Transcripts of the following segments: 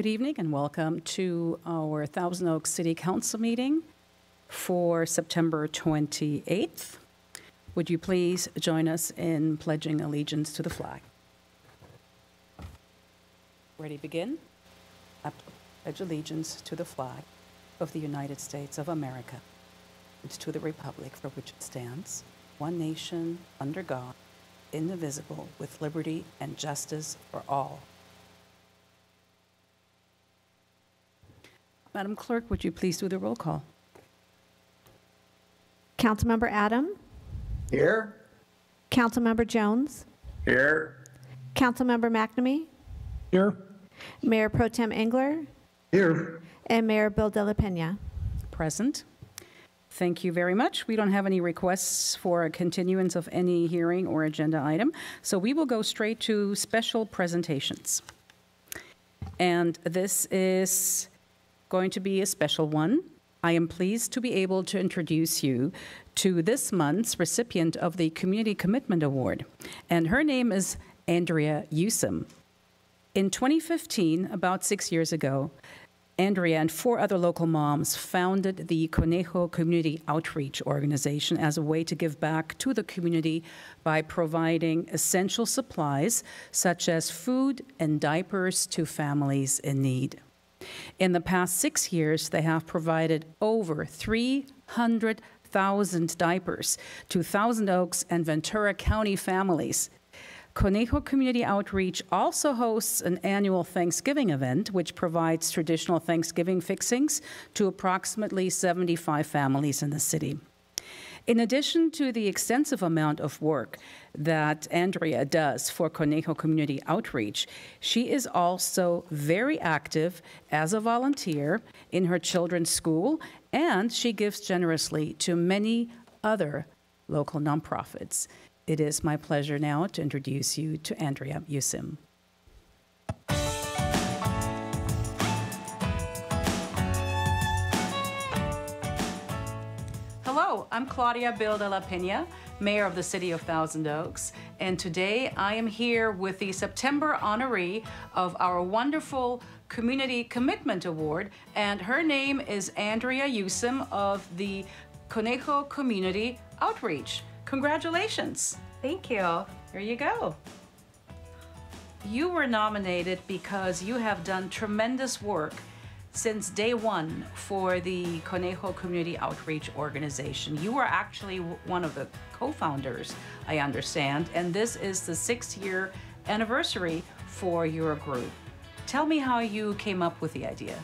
Good evening and welcome to our Thousand Oaks City Council meeting for September 28th. Would you please join us in pledging allegiance to the flag? Ready to begin? I pledge allegiance to the flag of the United States of America and to the republic for which it stands, one nation, under God, indivisible, with liberty and justice for all. Madam Clerk, would you please do the roll call? Councilmember Adam, Here. Councilmember Jones, Here. Councilmember McNamee, Here. Mayor Pro Tem Engler, Here. and Mayor Bill De La Pena. Present. Thank you very much. We don't have any requests for a continuance of any hearing or agenda item, so we will go straight to special presentations. And this is going to be a special one. I am pleased to be able to introduce you to this month's recipient of the Community Commitment Award, and her name is Andrea Usom. In 2015, about six years ago, Andrea and four other local moms founded the Conejo Community Outreach Organization as a way to give back to the community by providing essential supplies such as food and diapers to families in need. In the past six years, they have provided over 300,000 diapers to Thousand Oaks and Ventura County families. Conejo Community Outreach also hosts an annual Thanksgiving event, which provides traditional Thanksgiving fixings to approximately 75 families in the city. In addition to the extensive amount of work that Andrea does for Conejo Community Outreach, she is also very active as a volunteer in her children's school, and she gives generously to many other local nonprofits. It is my pleasure now to introduce you to Andrea Usim. I'm Claudia Bill de la Pena, Mayor of the City of Thousand Oaks, and today I am here with the September honoree of our wonderful Community Commitment Award, and her name is Andrea Usim of the Conejo Community Outreach. Congratulations. Thank you. Here you go. You were nominated because you have done tremendous work since day one for the Conejo Community Outreach Organization. You are actually one of the co founders, I understand, and this is the six year anniversary for your group. Tell me how you came up with the idea.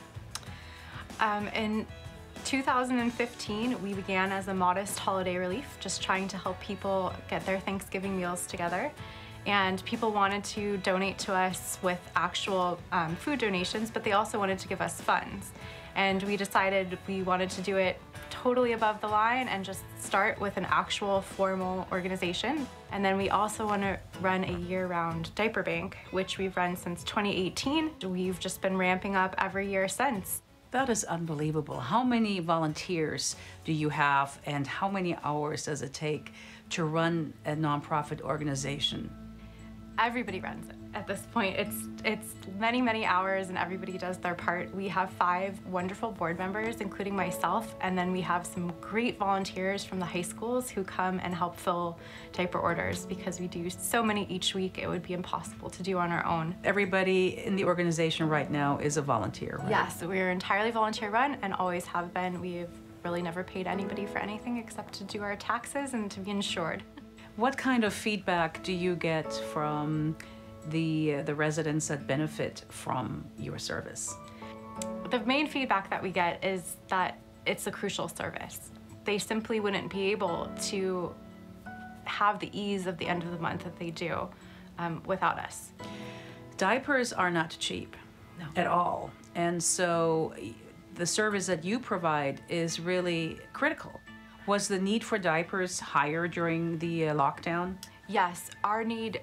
Um, in 2015, we began as a modest holiday relief, just trying to help people get their Thanksgiving meals together. And people wanted to donate to us with actual um, food donations, but they also wanted to give us funds. And we decided we wanted to do it totally above the line and just start with an actual formal organization. And then we also want to run a year round diaper bank, which we've run since 2018. We've just been ramping up every year since. That is unbelievable. How many volunteers do you have, and how many hours does it take to run a nonprofit organization? Everybody runs it at this point. It's it's many many hours and everybody does their part. We have five wonderful board members, including myself, and then we have some great volunteers from the high schools who come and help fill diaper orders because we do so many each week. It would be impossible to do on our own. Everybody in the organization right now is a volunteer, right? Yes, we're entirely volunteer run and always have been. We've really never paid anybody for anything except to do our taxes and to be insured. What kind of feedback do you get from the the residents that benefit from your service? The main feedback that we get is that it's a crucial service. They simply wouldn't be able to have the ease of the end of the month that they do um, without us. Diapers are not cheap at all. And so the service that you provide is really critical. Was the need for diapers higher during the uh, lockdown? Yes, our need,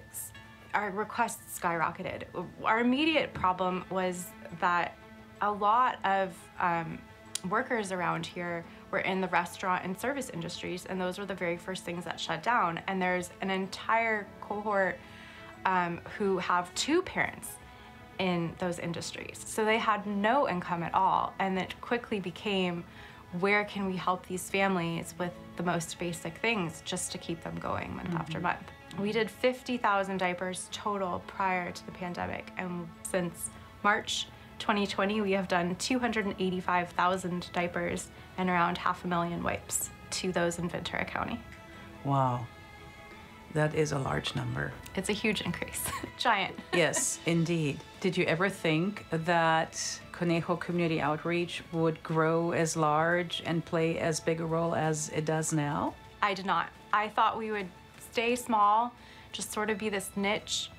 our requests skyrocketed. Our immediate problem was that a lot of um, workers around here were in the restaurant and service industries, and those were the very first things that shut down. And there's an entire cohort um, who have two parents in those industries. So they had no income at all. And it quickly became where can we help these families with the most basic things just to keep them going month mm-hmm. after month. We did 50,000 diapers total prior to the pandemic. And since March 2020, we have done 285,000 diapers and around half a million wipes to those in Ventura County. Wow. That is a large number. It's a huge increase, giant. Yes, indeed. Did you ever think that Conejo Community Outreach would grow as large and play as big a role as it does now? I did not. I thought we would stay small, just sort of be this niche.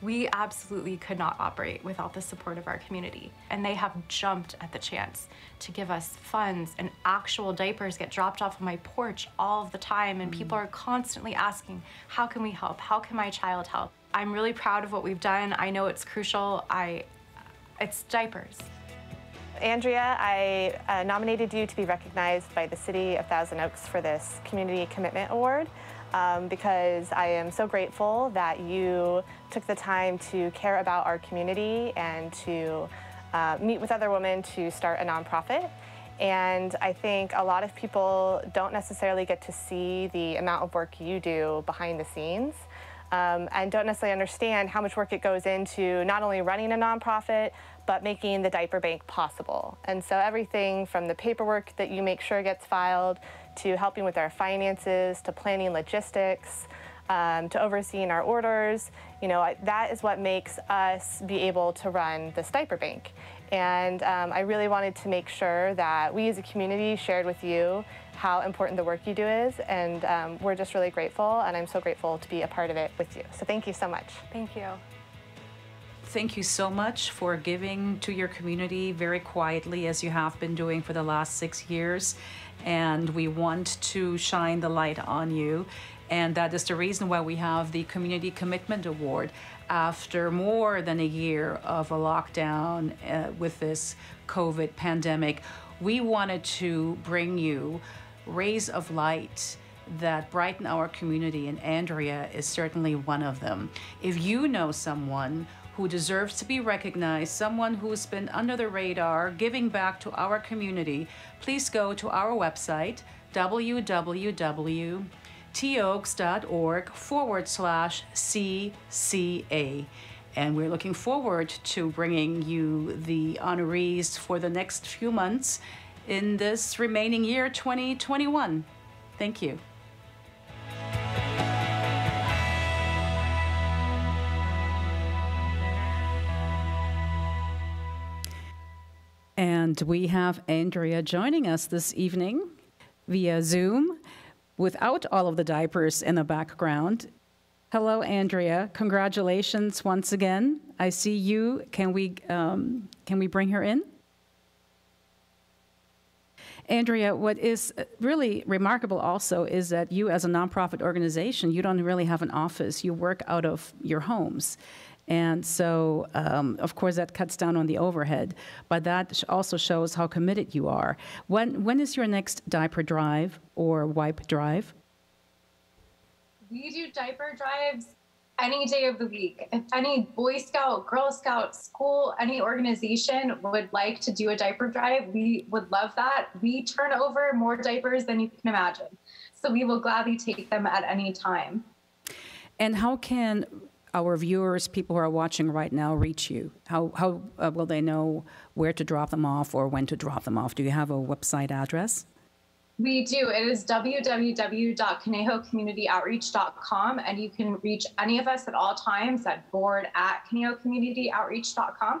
We absolutely could not operate without the support of our community. And they have jumped at the chance to give us funds and actual diapers get dropped off on my porch all the time. And people mm. are constantly asking, how can we help? How can my child help? I'm really proud of what we've done. I know it's crucial. I, it's diapers. Andrea, I uh, nominated you to be recognized by the City of Thousand Oaks for this Community Commitment Award um, because I am so grateful that you took the time to care about our community and to uh, meet with other women to start a nonprofit. And I think a lot of people don't necessarily get to see the amount of work you do behind the scenes. Um, and don't necessarily understand how much work it goes into not only running a nonprofit, but making the diaper bank possible. And so everything from the paperwork that you make sure gets filed, to helping with our finances, to planning logistics, um, to overseeing our orders, you know, that is what makes us be able to run this diaper bank. And um, I really wanted to make sure that we as a community shared with you how important the work you do is. And um, we're just really grateful, and I'm so grateful to be a part of it with you. So thank you so much. Thank you. Thank you so much for giving to your community very quietly, as you have been doing for the last six years. And we want to shine the light on you. And that is the reason why we have the Community Commitment Award after more than a year of a lockdown uh, with this COVID pandemic. We wanted to bring you rays of light that brighten our community, and Andrea is certainly one of them. If you know someone who deserves to be recognized, someone who's been under the radar, giving back to our community, please go to our website, www.toaks.org forward slash CCA. And we're looking forward to bringing you the honorees for the next few months in this remaining year, 2021. Thank you. And we have Andrea joining us this evening via Zoom without all of the diapers in the background. Hello, Andrea. Congratulations once again. I see you. Can we, um, can we bring her in? Andrea, what is really remarkable also is that you, as a nonprofit organization, you don't really have an office. You work out of your homes. And so, um, of course, that cuts down on the overhead, but that also shows how committed you are. When, when is your next diaper drive or wipe drive? We do diaper drives any day of the week. If any Boy Scout, Girl Scout, school, any organization would like to do a diaper drive, we would love that. We turn over more diapers than you can imagine. So we will gladly take them at any time. And how can our viewers, people who are watching right now, reach you? How, how uh, will they know where to drop them off or when to drop them off? Do you have a website address? We do. It is www.conejocommunityoutreach.com, and you can reach any of us at all times at board at conejocommunityoutreach.com.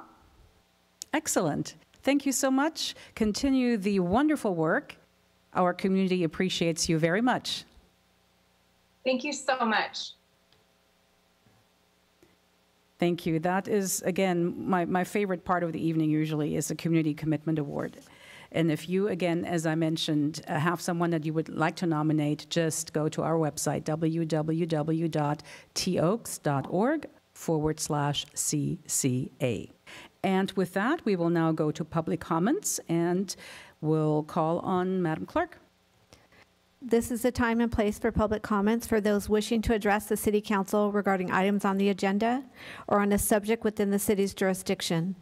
Excellent. Thank you so much. Continue the wonderful work. Our community appreciates you very much. Thank you so much. Thank you. That is, again, my, my favorite part of the evening usually is the Community Commitment Award. And if you, again, as I mentioned, uh, have someone that you would like to nominate, just go to our website, www.toaks.org forward slash CCA. And with that, we will now go to public comments and we'll call on Madam Clerk. This is the time and place for public comments for those wishing to address the city council regarding items on the agenda or on a subject within the city's jurisdiction.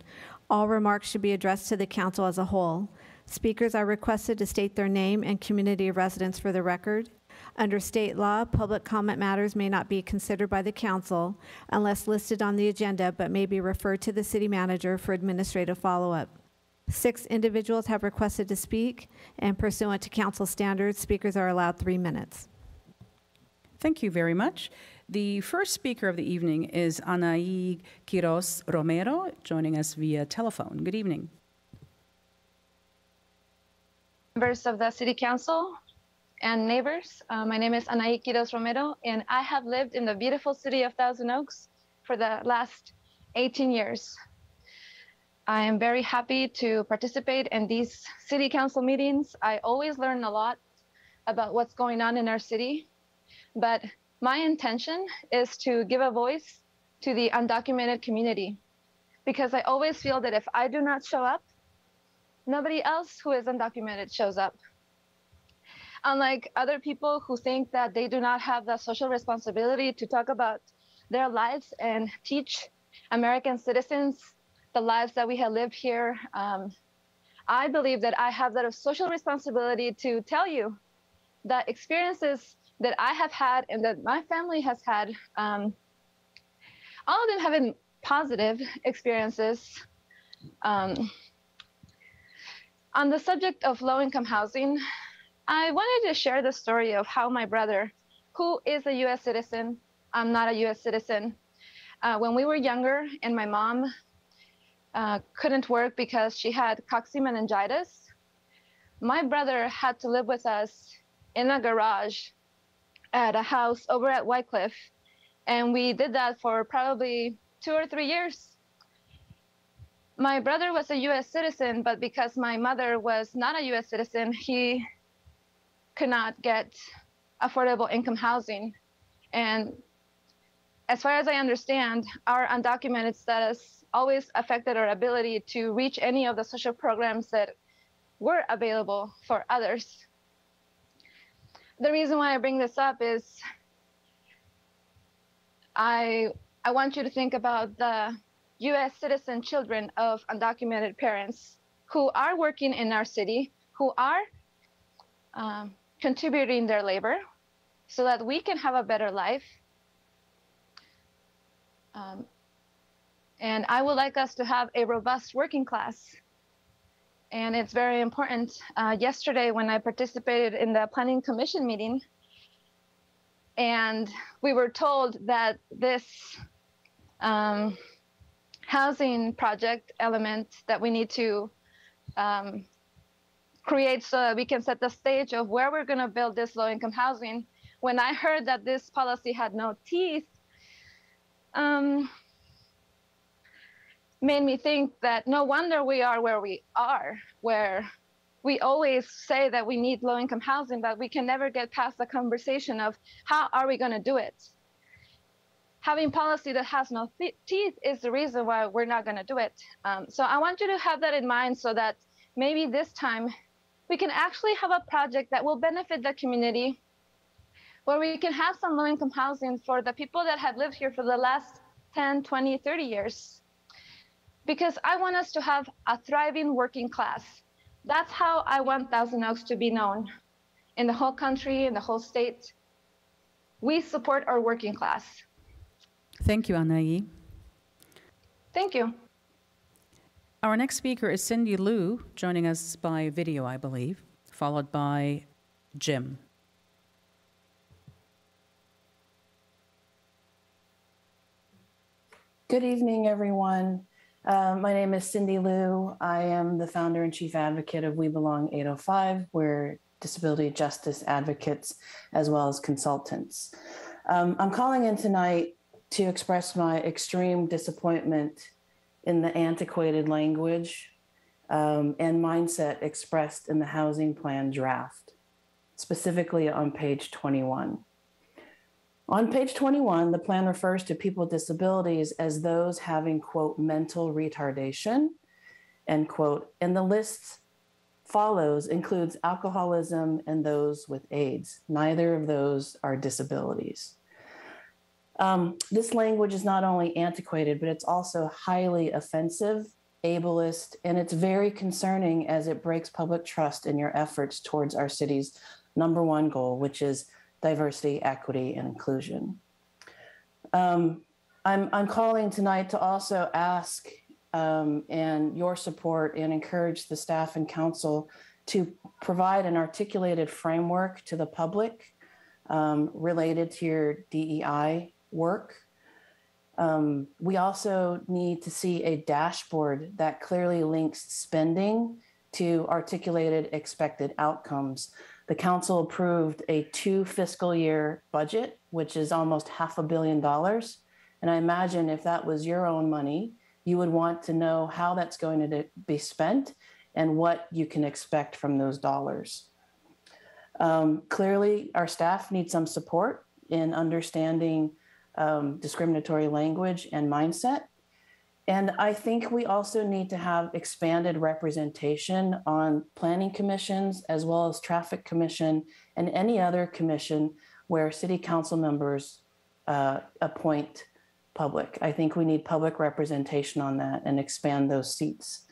All remarks should be addressed to the council as a whole. Speakers are requested to state their name and community of residence for the record. Under state law, public comment matters may not be considered by the council unless listed on the agenda, but may be referred to the city manager for administrative follow-up. Six individuals have requested to speak, and pursuant to council standards, speakers are allowed three minutes. Thank you very much. The first speaker of the evening is Anaí Quiros Romero, joining us via telephone. Good evening. Members of the City Council and neighbors. Uh, my name is Anaí Quiros Romero, and I have lived in the beautiful city of Thousand Oaks for the last 18 years. I am very happy to participate in these City Council meetings. I always learn a lot about what's going on in our city, but my intention is to give a voice to the undocumented community because I always feel that if I do not show up, nobody else who is undocumented shows up. Unlike other people who think that they do not have the social responsibility to talk about their lives and teach American citizens the lives that we have lived here, um, I believe that I have that social responsibility to tell you the experiences that I have had and that my family has had. Um, all of them have been positive experiences. Um, on the subject of low income housing, I wanted to share the story of how my brother, who is a US citizen, I'm not a US citizen, uh, when we were younger and my mom uh, couldn't work because she had cocci meningitis, my brother had to live with us in a garage at a house over at Wycliffe. And we did that for probably two or three years my brother was a US citizen, but because my mother was not a US citizen, he could not get affordable income housing. And as far as I understand, our undocumented status always affected our ability to reach any of the social programs that were available for others. The reason why I bring this up is I I want you to think about the US citizen children of undocumented parents who are working in our city, who are um, contributing their labor so that we can have a better life. Um, and I would like us to have a robust working class. And it's very important. Uh, yesterday, when I participated in the Planning Commission meeting, and we were told that this um, housing project element that we need to um, create so that we can set the stage of where we're going to build this low income housing. When I heard that this policy had no teeth, um, made me think that no wonder we are where we are, where we always say that we need low income housing, but we can never get past the conversation of how are we going to do it? Having policy that has no th- teeth is the reason why we're not going to do it. Um, so I want you to have that in mind so that maybe this time we can actually have a project that will benefit the community where we can have some low income housing for the people that have lived here for the last 10, 20, 30 years. Because I want us to have a thriving working class. That's how I want Thousand Oaks to be known in the whole country, in the whole state. We support our working class. Thank you, Anaí. Thank you. Our next speaker is Cindy Liu, joining us by video, I believe, followed by Jim. Good evening, everyone. Uh, my name is Cindy Liu. I am the founder and chief advocate of We Belong 805. We're disability justice advocates as well as consultants. Um, I'm calling in tonight to express my extreme disappointment in the antiquated language um, and mindset expressed in the housing plan draft, specifically on page 21. On page 21, the plan refers to people with disabilities as those having, quote, mental retardation, end quote, and the list follows includes alcoholism and those with AIDS. Neither of those are disabilities. Um, this language is not only antiquated, but it's also highly offensive, ableist, and it's very concerning as it breaks public trust in your efforts towards our city's number one goal, which is diversity, equity, and inclusion. Um, I'm, I'm calling tonight to also ask um, and your support and encourage the staff and council to provide an articulated framework to the public um, related to your DEI work. Um, we also need to see a dashboard that clearly links spending to articulated expected outcomes. The council approved a two fiscal year budget, which is almost half a billion dollars. And I imagine if that was your own money, you would want to know how that's going to be spent and what you can expect from those dollars. Um, clearly, our staff need some support in understanding um, discriminatory language and mindset. And I think we also need to have expanded representation on planning commissions as well as traffic commission and any other commission where city council members uh, appoint public. I think we need public representation on that and expand those seats.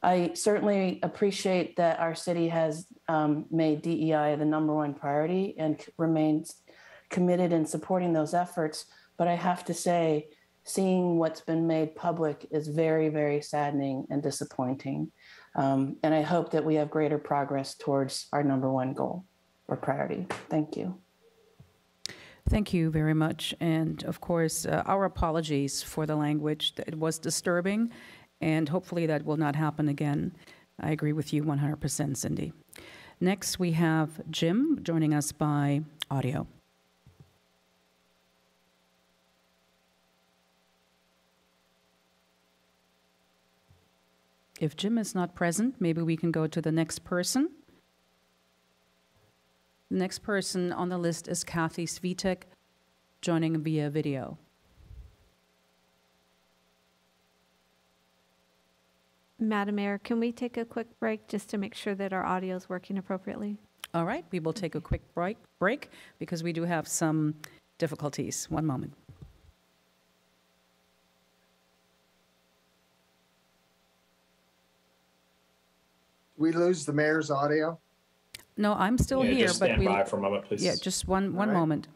I certainly appreciate that our city has um, made DEI the number one priority and remains committed in supporting those efforts. But I have to say, seeing what's been made public is very, very saddening and disappointing. Um, and I hope that we have greater progress towards our number one goal or priority. Thank you. Thank you very much. And of course, uh, our apologies for the language. It was disturbing, and hopefully that will not happen again. I agree with you 100%, Cindy. Next, we have Jim joining us by audio. If Jim is not present, maybe we can go to the next person. The next person on the list is Kathy Svitek, joining via video. Madam Mayor, can we take a quick break just to make sure that our audio is working appropriately? All right, we will take a quick break, break because we do have some difficulties. One moment. We lose the mayor's audio? No, I'm still Yeah, here, just but stand we. by for a moment, please. Yeah, just one, one All right. moment.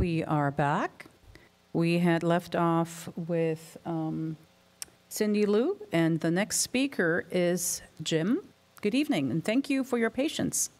We are back. We had left off with um, Cindy Lou, and the next speaker is Jim. Good evening, and thank you for your patience.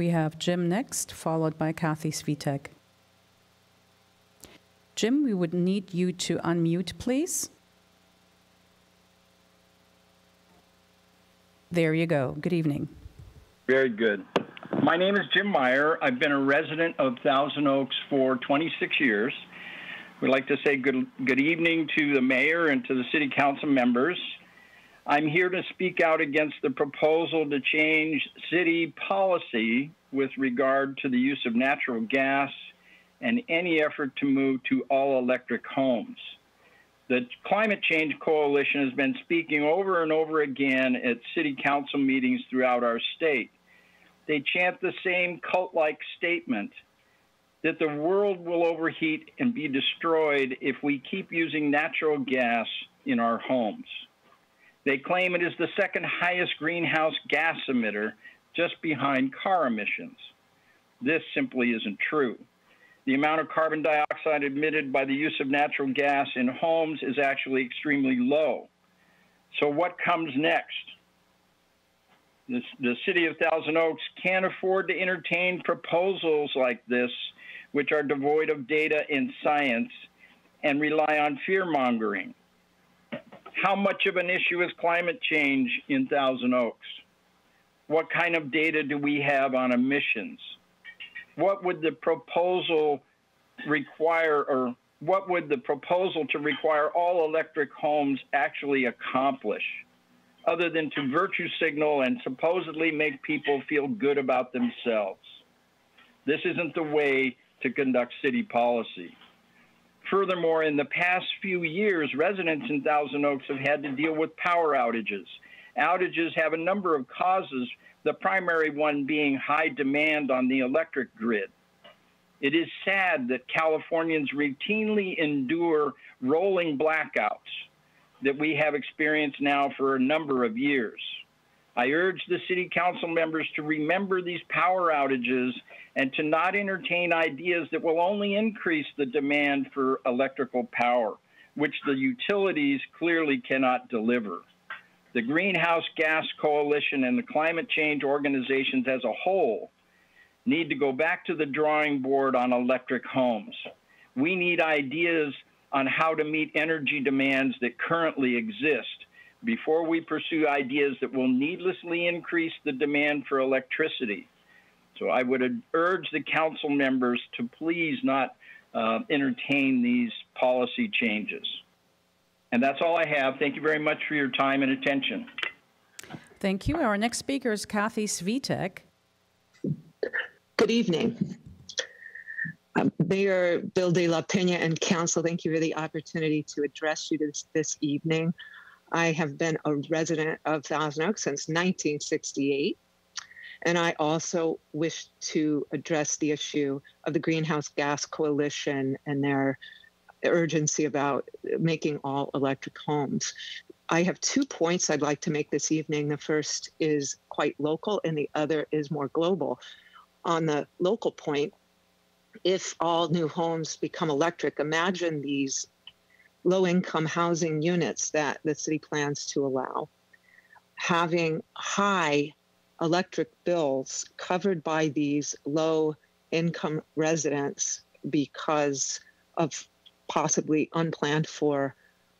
We have Jim next, followed by Kathy Svitek. Jim, we would need you to unmute, please. There you go. Good evening. Very good. My name is Jim Meyer. I've been a resident of Thousand Oaks for 26 years. We'd like to say good, good evening to the mayor and to the city council members. I'm here to speak out against the proposal to change city policy with regard to the use of natural gas and any effort to move to all electric homes. The Climate Change Coalition has been speaking over and over again at city council meetings throughout our state. They chant the same cult like statement that the world will overheat and be destroyed if we keep using natural gas in our homes. They claim it is the second highest greenhouse gas emitter, just behind car emissions. This simply isn't true. The amount of carbon dioxide emitted by the use of natural gas in homes is actually extremely low. So, what comes next? The, the city of Thousand Oaks can't afford to entertain proposals like this, which are devoid of data and science and rely on fear mongering. How much of an issue is climate change in Thousand Oaks? What kind of data do we have on emissions? What would the proposal require, or what would the proposal to require all electric homes actually accomplish, other than to virtue signal and supposedly make people feel good about themselves? This isn't the way to conduct city policy. Furthermore, in the past few years, residents in Thousand Oaks have had to deal with power outages. Outages have a number of causes, the primary one being high demand on the electric grid. It is sad that Californians routinely endure rolling blackouts that we have experienced now for a number of years. I urge the city council members to remember these power outages and to not entertain ideas that will only increase the demand for electrical power, which the utilities clearly cannot deliver. The Greenhouse Gas Coalition and the climate change organizations as a whole need to go back to the drawing board on electric homes. We need ideas on how to meet energy demands that currently exist before we pursue ideas that will needlessly increase the demand for electricity. So I would urge the council members to please not uh, entertain these policy changes. And that's all I have. Thank you very much for your time and attention. Thank you. Our next speaker is Kathy Svitek. Good evening. Um, Mayor Bill de la Pena and Council, thank you for the opportunity to address you this, this evening. I have been a resident of Thousand Oaks since 1968. And I also wish to address the issue of the Greenhouse Gas Coalition and their urgency about making all electric homes. I have two points I'd like to make this evening. The first is quite local, and the other is more global. On the local point, if all new homes become electric, imagine these low income housing units that the city plans to allow having high electric bills covered by these low income residents because of possibly unplanned for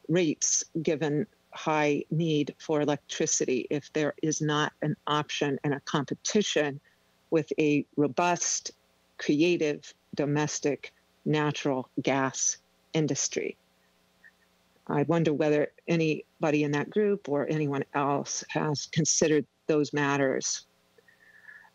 rates given high need for electricity if there is not an option and a competition with a robust, creative, domestic natural gas industry. I wonder whether anybody in that group or anyone else has considered those matters.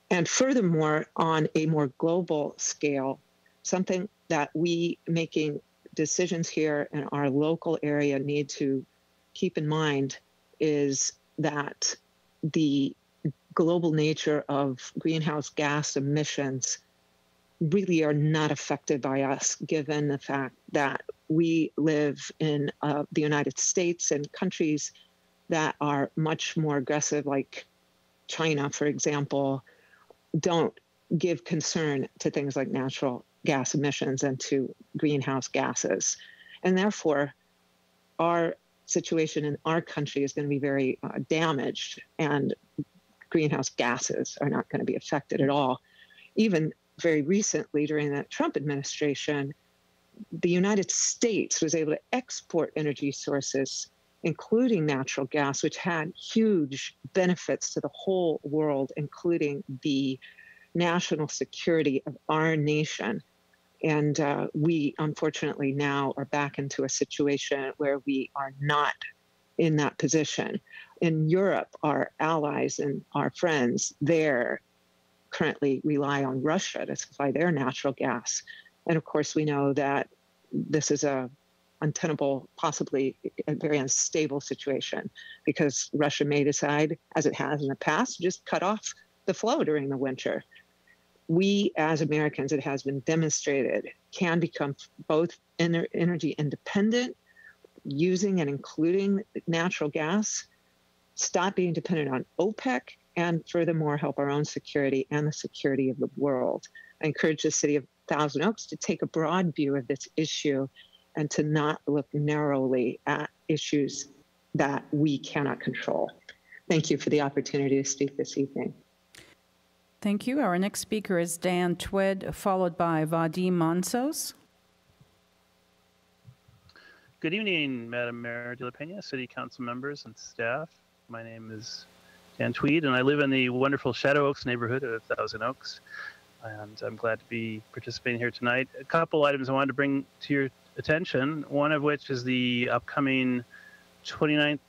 And furthermore, on a more global scale, something that we making decisions here in our local area need to keep in mind is that the global nature of greenhouse gas emissions really are not affected by us, given the fact that we live in uh, the United States and countries that are much more aggressive, like China, for example, don't give concern to things like natural gas emissions and to greenhouse gases. And therefore, our situation in our country is going to be very uh, damaged, and greenhouse gases are not going to be affected at all. Even very recently, during the Trump administration, the United States was able to export energy sources, including natural gas, which had huge benefits to the whole world, including the national security of our nation. And uh, we, unfortunately, now are back into a situation where we are not in that position. In Europe, our allies and our friends there currently rely on Russia to supply their natural gas. And of course, we know that this is a untenable, possibly a very unstable situation because Russia may decide, as it has in the past, just cut off the flow during the winter we as Americans, it has been demonstrated, can become both ener- energy independent, using and including natural gas, stop being dependent on OPEC, and furthermore, help our own security and the security of the world. I encourage the city of Thousand Oaks to take a broad view of this issue and to not look narrowly at issues that we cannot control. Thank you for the opportunity to speak this evening. Thank you. Our next speaker is Dan Tweed, followed by Vadim Monsos. Good evening, Madam Mayor de la Pena, City Council members and staff. My name is Dan Tweed, and I live in the wonderful Shadow Oaks neighborhood of Thousand Oaks. And I'm glad to be participating here tonight. A couple items I wanted to bring to your attention, one of which is the upcoming 29th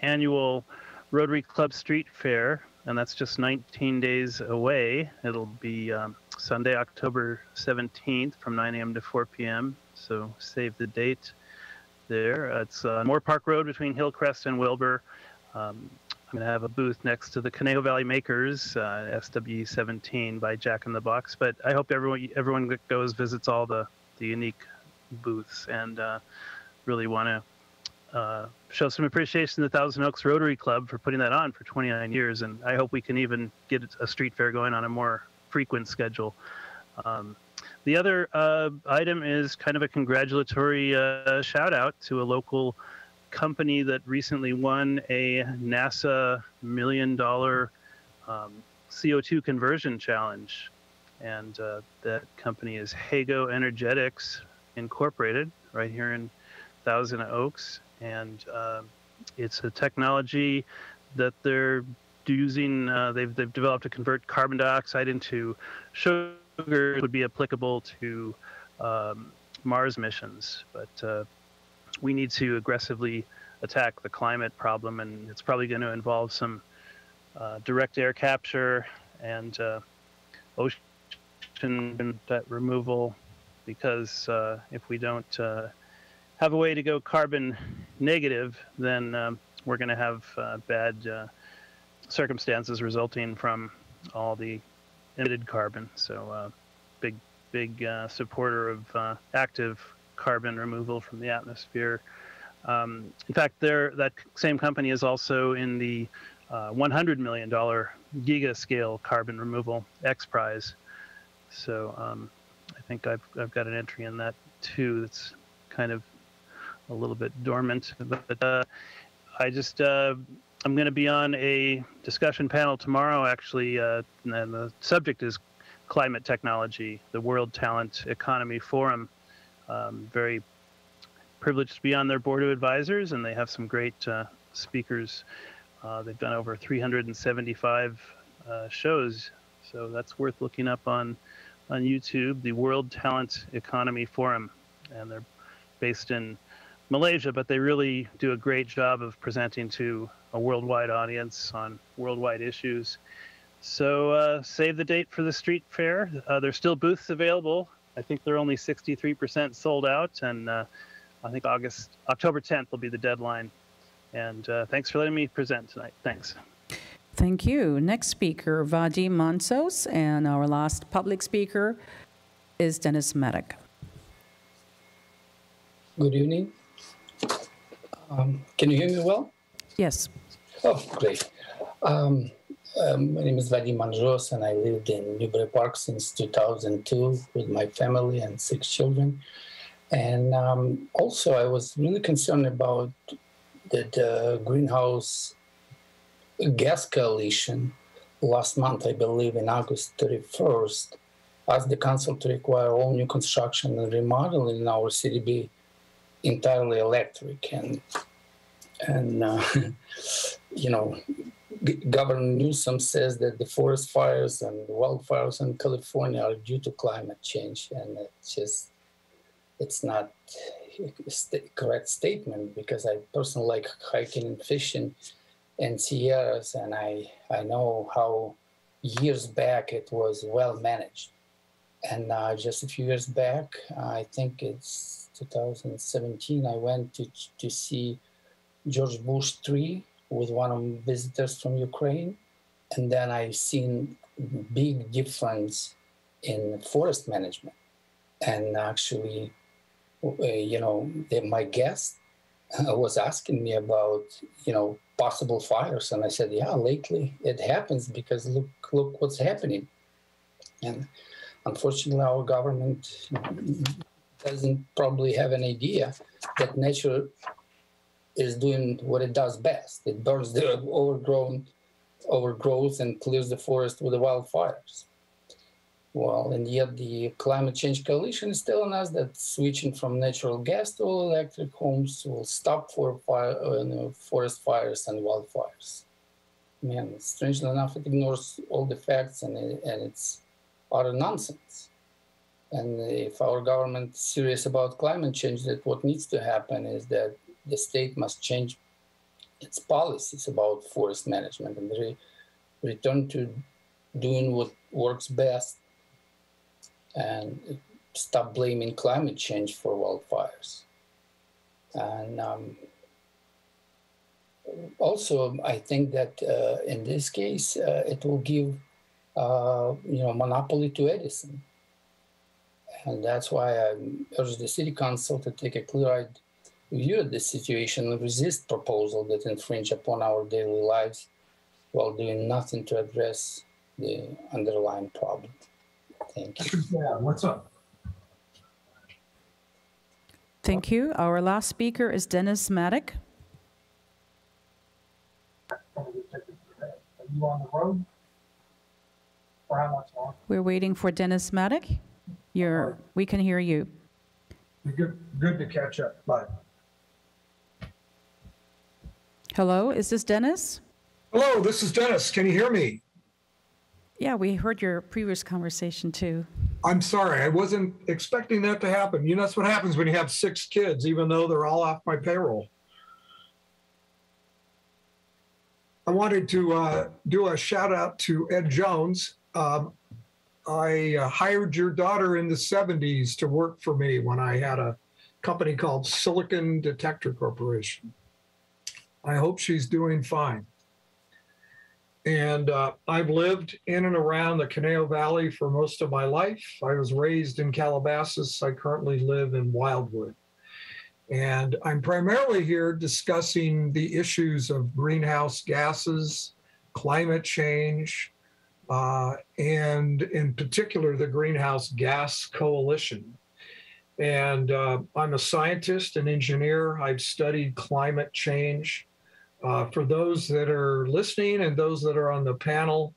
annual Rotary Club Street Fair, and that's just 19 days away. It'll be um, Sunday, October 17th from 9 a.m. to 4 p.m. So save the date there. It's uh, Moorpark Road between Hillcrest and Wilbur. Um, I'm going to have a booth next to the Conejo Valley Makers, uh, SW17 by Jack in the Box. But I hope everyone everyone that goes visits all the, the unique booths and uh, really want to uh, show some appreciation to the Thousand Oaks Rotary Club for putting that on for 29 years, and I hope we can even get a street fair going on a more frequent schedule. Um, the other uh, item is kind of a congratulatory uh, shout out to a local company that recently won a NASA million dollar um, CO2 conversion challenge. And uh, that company is Hago Energetics Incorporated, right here in Thousand Oaks and uh, it's a technology that they're using. Uh, they've they've developed to convert carbon dioxide into sugar would be applicable to um, Mars missions, but uh, we need to aggressively attack the climate problem, and it's probably going to involve some uh, direct air capture and uh, ocean removal because uh, if we don't have a way to go carbon negative, then um, we're going to have uh, bad uh, circumstances resulting from all the emitted carbon. So, uh, big, big uh, supporter of uh, active carbon removal from the atmosphere. Um, in fact, that same company is also in the uh, $100 million giga scale carbon removal X Prize. So, um, I think I've, I've got an entry in that too that's kind of a little bit dormant. But uh, I just uh, I'm going to be on a discussion panel tomorrow, actually, uh, and the subject is climate technology, the World Talent Economy Forum. Um, very privileged to be on their board of advisors, and they have some great uh, speakers. Uh, they've done over 375 uh, shows, so that's worth looking up on on YouTube. The World Talent Economy Forum, and they're based in Malaysia, but they really do a great job of presenting to a worldwide audience on worldwide issues. So uh, save the date for the street fair. Uh, there's still booths available. I think they're only 63% sold out, and uh, I think August October 10th will be the deadline. And uh, thanks for letting me present tonight. Thanks. Thank you. Next speaker, Vadim Mansos, and our last public speaker is Dennis Maddock. Good evening. Um, can you hear me well? Yes. Oh, great. Um, um, my name is Vadim Manjos, and I lived in Newbury Park since 2002 with my family and six children. And um, also, I was really concerned about the, greenhouse gas coalition last month, I believe, in August 31st, asked the council to require all new construction and remodeling in our city be entirely electric. And and uh, you know, Governor Newsom says that the forest fires and wildfires in California are due to climate change, and it's just it's not a st- correct statement because I personally like hiking and fishing in Sierras, and I I know how years back it was well managed, and uh, just a few years back, I think it's 2017, I went to to see George Bush tree with one of visitors from Ukraine, and then I've seen big difference in forest management, and actually, uh, you know, my guest uh, was asking me about you know possible fires, and I said, yeah, lately it happens because look look what's happening, and unfortunately our government doesn't probably have an idea that nature is doing what it does best. It burns the overgrown overgrowth and clears the forest with the wildfires. Well, and yet the climate change coalition is telling us that switching from natural gas to all electric homes will stop for fire, uh, forest fires and wildfires. Man, strangely enough, it ignores all the facts and, it, and it's utter nonsense. And if our government is serious about climate change, that what needs to happen is that the state must change its policies about forest management and re- return to doing what works best and stop blaming climate change for wildfires. And um, also, I think that uh, in this case, uh, it will give uh, you know monopoly to Edison, and that's why I urge the city council to take a clear-eyed view the situation and resist proposals that infringe upon our daily lives while doing nothing to address the underlying problem. Thank you. Yeah, what's up? Thank you. Our last speaker is Dennis Maddock. Are you on the road? For how much longer? We're waiting for Dennis Maddock. You're, we can hear you. You're good, good to catch up, but. Hello, is this Dennis? Hello, this is Dennis. Can you hear me? Yeah, we heard your previous conversation too. I'm sorry, I wasn't expecting that to happen. You know, that's what happens when you have six kids, even though they're all off my payroll. I wanted to uh, do a shout out to Ed Jones. Um, I uh, hired your daughter in the 70s to work for me when I had a company called Silicon Detector Corporation. I hope she's doing fine. And uh, I've lived in and around the Conejo Valley for most of my life. I was raised in Calabasas. I currently live in Wildwood. And I'm primarily here discussing the issues of greenhouse gases, climate change, uh, and in particular, the Greenhouse Gas Coalition. And uh, I'm a scientist and engineer. I've studied climate change. Uh, for those that are listening and those that are on the panel,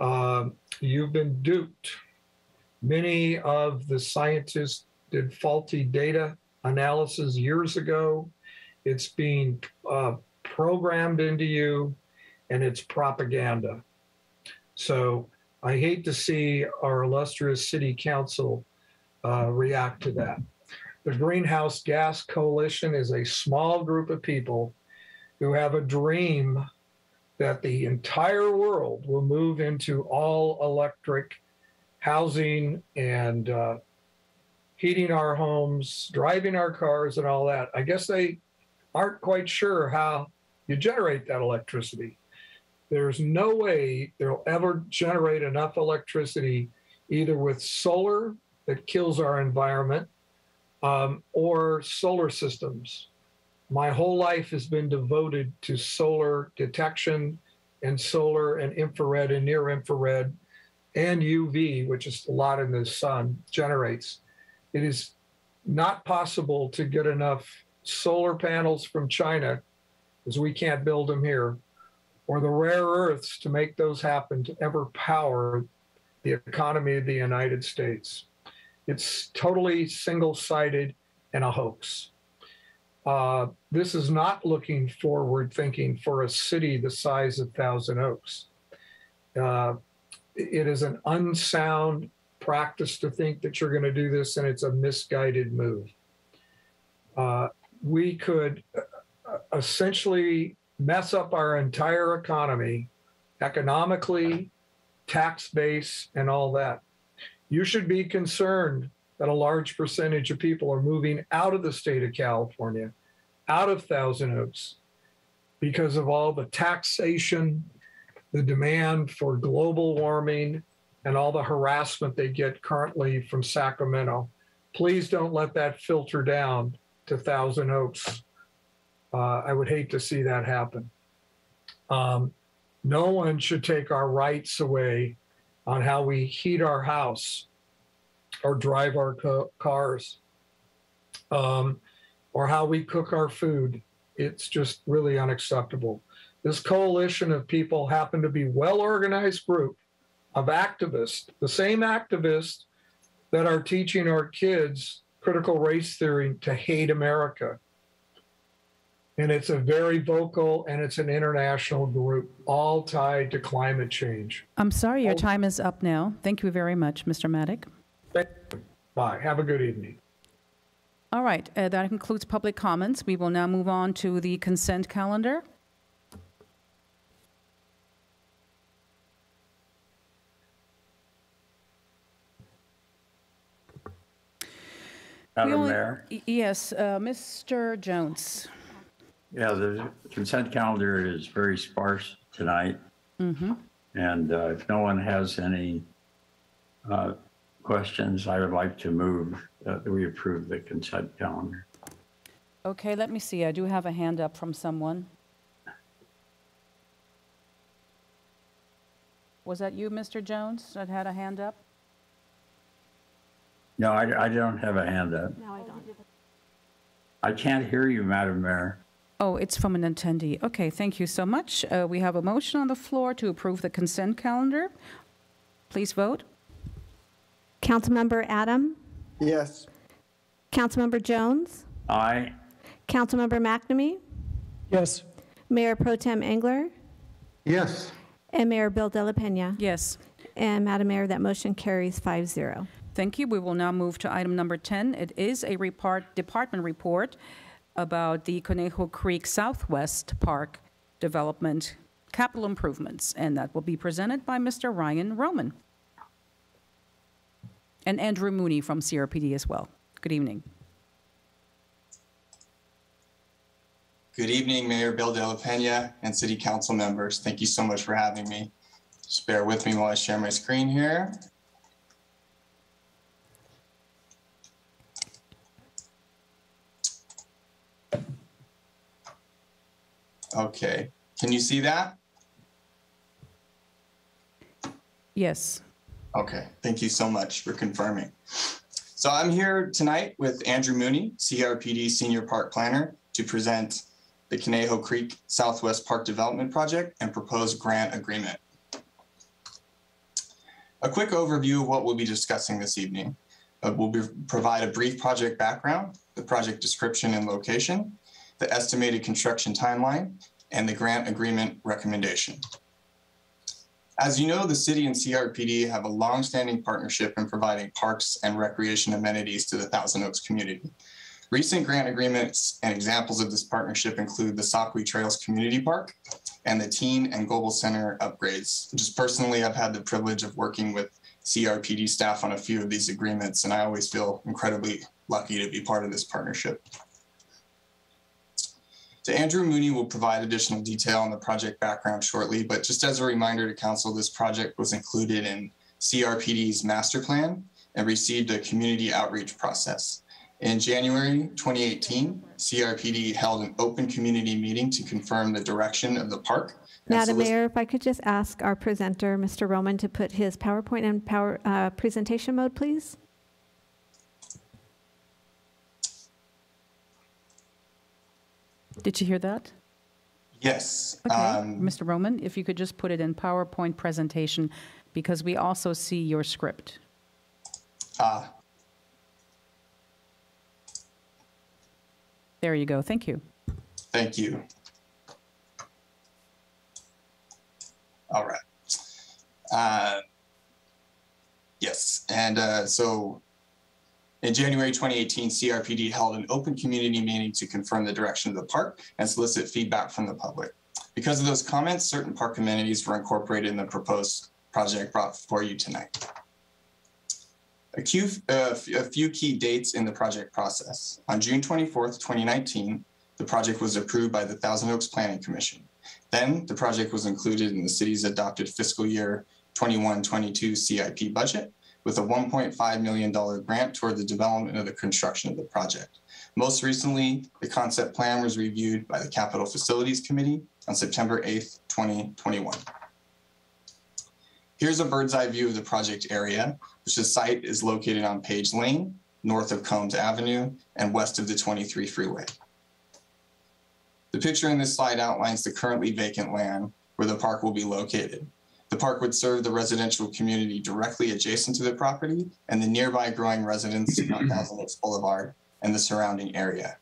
uh, you've been duped. Many of the scientists did faulty data analysis years ago. It's being uh, programmed into you, and it's propaganda. So I hate to see our illustrious city council uh, react to that. The Greenhouse Gas Coalition is a small group of people who have a dream that the entire world will move into all electric housing and uh, heating our homes, driving our cars, and all that. I guess they aren't quite sure how you generate that electricity. There's no way they'll ever generate enough electricity either with solar that kills our environment um, or solar systems. My whole life has been devoted to solar detection and solar and infrared and near infrared and UV, which is a lot in the sun, generates. It is not possible to get enough solar panels from China, because we can't build them here, or the rare earths to make those happen to ever power the economy of the United States. It's totally single sided and a hoax. Uh, this is not looking forward thinking for a city the size of Thousand Oaks. Uh, it is an unsound practice to think that you're going to do this, and it's a misguided move. Uh, we could uh, essentially mess up our entire economy, economically, tax base, and all that. You should be concerned that a large percentage of people are moving out of the state of California, out of Thousand Oaks, because of all the taxation, the demand for global warming, and all the harassment they get currently from Sacramento. Please don't let that filter down to Thousand Oaks. Uh, I would hate to see that happen. Um, no one should take our rights away on how we heat our house or drive our co- cars um, or how we cook our food. It's just really unacceptable. This coalition of people happen to be well organized group of activists, the same activists that are teaching our kids critical race theory to hate America. And it's a very vocal and it's an international group, all tied to climate change. I'm sorry, your time is up now. Thank you very much, Mr. Maddock. Bye. Have a good evening. All right, uh, that concludes public comments. We will now move on to the consent calendar. We Madam only- Mayor? Yes, uh, Mr. Jones. Yeah, the consent calendar is very sparse tonight. Mm-hmm. And uh, if no one has any uh, questions, I would like to move that we approve the consent calendar. Okay, let me see. I do have a hand up from someone. Was that you, Mr. Jones, that had a hand up? No, I, I don't have a hand up. No, I don't. I can't hear you, Madam Mayor. Oh, it's from an attendee. Okay, thank you so much. Uh, We have a motion on the floor to approve the consent calendar. Please vote. Councilmember Adam? Yes. Councilmember Jones? Aye. Councilmember McNamee? Yes. Mayor Pro Tem Engler? Yes. And Mayor Bill De La Pena? Yes. And Madam Mayor, that motion carries 5-0. Thank you. We will now move to item number 10. It is a report, department report about the Conejo Creek Southwest Park development capital improvements, and that will be presented by Mr. Ryan Roman. And Andrew Mooney from CRPD as well. Good evening. Good evening, Mayor Bill De La Pena and City Council members. Thank you so much for having me. Just bear with me while I share my screen here. Okay, can you see that? Yes. Okay, thank you so much for confirming. So I'm here tonight with Andrew Mooney, CRPD Senior Park Planner, to present the Conejo Creek Southwest Park Development Project and proposed grant agreement. A quick overview of what we'll be discussing this evening. Uh, we'll be, provide a brief project background, the project description and location, the estimated construction timeline, and the grant agreement recommendation. As you know, the city and CRPD have a long-standing partnership in providing parks and recreation amenities to the Thousand Oaks community. Recent grant agreements and examples of this partnership include the Sapwi Trails Community Park, and the teen and Goebel center upgrades. Just personally, I've had the privilege of working with CRPD staff on a few of these agreements, and I always feel incredibly lucky to be part of this partnership. So Andrew Mooney will provide additional detail on the project background shortly, but just as a reminder to council, this project was included in CRPD's master plan and received a community outreach process. In January 2018, CRPD held an open community meeting to confirm the direction of the park. Madam Mayor, if I could just ask our presenter, Mr. Roman, to put his PowerPoint in power uh, presentation mode, please. Did you hear that? Yes. Okay, Um, Mr. Roman, if you could just put it in PowerPoint presentation, because we also see your script. ah, There you go, thank you. Thank you. All right. Uh, yes, and uh, so in January 2018, CRPD held an open community meeting to confirm the direction of the park and solicit feedback from the public. Because of those comments, certain park amenities were incorporated in the proposed project brought before you tonight. A few, uh, a few key dates in the project process. On June 24th, 2019, the project was approved by the Thousand Oaks Planning Commission. Then the project was included in the city's adopted fiscal year 21-22 CIP budget with a $1.5 million grant toward the development of the construction of the project. Most recently, the concept plan was reviewed by the Capital Facilities Committee on September 8th, 2021. Here's a bird's eye view of the project area, which the site is located on Page Lane, north of Combs Avenue, and west of the 23 freeway. The picture in this slide outlines the currently vacant land where the park will be located. The park would serve the residential community directly adjacent to the property and the nearby growing residents on Thousand Oaks Boulevard and the surrounding area.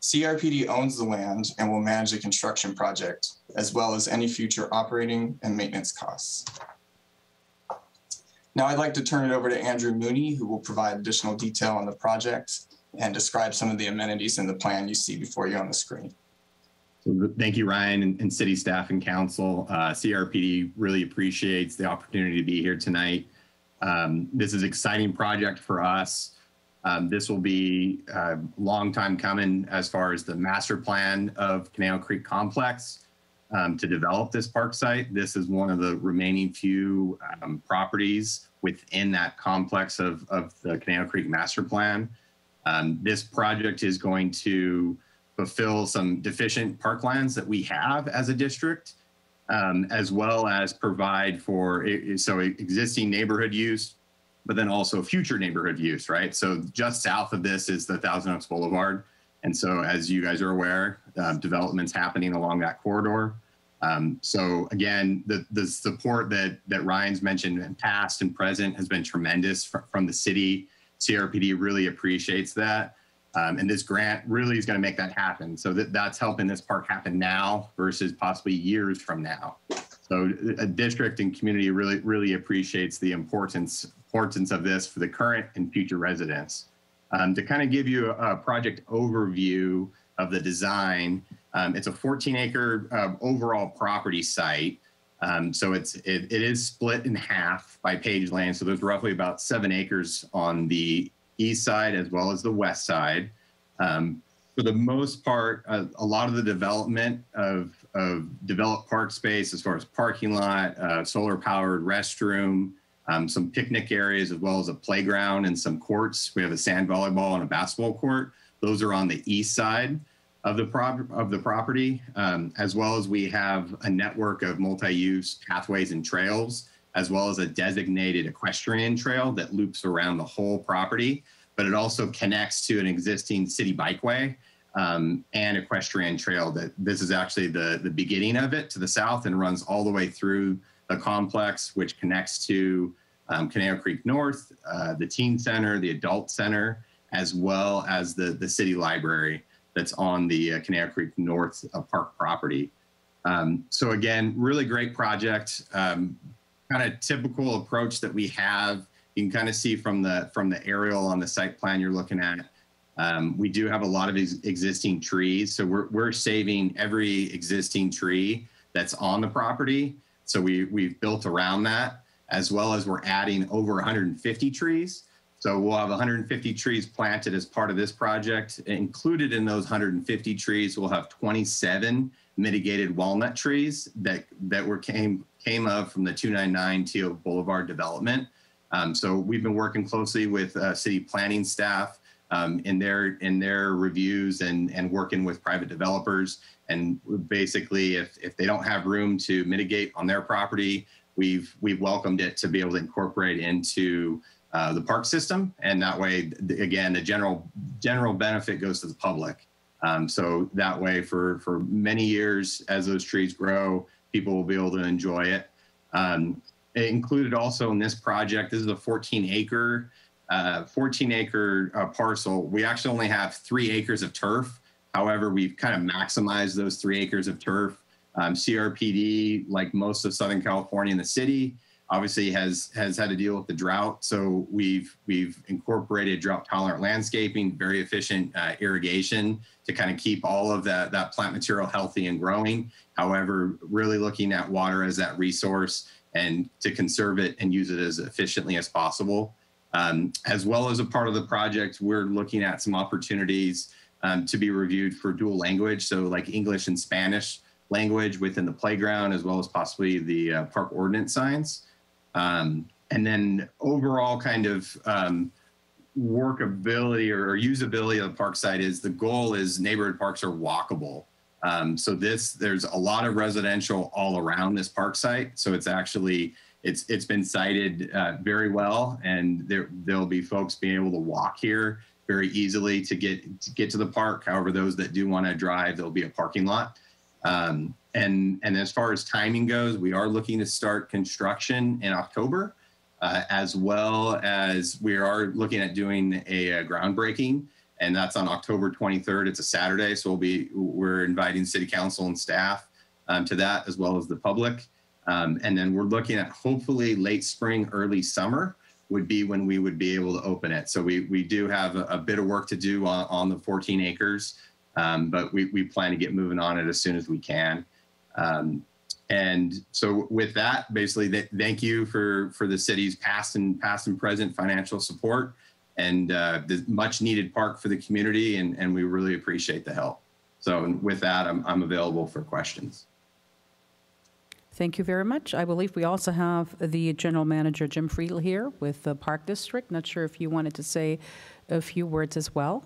CRPD owns the land and will manage the construction project, as well as any future operating and maintenance costs. Now I'd like to turn it over to Andrew Mooney, who will provide additional detail on the project and describe some of the amenities in the plan you see before you on the screen. So Thank you, Ryan, and, and city staff and council. Uh, CRPD really appreciates the opportunity to be here tonight. Um, this is an exciting project for us. Um, this will be a long time coming as far as the master plan of Conejo Creek Complex um, to develop this park site. This is one of the remaining few um, properties within that complex of, of the Conejo Creek master plan. Um, this project is going to fulfill some deficient parklands that we have as a district, um, as well as provide for so existing neighborhood use, but then also future neighborhood use, right? So just south of this is the Thousand Oaks Boulevard. And so as you guys are aware, uh, development's happening along that corridor. Um, so again, the, the support that, that Ryan's mentioned in past and present has been tremendous fr from the city. CRPD really appreciates that. Um, and this grant really is going to make that happen. So that, that's helping this park happen now versus possibly years from now. So a district and community really, really appreciates the importance, importance of this for the current and future residents. Um, to kind of give you a, a, project overview of the design, um, it's a 14 acre uh, overall property site. Um, so it's it, it is split in half by page land. So there's roughly about seven acres on the east side as well as the west side. Um, for the most part, uh, a lot of the development of, of developed park space, as far as parking lot, uh, solar powered restroom, um, some picnic areas, as well as a playground and some courts. We have a sand volleyball and a basketball court. Those are on the east side of the prop- of the property, um, as well as we have a network of multi-use pathways and trails as well as a designated equestrian trail that loops around the whole property, but it also connects to an existing city bikeway um, and equestrian trail that this is actually the, the beginning of it to the south and runs all the way through the complex, which connects to um, Creek North, uh, the teen center, the adult center, as well as the, the city library that's on the uh, Creek North uh, Park property. Um, so again, really great project. Um, kind of typical approach that we have. You can kind of see from the from the aerial on the site plan you're looking at. Um, we do have a lot of ex existing trees, so we're we're saving every existing tree that's on the property. So we, we've built around that, as well as we're adding over 150 trees. So we'll have 150 trees planted as part of this project. Included in those 150 trees, we'll have 27 mitigated walnut trees that, that were came, came of from the 299 Teal Boulevard development. Um, so we've been working closely with uh, city planning staff um, in their in their reviews and and working with private developers. And basically, if if they don't have room to mitigate on their property, we've we've welcomed it to be able to incorporate into uh, the park system, and that way, again, the general general benefit goes to the public. Um, so that way, for for many years, as those trees grow, people will be able to enjoy it. Um, it included also in this project. This is a 14 acre, uh, 14 acre uh, parcel. We actually only have three acres of turf. However, we've kind of maximized those three acres of turf. Um, CRPD, like most of Southern California and the city, obviously has has had to deal with the drought. So we've we've incorporated drought tolerant landscaping, very efficient uh, irrigation to kind of keep all of that that plant material healthy and growing. However, really looking at water as that resource and to conserve it and use it as efficiently as possible. Um, as well as a part of the project, we're looking at some opportunities um, to be reviewed for dual language, so like English and Spanish language within the playground, as well as possibly the uh, park ordinance signs. Um, and then overall kind of um, workability or, usability of the park site is the goal is neighborhood parks are walkable. Um, so this, there's a lot of residential all around this park site. So it's actually, it's it's been sited uh, very well, and there there'll be folks being able to walk here very easily to get to get to the park. However, those that do want to drive, there'll be a parking lot. Um, and and as far as timing goes, we are looking to start construction in October, uh, as well as we are looking at doing a, a groundbreaking and that's on October 23rd. It's a Saturday, so we'll be we're inviting city council and staff um, to that as well as the public. Um, and then we're looking at hopefully late spring, early summer would be when we would be able to open it. So we we do have a, a bit of work to do on, on the 14 acres, um, but we, we plan to get moving on it as soon as we can. Um, and so with that, basically, th thank you for for the city's past and past and present financial support and uh, the much needed park for the community. And, and we really appreciate the help. So with that, I'm, I'm available for questions. Thank you very much. I believe we also have the General Manager, Jim Friedl, here with the Park District. Not sure if you wanted to say a few words as well.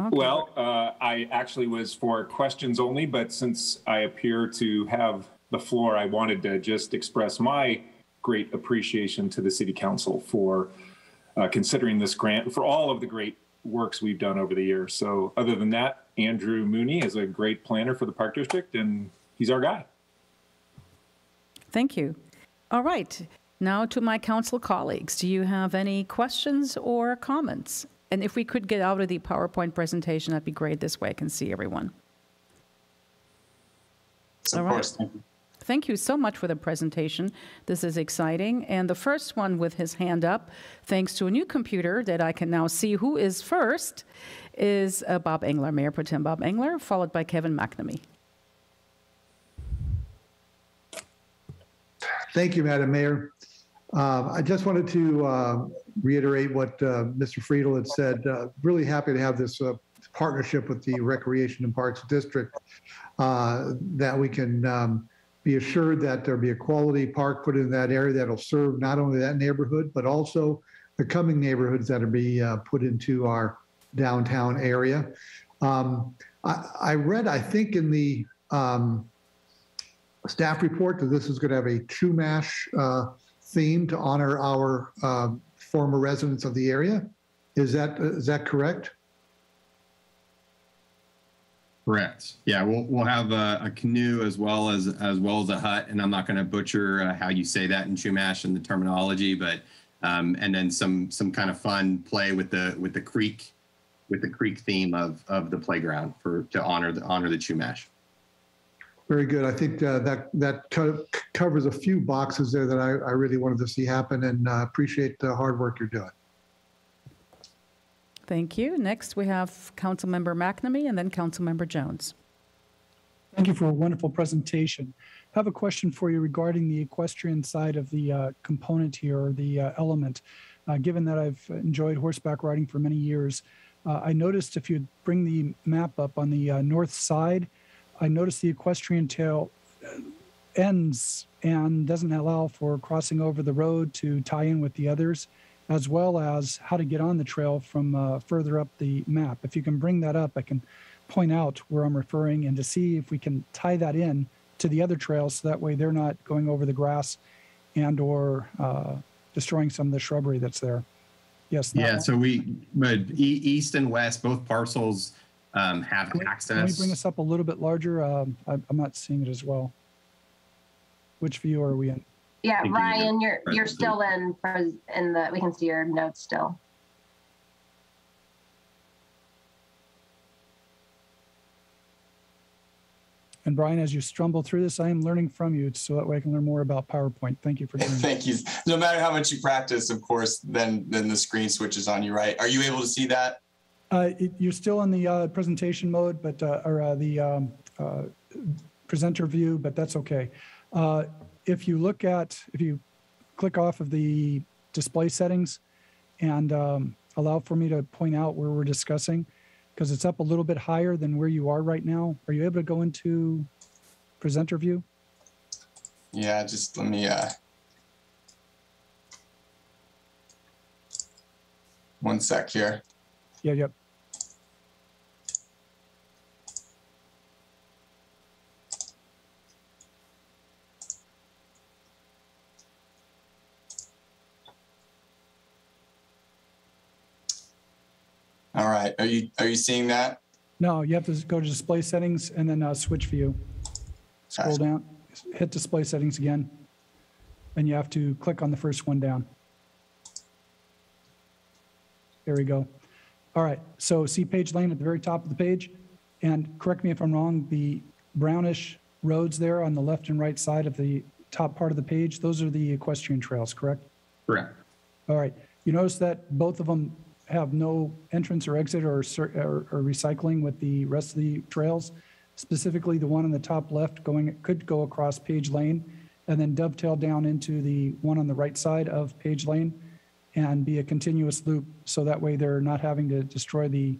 Okay. Well, uh, I actually was for questions only, but since I appear to have the floor, I wanted to just express my great appreciation to the City Council for uh, considering this grant for all of the great works we've done over the years. So, other than that, Andrew Mooney is a great planner for the Park District, and he's our guy. Thank you. All right. Now to my council colleagues. Do you have any questions or comments? And if we could get out of the PowerPoint presentation, that'd be great. This way I can see everyone. Of All course. Right. Thank you so much for the presentation. This is exciting. And the first one with his hand up, thanks to a new computer that I can now see who is first, is uh, Bob Engler, Mayor Pro Tem Bob Engler, followed by Kevin McNamee. Thank you, Madam Mayor. Uh, I just wanted to uh, reiterate what uh, Mr. Friedl had said. Uh, really happy to have this uh, partnership with the Recreation and Parks District uh, that we can um, be assured that there'll be a quality park put in that area that'll serve not only that neighborhood, but also the coming neighborhoods that will be put into our downtown area. Um, I, I, read, I think, in the um, staff report that this is going to have a Chumash theme to honor our uh, former residents of the area. Is that is that correct? Correct. Yeah, we'll we'll have a, a, canoe as well as as well as a hut, and I'm not going to butcher uh, how you say that in Chumash and the terminology, but um, and then some some kind of fun play with the with the creek with the creek theme of of the playground for to honor the honor the Chumash. Very good. I think uh, that that co- covers a few boxes there that I, I really wanted to see happen and uh, appreciate the hard work you're doing. Thank you. Next, we have Councilmember McNamee and then Councilmember Jones. Thank you for a wonderful presentation. I have a question for you regarding the equestrian side of the uh, component here, or the uh, element. Uh, given that I've enjoyed horseback riding for many years, uh, I noticed if you bring the map up on the uh, north side, I noticed the equestrian trail ends and doesn't allow for crossing over the road to tie in with the others, as well as how to get on the trail from uh, further up the map. If you can bring that up, I can point out where I'm referring and to see if we can tie that in to the other trails so that way they're not going over the grass and or uh, destroying some of the shrubbery that's there. Yes. Yeah, so we, but east and west, both parcels um, have Can we access. bring us up a little bit larger? Um, I, I'm not seeing it as well. Which view are we in? Yeah, Thank you, Ryan, you're, you're still in, in the, we can see your notes still. And Brian, as you stumble through this, I am learning from you so that way I can learn more about PowerPoint. Thank you for doing that. Thank you. No matter how much you practice, of course, then then the screen switches on you, right? Are you able to see that? Uh, it- You're still in the uh, presentation mode, but, uh, or uh, the um, uh, presenter view, but that's okay. Uh, If you look at, if you click off of the display settings and um, allow for me to point out where we're discussing, because it's up a little bit higher than where you are right now. Are you able to go into presenter view? Yeah, just let me one sec here. Yeah, yep. All right. Are you are you seeing that? No, you have to go to display settings and then uh, switch view. Scroll Gotcha. down, hit display settings again. And you have to click on the first one down. There we go. All right, so see page lane at the very top of the page? And correct me if I'm wrong, the brownish roads there on the left and right side of the top part of the page, those are the equestrian trails, correct? Correct. All right. You notice that both of them have no entrance or exit or, or, or recycling with the rest of the trails. Specifically, the one on the top left going could go across Page Lane and then dovetail down into the one on the right side of Page Lane and be a continuous loop. So that way they're not having to destroy the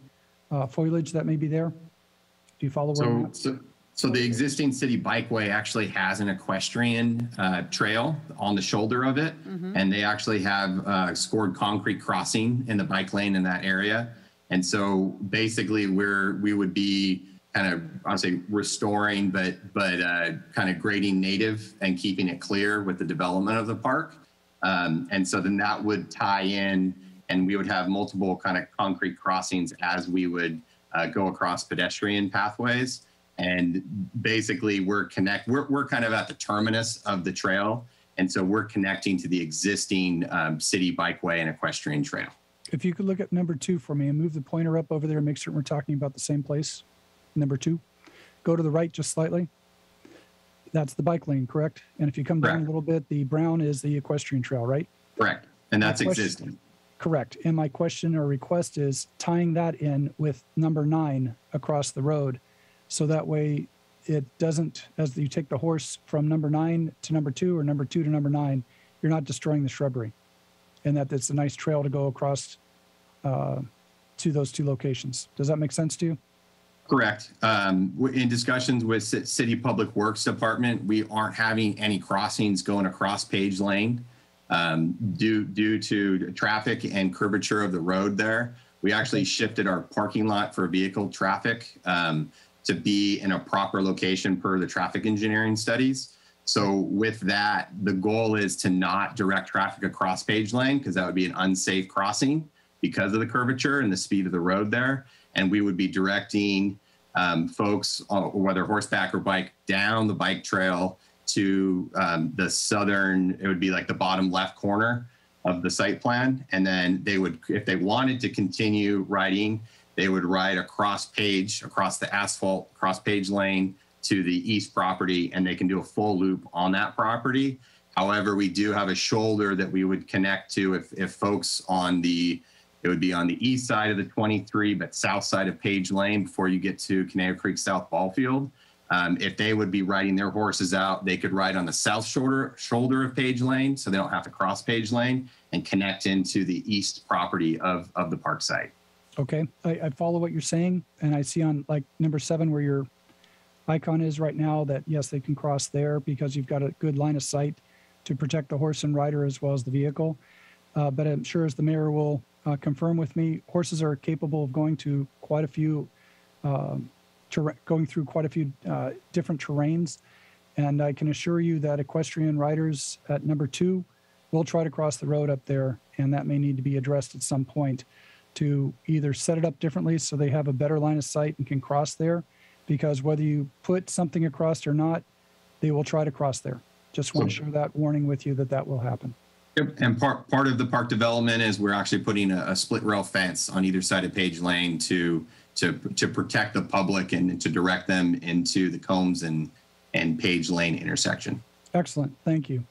uh, foliage that may be there. Do you follow where So, at? so, so the existing city bikeway actually has an equestrian uh, trail on the shoulder of it, and they actually have uh, scored concrete crossing in the bike lane in that area. And so basically, we're we would be kind of I would say restoring, but but uh, kind of grading native and keeping it clear with the development of the park. Um, and so then that would tie in, and we would have multiple kind of concrete crossings as we would uh, go across pedestrian pathways. And basically, we're connect. We're we're kind of at the terminus of the trail, and so we're connecting to the existing um, city bikeway and equestrian trail. If you could look at number two for me and move the pointer up over there and make certain we're talking about the same place. Number two, go to the right just slightly. That's the bike lane, correct? And if you come down a Correct. little bit, the brown is the equestrian trail, right? Correct, and that's My question- existing. Correct. And my question or request is tying that in with number nine across the road. So that way it doesn't, as you take the horse from number nine to number two or number two to number nine, you're not destroying the shrubbery. And that it's a nice trail to go across uh, to those two locations. Does that make sense to you? Correct. Um, in discussions with Ci- City Public Works Department, we aren't having any crossings going across Page Lane um, due due to traffic and curvature of the road there. We actually shifted our parking lot for vehicle traffic um, to be in a proper location per the traffic engineering studies. So with that, the goal is to not direct traffic across Page Lane because that would be an unsafe crossing because of the curvature and the speed of the road there. And we would be directing um, folks, uh, whether horseback or bike, down the bike trail to um, the southern, it would be like the bottom left corner of the site plan. And then they would, if they wanted to continue riding, they would ride across page, across the asphalt, across page lane to the east property and they can do a full loop on that property. However, we do have a shoulder that we would connect to if, if folks on the, it would be on the east side of the 23, but south side of Page Lane before you get to Conejo Creek South Ballfield. Um, if they would be riding their horses out, they could ride on the south shoulder shoulder of Page Lane, so they don't have to cross Page Lane and connect into the east property of of the park site. Okay, I, I follow what you're saying, and I see on like number seven where your icon is right now that yes, they can cross there because you've got a good line of sight to protect the horse and rider as well as the vehicle. Uh, but I'm sure as the mayor will uh, confirm with me, horses are capable of going to quite a few, um, terra- going through quite a few uh, different terrains. And I can assure you that equestrian riders at number two will try to cross the road up there, and that may need to be addressed at some point to either set it up differently so they have a better line of sight and can cross there, because whether you put something across or not, they will try to cross there. Just want to share that warning with you that that will happen. Yep, and part part of the park development is we're actually putting a, a split rail fence on either side of Page Lane to to to protect the public and to direct them into the Combs and and Page Lane intersection. Excellent. Thank you.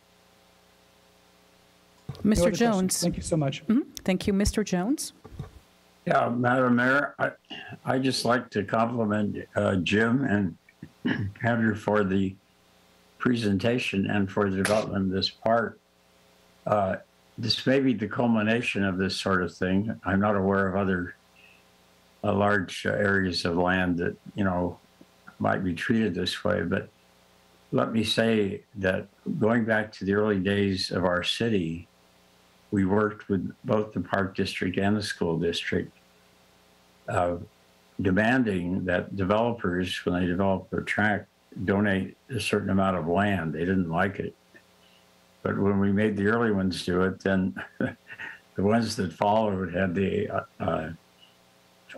No Mr. questions. Jones. Thank you so much. Mhm. Thank you, Mr. Jones. Yeah, Madam Mayor, I, I just like to compliment uh, Jim and Andrew for the presentation and for the development of this park. Uh, this may be the culmination of this sort of thing. I'm not aware of other uh, large areas of land that, you know, might be treated this way, but let me say that going back to the early days of our city, we worked with both the park district and the school district, uh, demanding that developers, when they develop a tract, donate a certain amount of land. They didn't like it. But when we made the early ones do it, then the ones that followed had the uh, uh,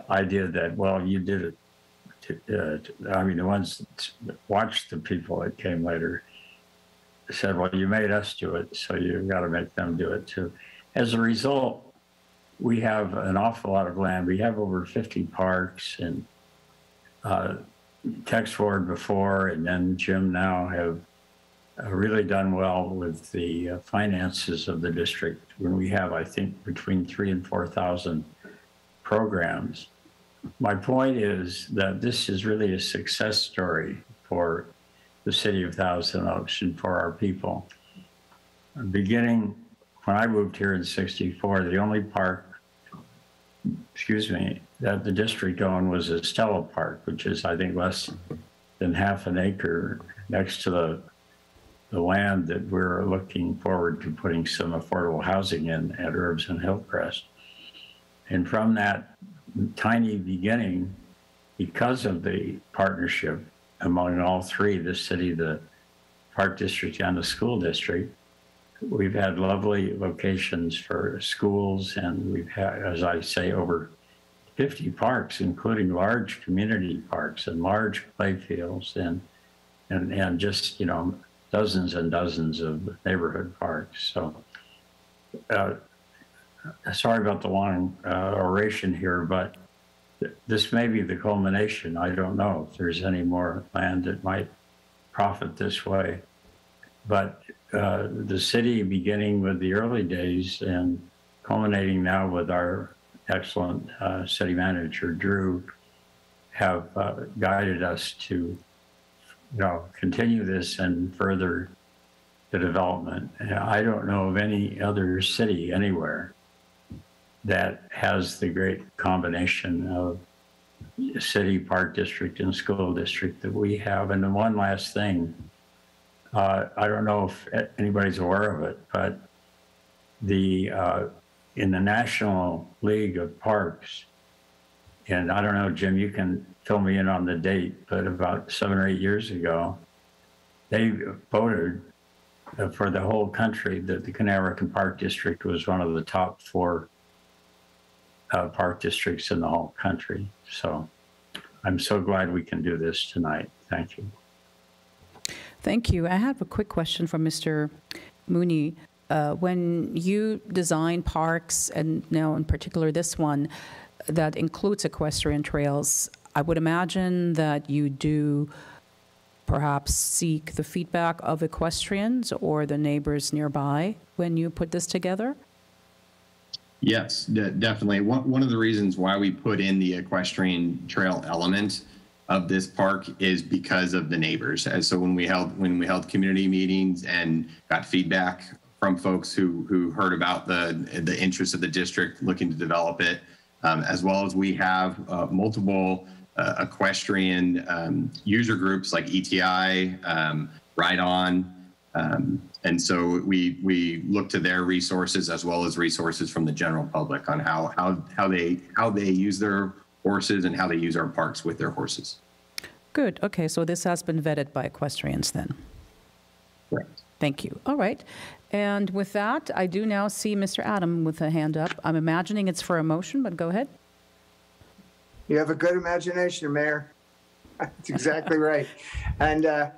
idea that, well, you did it. To, uh, I mean, the ones that watched the people that came later said, well, you made us do it, so you've got to make them do it too. As a result, we have an awful lot of land. We have over 50 parks and uh, Tex Ward before and then Jim now have really done well with the uh, finances of the district when we have, I think, between three and 4,000 programs. My point is that this is really a success story for the city of Thousand Oaks and for our people. Beginning when I moved here in 64, the only park, excuse me, that the district owned was Estella Park, which is, I think, less than half an acre next to the, the land that we're looking forward to putting some affordable housing in at Herbs and Hillcrest. And from that tiny beginning, because of the partnership among all three, the city, the park district, and the school district, we've had lovely locations for schools, and we've had, as I say, over 50 parks, including large community parks and large playfields, and and and just you know dozens and dozens of neighborhood parks. So, uh, sorry about the long uh, oration here, but th- this may be the culmination. I don't know if there's any more land that might profit this way, but uh, the city, beginning with the early days and culminating now with our excellent uh, city manager, Drew, have uh, guided us to, you know, continue this and further the development. I don't know of any other city anywhere that has the great combination of city, park district, and school district that we have. And the one last thing, uh, I don't know if anybody's aware of it, but the uh, in the National League of Parks, and I don't know, Jim, you can fill me in on the date, but about seven or eight years ago, they voted uh, for the whole country that the Canaveral Park District was one of the top four uh, park districts in the whole country. So I'm so glad we can do this tonight. Thank you. Thank you. I have a quick question from Mr. Mooney. Uh, when you design parks, and now in particular this one, that includes equestrian trails, I would imagine that you do perhaps seek the feedback of equestrians or the neighbors nearby when you put this together? Yes, de- definitely. One, one of the reasons why we put in the equestrian trail element of this park is because of the neighbors. And so when we held when we held community meetings and got feedback from folks who who heard about the the interest of the district looking to develop it, um, as well as we have uh, multiple uh, equestrian um, user groups like ETI, um, Ride On, um, and so we we look to their resources as well as resources from the general public on how how how they how they use their horses and how they use our parks with their horses. Good. Okay, so this has been vetted by equestrians then. Correct. Thank you. All right. And with that, I do now see Mr. Adam with a hand up. I'm imagining it's for a motion, but go ahead. You have a good imagination, Mayor. That's exactly right. And uh,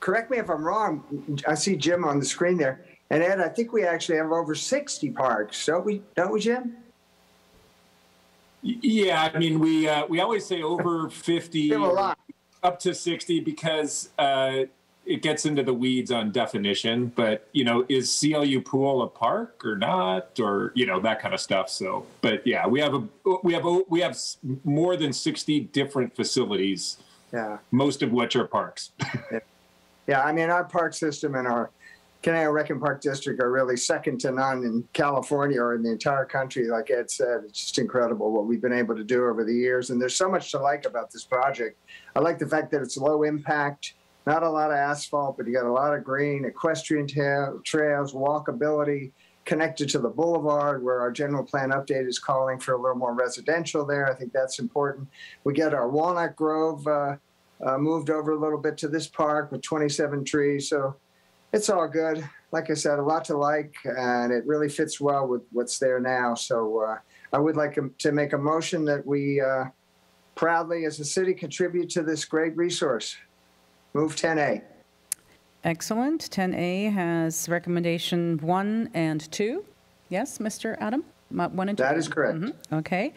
correct me if I'm wrong. I see Jim on the screen there. And Ed, I think we actually have over 60 parks, don't we? Don't we, Jim? Yeah, I mean, we uh, we always say over 50, up to 60 because uh, it gets into the weeds on definition. But, you know, is CLU Pool a park or not or, you know, that kind of stuff. So, but yeah, we have a we have a, we have more than 60 different facilities. Yeah. Most of which are parks. yeah. yeah, I mean, our park system and our Conejo Rec and Park District are really second to none in California or in the entire country. Like Ed said, it's just incredible what we've been able to do over the years. And there's so much to like about this project. I like the fact that it's low impact, not a lot of asphalt, but you got a lot of green, equestrian ta- trails, walkability connected to the boulevard where our general plan update is calling for a little more residential there. I think that's important. We get our Walnut Grove uh, uh, moved over a little bit to this park with 27 trees. So it's all good. Like I said, a lot to like, and it really fits well with what's there now. So uh, I would like to make a motion that we uh, proudly, as a city, contribute to this great resource. Move 10A. Excellent. 10A has recommendation one and two. Yes, Mr. Adam? One and two? That is correct. Mm-hmm. Okay.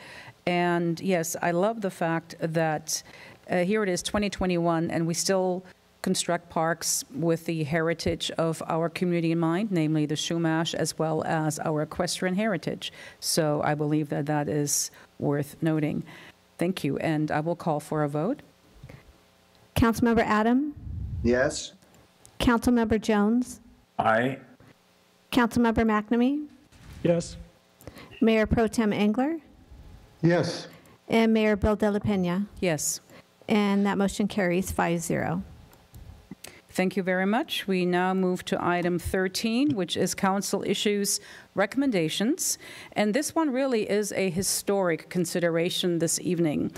And yes, I love the fact that uh, here it is 2021 and we still construct parks with the heritage of our community in mind, namely the Chumash, as well as our equestrian heritage. So I believe that that is worth noting. Thank you, and I will call for a vote. Councilmember Adam? Yes. Councilmember Jones? Aye. Councilmember McNamee? Yes. Mayor Pro Tem Engler? Yes. And Mayor Bill De La Pena? Yes. And that motion carries 5-0. Thank you very much. We now move to item 13, which is council issues recommendations. And this one really is a historic consideration this evening.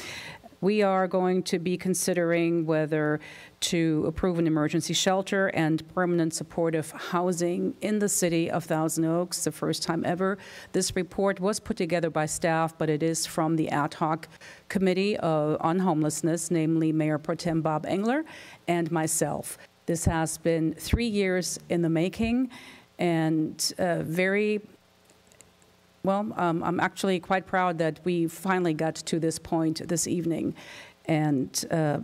We are going to be considering whether to approve an emergency shelter and permanent supportive housing in the city of Thousand Oaks, the first time ever. This report was put together by staff, but it is from the ad hoc committee uh, on homelessness, namely Mayor Pro Tem Bob Engler and myself. This has been three years in the making and uh, very, well, um, I'm actually quite proud that we finally got to this point this evening and uh,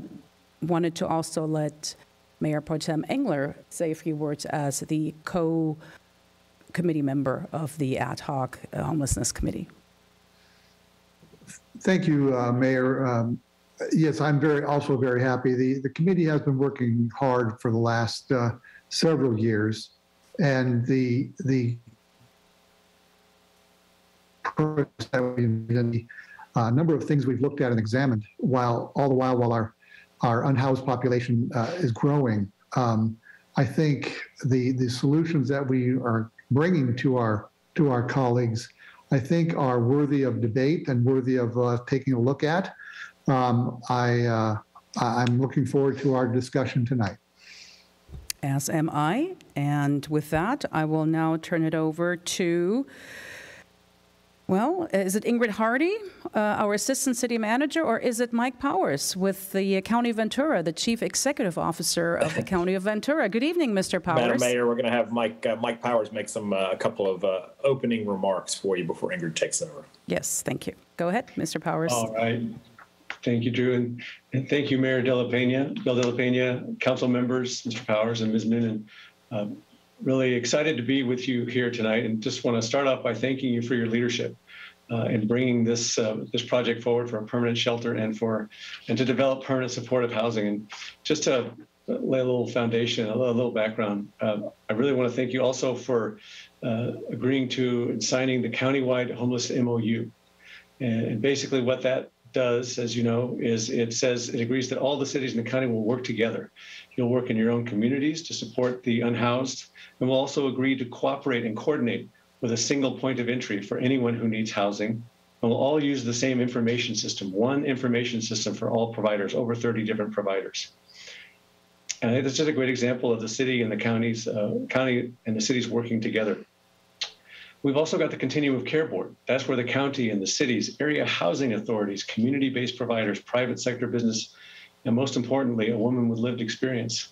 wanted to also let Mayor Pro Tem Engler say a few words as the co committee member of the ad hoc uh, homelessness committee. Thank you, uh, Mayor. Um, yes, I'm very also very happy. The the committee has been working hard for the last uh, several years, and the the the uh, number of things we've looked at and examined while all the while while our our unhoused population uh, is growing. Um, I think the the solutions that we are bringing to our to our colleagues, I think, are worthy of debate and worthy of uh, taking a look at. Um, I, uh, I'm looking forward to our discussion tonight. As am I. And with that, I will now turn it over to, well, is it Ingrid Hardy, uh, our Assistant City Manager, or is it Mike Powers with the County of Ventura, the Chief Executive Officer of the County of Ventura? Good evening, Mr. Powers. Madam Mayor, we're going to have Mike uh, Mike Powers make some uh, a couple of uh, opening remarks for you before Ingrid takes over. Yes, thank you. Go ahead, Mr. Powers. All right. Thank you, Drew, and, and thank you, Mayor De La Pena, Bill De La Pena, council members, Mr. Powers and Ms. Noonan. Um, really excited to be with you here tonight, and just want to start off by thanking you for your leadership uh, in bringing this uh, this project forward for a permanent shelter and for and to develop permanent supportive housing. And just to lay a little foundation, a little, a little background, uh, I really want to thank you also for uh, agreeing to and signing the countywide homeless MOU. And, and basically, what that does, as you know, is it says it agrees that all the cities in the county will work together. You'll work in your own communities to support the unhoused, and we'll also agree to cooperate and coordinate with a single point of entry for anyone who needs housing. And we'll all use the same information system, one information system for all providers, over 30 different providers. And I think that's just a great example of the city and the counties, uh, county and the cities working together. We've also got the Continuum of Care Board. That's where the county and the cities, area housing authorities, community-based providers, private sector business, and most importantly, a woman with lived experience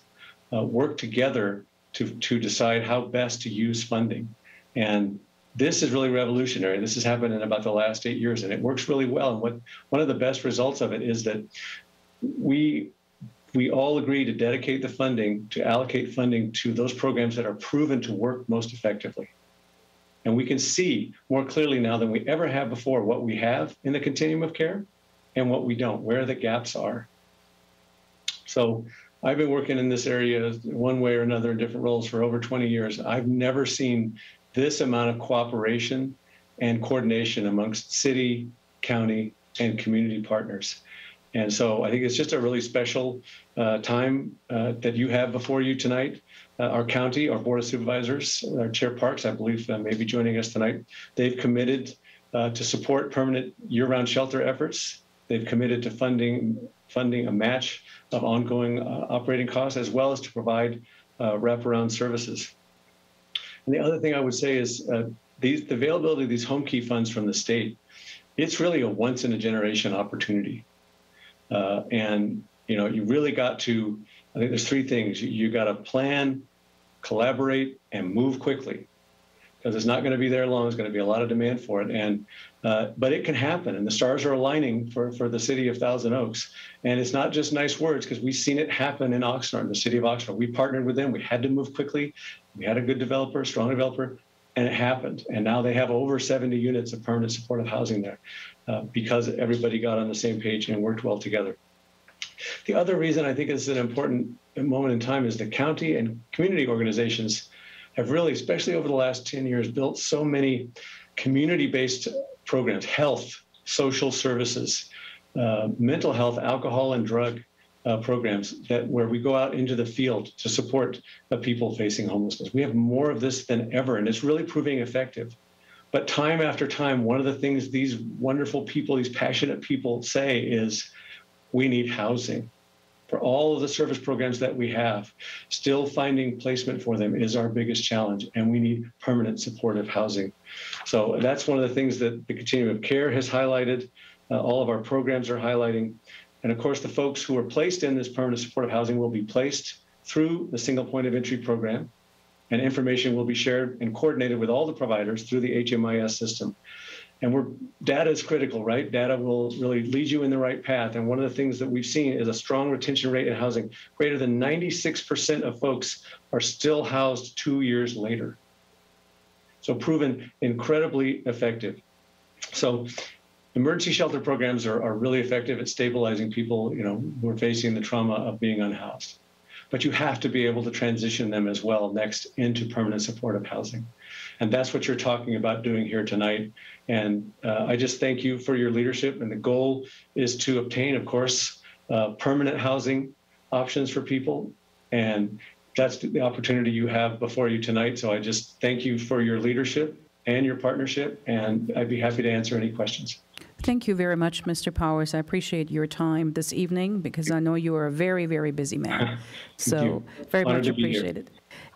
uh, work together to, to decide how best to use funding. And this is really revolutionary. This has happened in about the last eight years, and it works really well. And what one of the best results of it is that we we all agree to dedicate the funding to allocate funding to those programs that are proven to work most effectively. And we can see more clearly now than we ever have before what we have in the continuum of care and what we don't, where the gaps are. So I've been working in this area one way or another in different roles for over 20 years. I've never seen this amount of cooperation and coordination amongst city, county, and community partners. And so I think it's just a really special uh, time uh, that you have before you tonight. Uh, our county, our Board of Supervisors, our Chair Parks, I believe, uh, may be joining us tonight. They've committed uh, to support permanent year-round shelter efforts. They've committed to funding funding a match of ongoing uh, operating costs, as well as to provide wraparound services. And the other thing I would say is these, the availability of these Homekey funds from the state, it's really a once in a generation opportunity. Uh, and you know, you really got to. I think there's three things. You, you got to plan, collaborate, and move quickly, because it's not going to be there long. There's going to be a lot of demand for it, and uh, but it can happen, and the stars are aligning for for the city of Thousand Oaks. And it's not just nice words, because we've seen it happen in Oxnard, in the city of Oxnard. We partnered with them. We had to move quickly. We had a good developer, strong developer, and it happened. And now they have over 70 units of permanent supportive housing there. Uh, because everybody got on the same page and worked well together. The other reason I think it's an important moment in time is the county and community organizations have really, especially over the last 10 years, built so many community-based programs, health, social services, uh, mental health, alcohol and drug uh, programs that where we go out into the field to support the people facing homelessness. We have more of this than ever, and it's really proving effective. But time after time, one of the things these wonderful people, these passionate people say is we need housing. For all of the service programs that we have, still finding placement for them is our biggest challenge, and we need permanent supportive housing. So that's one of the things that the continuum of care has highlighted. Uh, all of our programs are highlighting. And of course, the folks who are placed in this permanent supportive housing will be placed through the single point of entry program and information will be shared and coordinated with all the providers through the HMIS system. And we're, data is critical, right? Data will really lead you in the right path. And one of the things that we've seen is a strong retention rate in housing. Greater than 96% of folks are still housed two years later. So proven incredibly effective. So emergency shelter programs are, are really effective at stabilizing people, you know, who are facing the trauma of being unhoused but you have to be able to transition them as well next into permanent supportive housing. And that's what you're talking about doing here tonight. And uh, I just thank you for your leadership. And the goal is to obtain, of course, uh, permanent housing options for people. And that's the opportunity you have before you tonight. So I just thank you for your leadership and your partnership. And I'd be happy to answer any questions. Thank you very much, Mr. Powers. I appreciate your time this evening because I know you are a very, very busy man. so, very Honored much appreciated.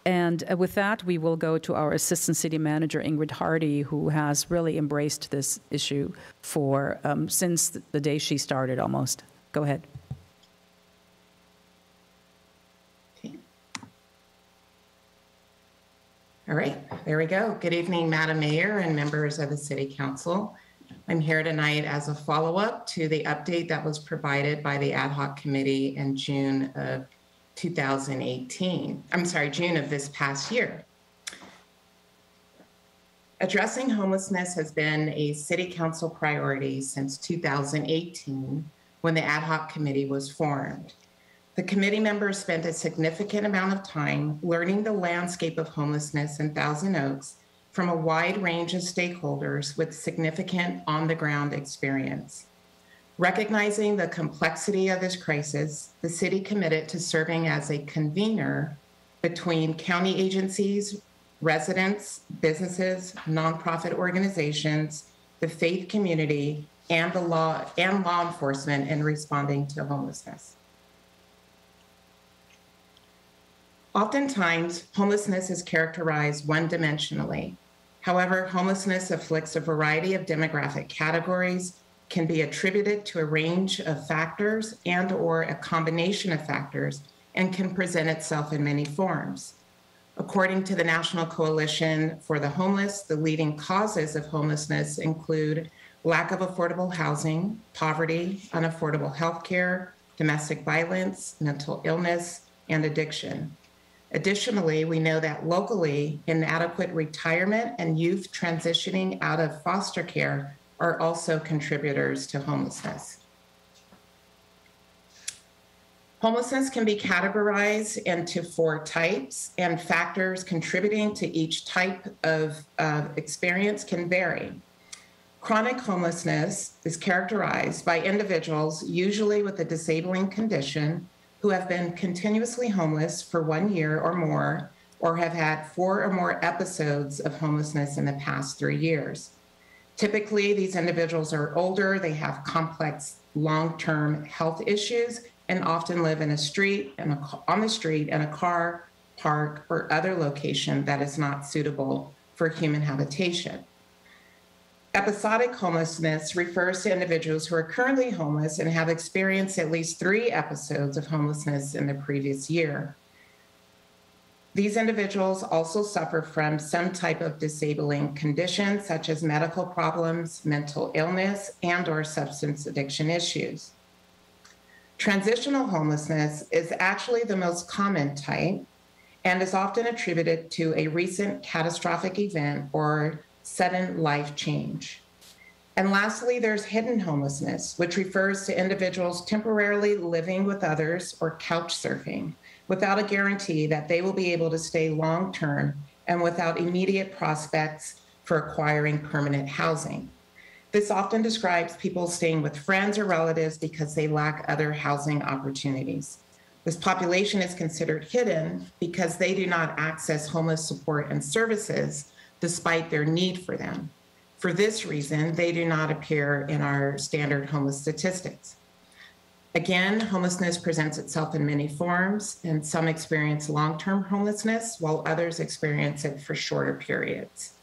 And uh, with that, we will go to our Assistant City Manager, Ingrid Hardy, who has really embraced this issue for um, since the day she started almost. Go ahead. All right, there we go. Good evening, Madam Mayor and members of the City Council. I'm here tonight as a follow-up to the update that was provided by the ad hoc committee in June of 2018. I'm sorry, June of this past year. Addressing homelessness has been a city council priority since 2018 when the ad hoc committee was formed. The committee members spent a significant amount of time learning the landscape of homelessness in Thousand Oaks from a wide range of stakeholders with significant on the ground experience. Recognizing the complexity of this crisis, the city committed to serving as a convener between county agencies, residents, businesses, nonprofit organizations, the faith community, and the law and law enforcement in responding to homelessness. Oftentimes, homelessness is characterized one dimensionally. However, homelessness afflicts a variety of demographic categories, can be attributed to a range of factors and or a combination of factors, and can present itself in many forms. According to the National Coalition for the Homeless, the leading causes of homelessness include lack of affordable housing, poverty, unaffordable health care, domestic violence, mental illness, and addiction. Additionally, we know that locally, inadequate retirement and youth transitioning out of foster care are also contributors to homelessness. Homelessness can be categorized into four types, and factors contributing to each type of uh, experience can vary. Chronic homelessness is characterized by individuals, usually with a disabling condition, who have been continuously homeless for one year or more, or have had four or more episodes of homelessness in the past three years. Typically, these individuals are older, they have complex long term health issues, and often live in a street and on the street in a car, park, or other location that is not suitable for human habitation. Episodic homelessness refers to individuals who are currently homeless and have experienced at least three episodes of homelessness in the previous year. These individuals also suffer from some type of disabling condition, such as medical problems, mental illness, and or substance addiction issues. Transitional homelessness is actually the most common type and is often attributed to a recent catastrophic event or sudden life change. And lastly, there's hidden homelessness, which refers to individuals temporarily living with others or couch surfing without a guarantee that they will be able to stay long term and without immediate prospects for acquiring permanent housing. This often describes people staying with friends or relatives because they lack other housing opportunities. This population is considered hidden because they do not access homeless support and services despite their need for them. For this reason, they do not appear in our standard homeless statistics. Again, homelessness presents itself in many forms, and some experience long term homelessness, while others experience it for shorter periods.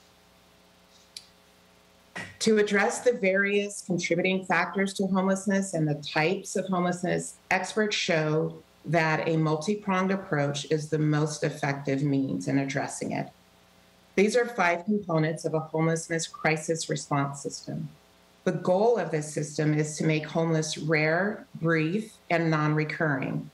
To address the various contributing factors to homelessness and the types of homelessness, experts show that a multi pronged approach is the most effective means in addressing it. These are five components of a homelessness crisis response system. The goal of this system is to make homeless rare, brief, and non recurring.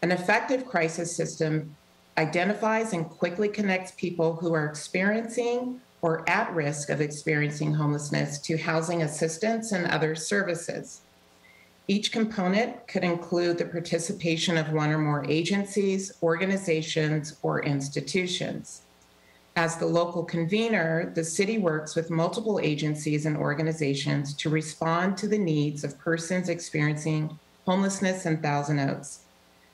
An effective crisis system identifies and quickly connects people who are experiencing or at risk of experiencing homelessness to housing assistance and other services. Each component could include the participation of one or more agencies, organizations, or institutions. As the local convener, the city works with multiple agencies and organizations to respond to the needs of persons experiencing homelessness in Thousand Oaks.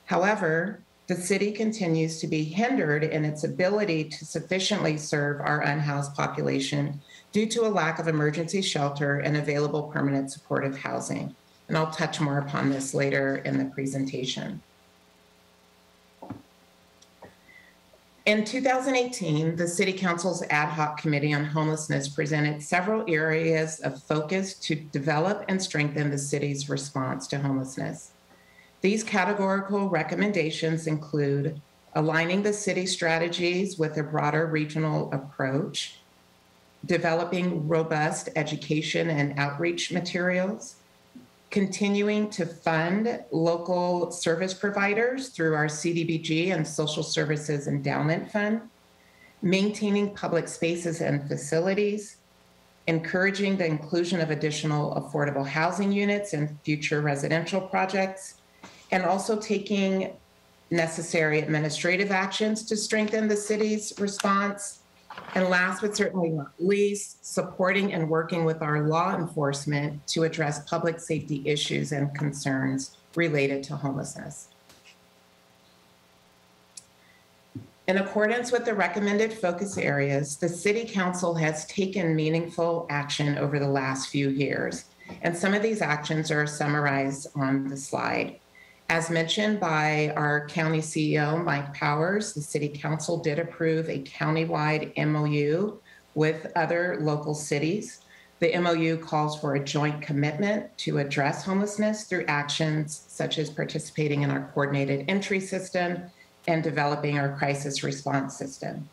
However, the city continues to be hindered in its ability to sufficiently serve our unhoused population due to a lack of emergency shelter and available permanent supportive housing. And I'll touch more upon this later in the presentation. In 2018, the City Council's Ad Hoc Committee on Homelessness presented several areas of focus to develop and strengthen the city's response to homelessness. These categorical recommendations include aligning the city strategies with a broader regional approach, developing robust education and outreach materials, continuing to fund local service providers through our CDBG and Social Services Endowment Fund, maintaining public spaces and facilities, encouraging the inclusion of additional affordable housing units in future residential projects, and also taking necessary administrative actions to strengthen the city's response. And last but certainly not least, supporting and working with our law enforcement to address public safety issues and concerns related to homelessness. In accordance with the recommended focus areas, the City Council has taken meaningful action over the last few years, and some of these actions are summarized on the slide. As mentioned by our county CEO, Mike Powers, the City Council did approve a countywide MOU with other local cities. The MOU calls for a joint commitment to address homelessness through actions such as participating in our coordinated entry system and developing our crisis response system.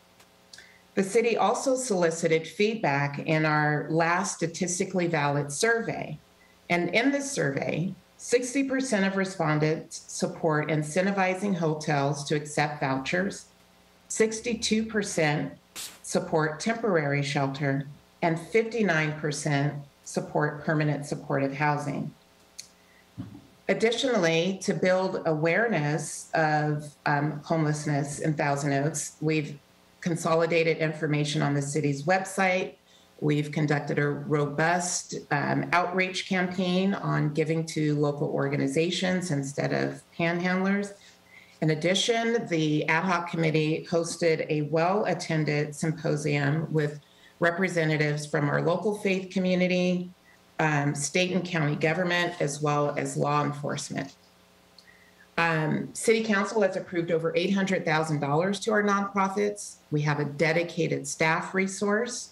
The city also solicited feedback in our last statistically valid survey. And in this survey, 60% of respondents support incentivizing hotels to accept vouchers, 62% support temporary shelter, and 59% support permanent supportive housing. Additionally, to build awareness of um, homelessness in Thousand Oaks, we've consolidated information on the city's website. We've conducted a robust um, outreach campaign on giving to local organizations instead of panhandlers. In addition, the ad hoc committee hosted a well attended symposium with representatives from our local faith community, um, state and county government, as well as law enforcement. Um, City Council has approved over $800,000 to our nonprofits. We have a dedicated staff resource.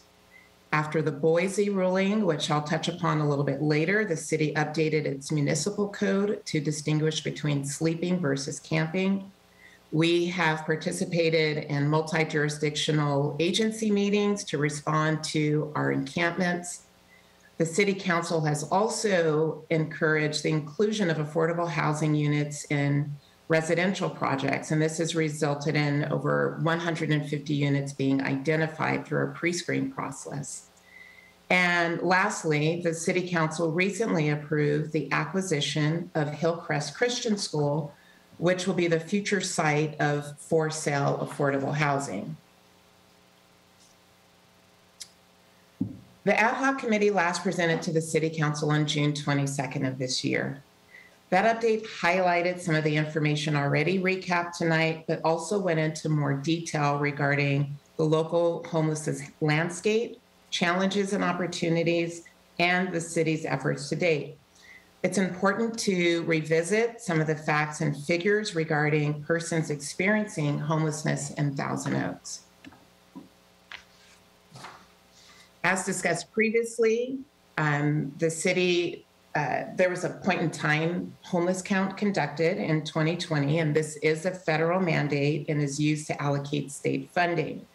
After the Boise ruling, which I'll touch upon a little bit later, the city updated its municipal code to distinguish between sleeping versus camping. We have participated in multi jurisdictional agency meetings to respond to our encampments the City Council has also encouraged the inclusion of affordable housing units in residential projects, and this has resulted in over 150 units being identified through a pre screen process. And lastly, the City Council recently approved the acquisition of Hillcrest Christian School, which will be the future site of for sale affordable housing. The ad hoc committee last presented to the City Council on June 22nd of this year. That update highlighted some of the information already recapped tonight, but also went into more detail regarding the local homelessness landscape, challenges and opportunities, and the city's efforts to date. It's important to revisit some of the facts and figures regarding persons experiencing homelessness in Thousand Oaks. As discussed previously, um, the city, uh, there was a point in time homeless count conducted in 2020, and this is a federal mandate and is used to allocate state funding.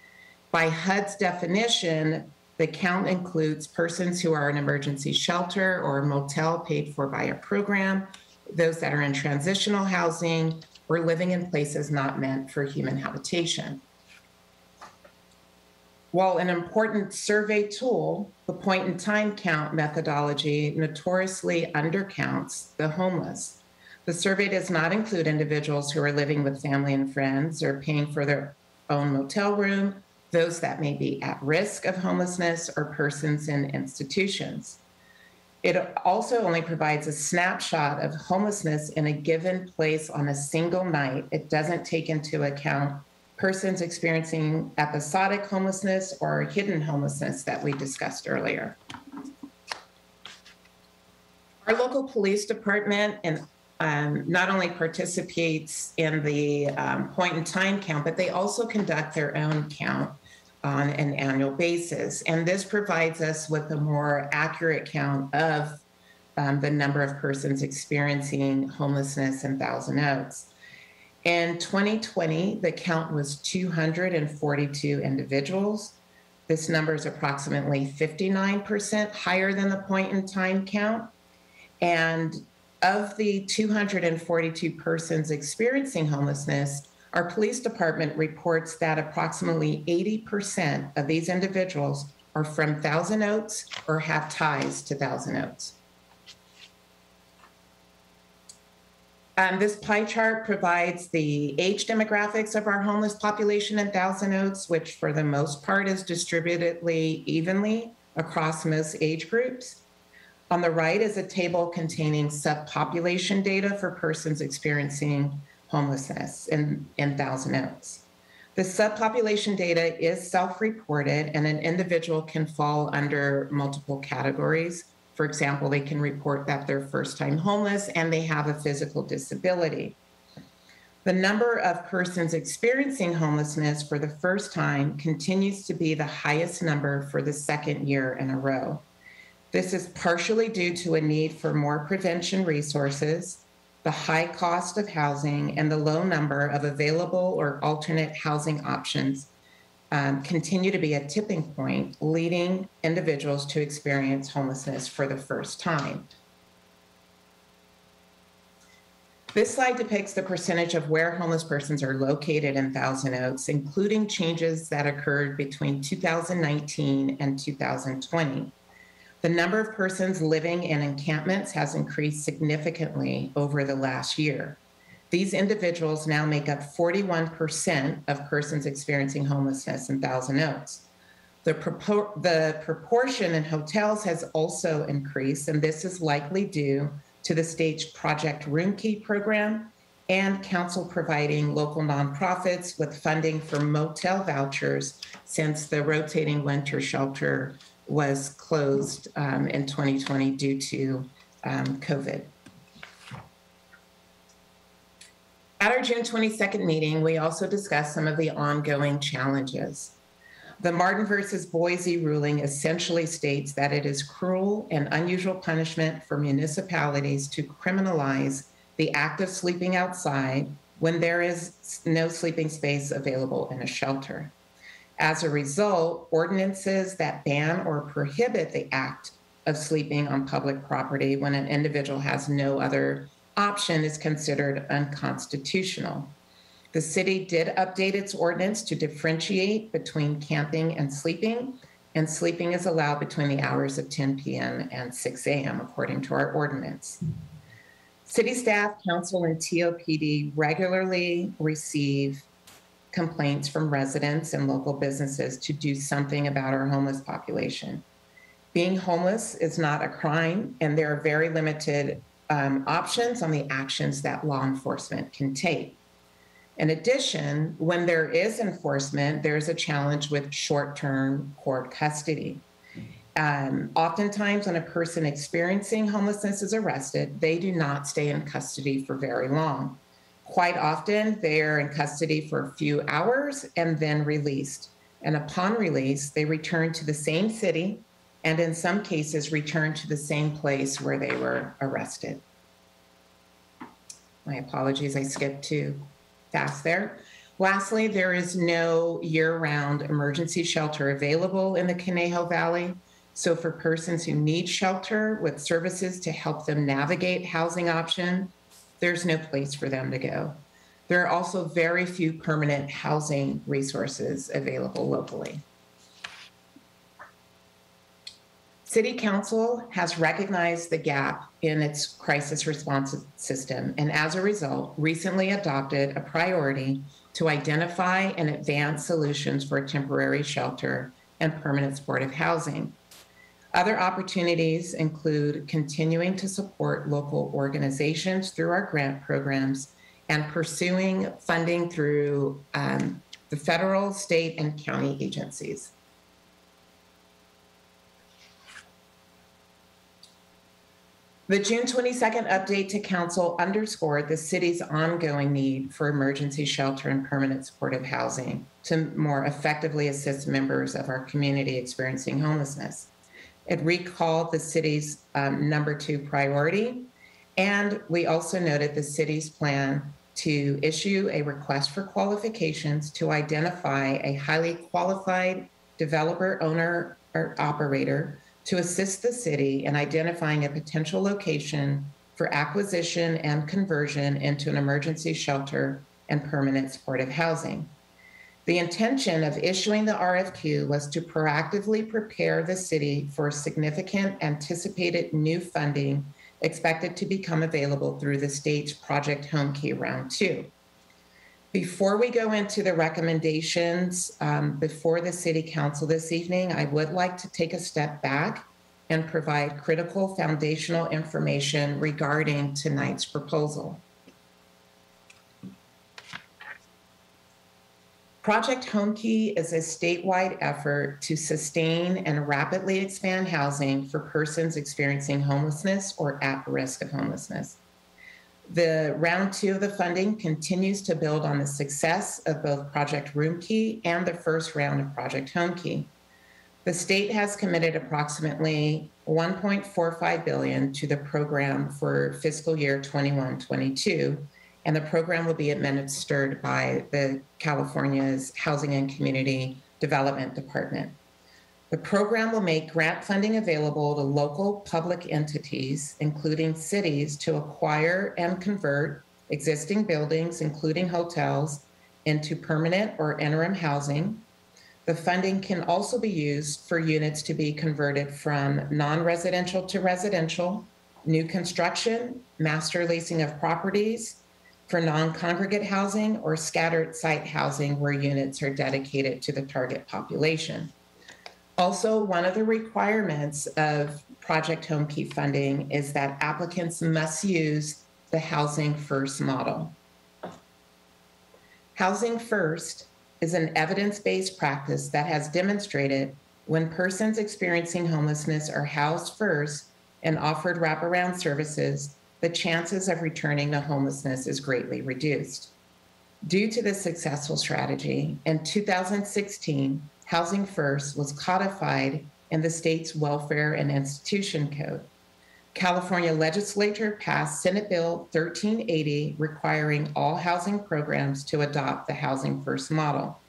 By HUD's definition, the count includes persons who are in emergency shelter or motel paid for by a program, those that are in transitional housing, or living in places not meant for human habitation. While an important survey tool, the point in time count methodology notoriously undercounts the homeless. The survey does not include individuals who are living with family and friends or paying for their own motel room, those that may be at risk of homelessness, or persons in institutions. It also only provides a snapshot of homelessness in a given place on a single night. It doesn't take into account persons experiencing episodic homelessness or hidden homelessness that we discussed earlier. Our local police department and um, not only participates in the um, point in time count, but they also conduct their own count on an annual basis. And this provides us with a more accurate count of um, the number of persons experiencing homelessness in Thousand Oaks. In 2020, the count was 242 individuals. This number is approximately 59% higher than the point in time count. And of the 242 persons experiencing homelessness, our police department reports that approximately 80% of these individuals are from Thousand Oaks or have ties to Thousand Oaks. Um, this pie chart provides the age demographics of our homeless population in Thousand Oaks, which for the most part is distributedly evenly across most age groups. On the right is a table containing subpopulation data for persons experiencing homelessness in, in Thousand Oaks. The subpopulation data is self-reported and an individual can fall under multiple categories. For example, they can report that they're first time homeless and they have a physical disability. The number of persons experiencing homelessness for the first time continues to be the highest number for the second year in a row. This is partially due to a need for more prevention resources, the high cost of housing, and the low number of available or alternate housing options um, continue to be a tipping point, leading individuals to experience homelessness for the first time. This slide depicts the percentage of where homeless persons are located in Thousand Oaks, including changes that occurred between 2019 and 2020. The number of persons living in encampments has increased significantly over the last year. These individuals now make up 41% of persons experiencing homelessness in Thousand Oaks. The, propor- the proportion in hotels has also increased, and this is likely due to the state's Project Roomkey program and council providing local nonprofits with funding for motel vouchers since the rotating winter shelter was closed um, in 2020 due to um, COVID. At our June 22nd meeting, we also discussed some of the ongoing challenges. The Martin versus Boise ruling essentially states that it is cruel and unusual punishment for municipalities to criminalize the act of sleeping outside when there is no sleeping space available in a shelter. As a result, ordinances that ban or prohibit the act of sleeping on public property when an individual has no other option is considered unconstitutional. The city did update its ordinance to differentiate between camping and sleeping, and sleeping is allowed between the hours of 10 p.m. and 6 a.m., according to our ordinance. City staff, council, and TOPD regularly receive complaints from residents and local businesses to do something about our homeless population. Being homeless is not a crime, and there are very limited um, options on the actions that law enforcement can take. In addition, when there is enforcement, there's a challenge with short term court custody. Um, oftentimes, when a person experiencing homelessness is arrested, they do not stay in custody for very long. Quite often, they are in custody for a few hours and then released. And upon release, they return to the same city and in some cases return to the same place where they were arrested. My apologies, I skipped too fast there. Lastly, there is no year-round emergency shelter available in the Conejo Valley. So for persons who need shelter with services to help them navigate housing option, there's no place for them to go. There are also very few permanent housing resources available locally. City Council has recognized the gap in its crisis response system and as a result recently adopted a priority to identify and advance solutions for temporary shelter and permanent supportive housing. Other opportunities include continuing to support local organizations through our grant programs and pursuing funding through um, the federal, state, and county agencies. The June 22nd update to council underscored the city's ongoing need for emergency shelter and permanent supportive housing to more effectively assist members of our community experiencing homelessness. It recalled the city's um, number two priority, and we also noted the city's plan to issue a request for qualifications to identify a highly qualified developer, owner, or operator to assist the city in identifying a potential location for acquisition and conversion into an emergency shelter and permanent supportive housing. The intention of issuing the RFQ was to proactively prepare the city for significant anticipated new funding expected to become available through the state's Project Homekey Round 2. Before we go into the recommendations um, before the City Council this evening, I would like to take a step back and provide critical foundational information regarding tonight's proposal. Project Homekey is a statewide effort to sustain and rapidly expand housing for persons experiencing homelessness or at risk of homelessness. The round two of the funding continues to build on the success of both Project Roomkey and the first round of Project Homekey. The state has committed approximately 1.45 billion to the program for fiscal year 21-22, and the program will be administered by the California's Housing and Community Development Department. The program will make grant funding available to local public entities, including cities, to acquire and convert existing buildings, including hotels, into permanent or interim housing. The funding can also be used for units to be converted from non residential to residential, new construction, master leasing of properties, for non congregate housing, or scattered site housing where units are dedicated to the target population. Also, one of the requirements of Project Homekey funding is that applicants must use the Housing First model. Housing First is an evidence based practice that has demonstrated when persons experiencing homelessness are housed first and offered wraparound services, the chances of returning to homelessness is greatly reduced. Due to this successful strategy, in 2016, Housing First was codified in the state's Welfare and Institution Code. California legislature passed Senate Bill 1380 requiring all housing programs to adopt the Housing First model.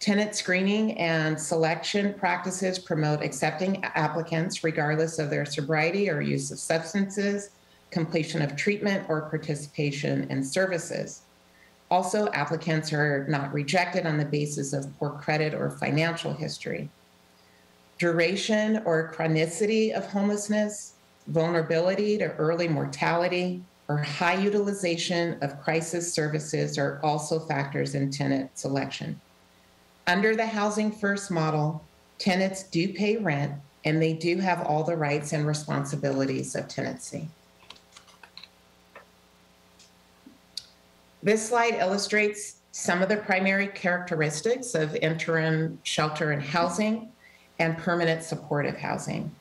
Tenant screening and selection practices promote accepting applicants regardless of their sobriety or use of substances, completion of treatment, or participation in services. Also, applicants are not rejected on the basis of poor credit or financial history. Duration or chronicity of homelessness, vulnerability to early mortality, or high utilization of crisis services are also factors in tenant selection. Under the Housing First model, tenants do pay rent and they do have all the rights and responsibilities of tenancy. This slide illustrates some of the primary characteristics of interim shelter and housing and permanent supportive housing.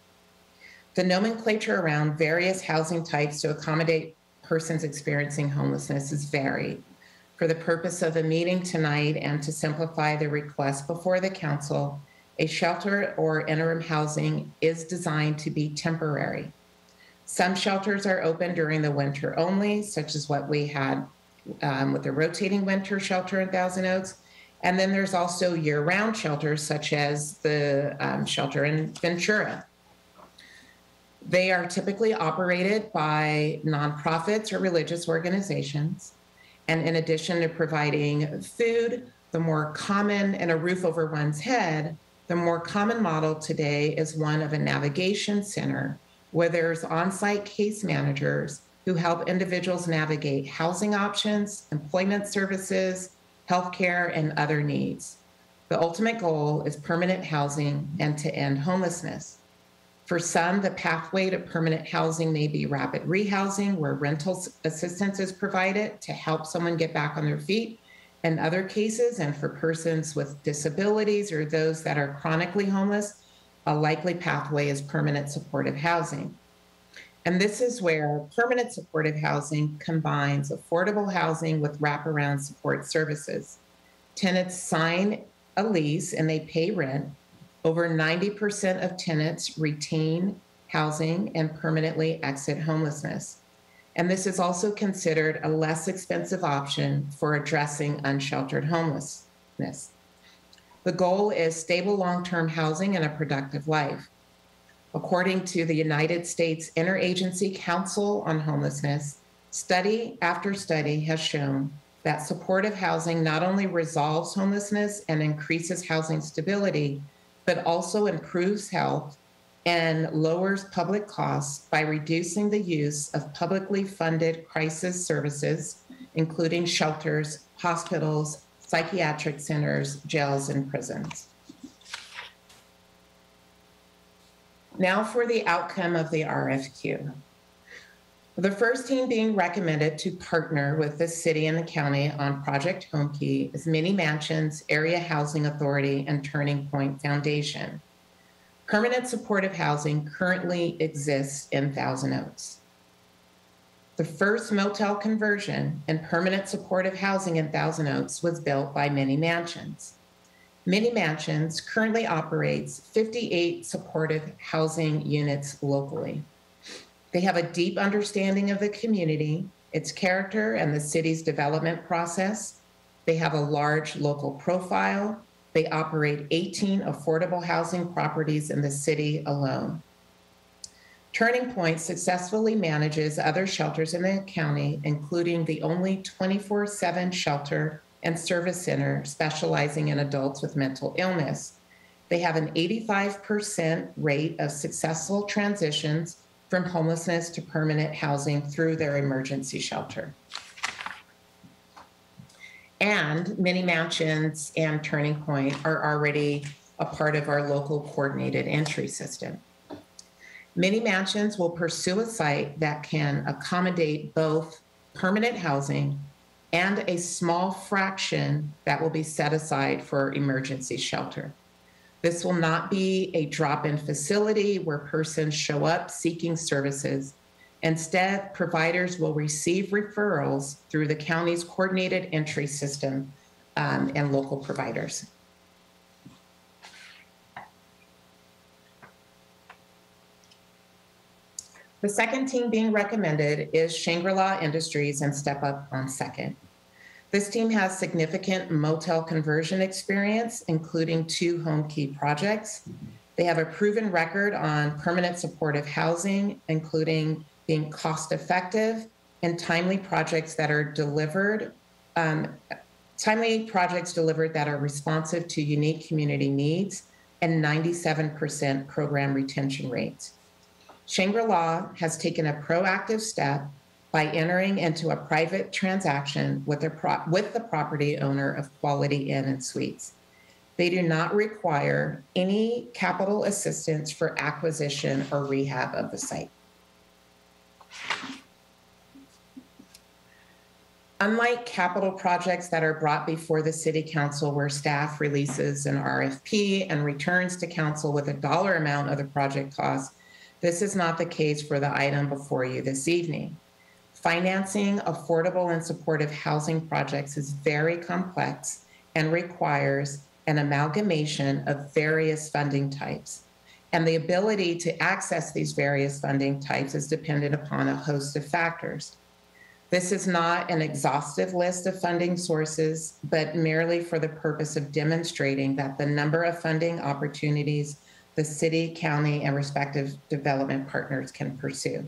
The nomenclature around various housing types to accommodate persons experiencing homelessness is varied. For the purpose of a meeting tonight and to simplify the request before the council, a shelter or interim housing is designed to be temporary. Some shelters are open during the winter only, such as what we had um, with the rotating winter shelter in Thousand Oaks. And then there's also year round shelters, such as the um, shelter in Ventura. They are typically operated by nonprofits or religious organizations. And in addition to providing food, the more common and a roof over one's head, the more common model today is one of a navigation center where there's on site case managers who help individuals navigate housing options, employment services, healthcare, and other needs. The ultimate goal is permanent housing and to end homelessness. For some, the pathway to permanent housing may be rapid rehousing, where rental assistance is provided to help someone get back on their feet. In other cases, and for persons with disabilities or those that are chronically homeless, a likely pathway is permanent supportive housing. And this is where permanent supportive housing combines affordable housing with wraparound support services. Tenants sign a lease and they pay rent. Over 90% of tenants retain housing and permanently exit homelessness. And this is also considered a less expensive option for addressing unsheltered homelessness. The goal is stable long term housing and a productive life. According to the United States Interagency Council on Homelessness, study after study has shown that supportive housing not only resolves homelessness and increases housing stability, but also improves health and lowers public costs by reducing the use of publicly funded crisis services, including shelters, hospitals, psychiatric centers, jails, and prisons. Now for the outcome of the RFQ. The first team being recommended to partner with the city and the county on Project Homekey is Many Mansions, Area Housing Authority, and Turning Point Foundation. Permanent supportive housing currently exists in Thousand Oaks. The first motel conversion and permanent supportive housing in Thousand Oaks was built by Many Mansions. Many Mansions currently operates 58 supportive housing units locally. They have a deep understanding of the community, its character, and the city's development process. They have a large local profile. They operate 18 affordable housing properties in the city alone. Turning Point successfully manages other shelters in the county, including the only 24 7 shelter and service center specializing in adults with mental illness. They have an 85% rate of successful transitions from homelessness to permanent housing through their emergency shelter. And Many Mansions and Turning Point are already a part of our local coordinated entry system. Many Mansions will pursue a site that can accommodate both permanent housing and a small fraction that will be set aside for emergency shelter. This will not be a drop in facility where persons show up seeking services. Instead, providers will receive referrals through the county's coordinated entry system um, and local providers. The second team being recommended is Shangri La Industries and Step Up on Second. This team has significant motel conversion experience, including two Homekey projects. They have a proven record on permanent supportive housing, including being cost effective and timely projects that are delivered, um, timely projects delivered that are responsive to unique community needs, and 97% program retention rates. Shangri La has taken a proactive step by entering into a private transaction with, pro- with the property owner of Quality Inn and Suites. They do not require any capital assistance for acquisition or rehab of the site. Unlike capital projects that are brought before the City Council, where staff releases an RFP and returns to Council with a dollar amount of the project cost, this is not the case for the item before you this evening. Financing affordable and supportive housing projects is very complex and requires an amalgamation of various funding types. And the ability to access these various funding types is dependent upon a host of factors. This is not an exhaustive list of funding sources, but merely for the purpose of demonstrating that the number of funding opportunities the city, county, and respective development partners can pursue.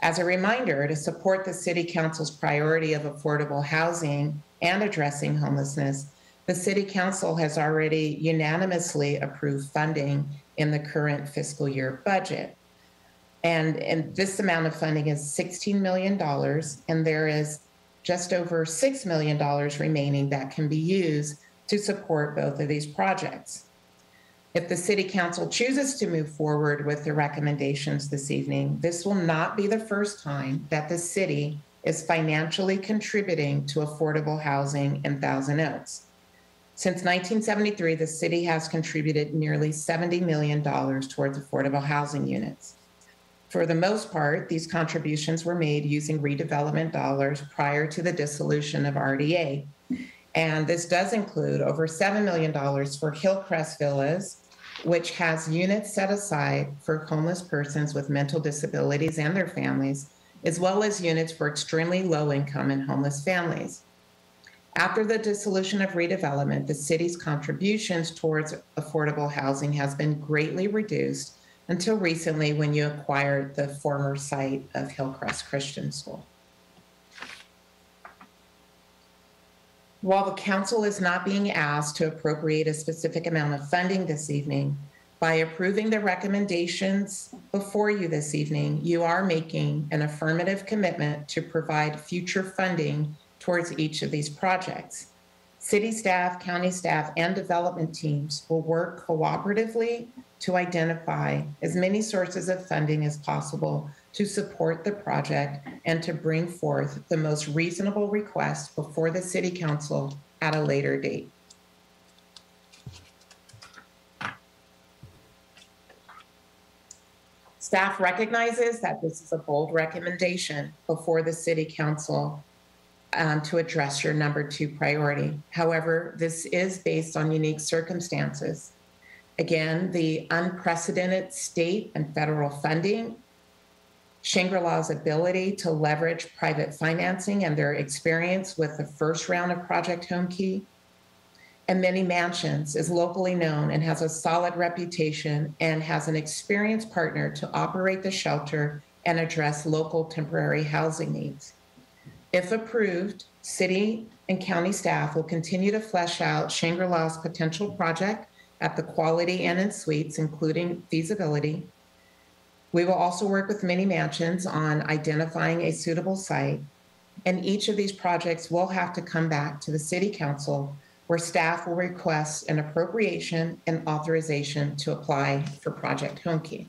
As a reminder, to support the City Council's priority of affordable housing and addressing homelessness, the City Council has already unanimously approved funding in the current fiscal year budget. And, and this amount of funding is $16 million, and there is just over $6 million remaining that can be used to support both of these projects. If the City Council chooses to move forward with the recommendations this evening, this will not be the first time that the city is financially contributing to affordable housing in Thousand Oaks. Since 1973, the city has contributed nearly $70 million towards affordable housing units. For the most part, these contributions were made using redevelopment dollars prior to the dissolution of RDA. And this does include over $7 million for Hillcrest Villas, which has units set aside for homeless persons with mental disabilities and their families, as well as units for extremely low income and homeless families. After the dissolution of redevelopment, the city's contributions towards affordable housing has been greatly reduced until recently when you acquired the former site of Hillcrest Christian School. While the council is not being asked to appropriate a specific amount of funding this evening, by approving the recommendations before you this evening, you are making an affirmative commitment to provide future funding towards each of these projects. City staff, county staff, and development teams will work cooperatively to identify as many sources of funding as possible to support the project and to bring forth the most reasonable request before the City Council at a later date. Staff recognizes that this is a bold recommendation before the City Council um, to address your number two priority. However, this is based on unique circumstances. Again, the unprecedented state and federal funding, Shangri La's ability to leverage private financing and their experience with the first round of Project Homekey, and Many Mansions is locally known and has a solid reputation and has an experienced partner to operate the shelter and address local temporary housing needs. If approved, city and county staff will continue to flesh out Shangri La's potential project at the Quality Inn and Suites, including feasibility. We will also work with Many Mansions on identifying a suitable site, and each of these projects will have to come back to the City Council where staff will request an appropriation and authorization to apply for Project Homekey.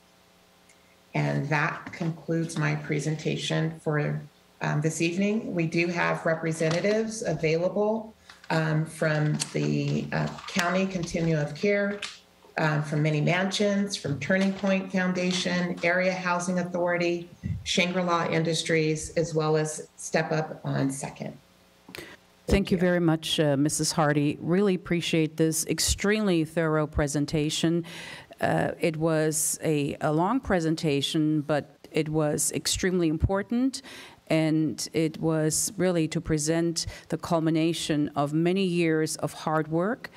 And that concludes my presentation for um, this evening. We do have representatives available um, from the uh, County Continuum of Care, um, from Many Mansions, from Turning Point Foundation, Area Housing Authority, Shangri-La Industries, as well as Step Up on Second. Thank you very much, uh, Mrs. Hardy. Really appreciate this extremely thorough presentation. Uh, It was a, a long presentation, but it was extremely important, and it was really to present the culmination of many years of hard work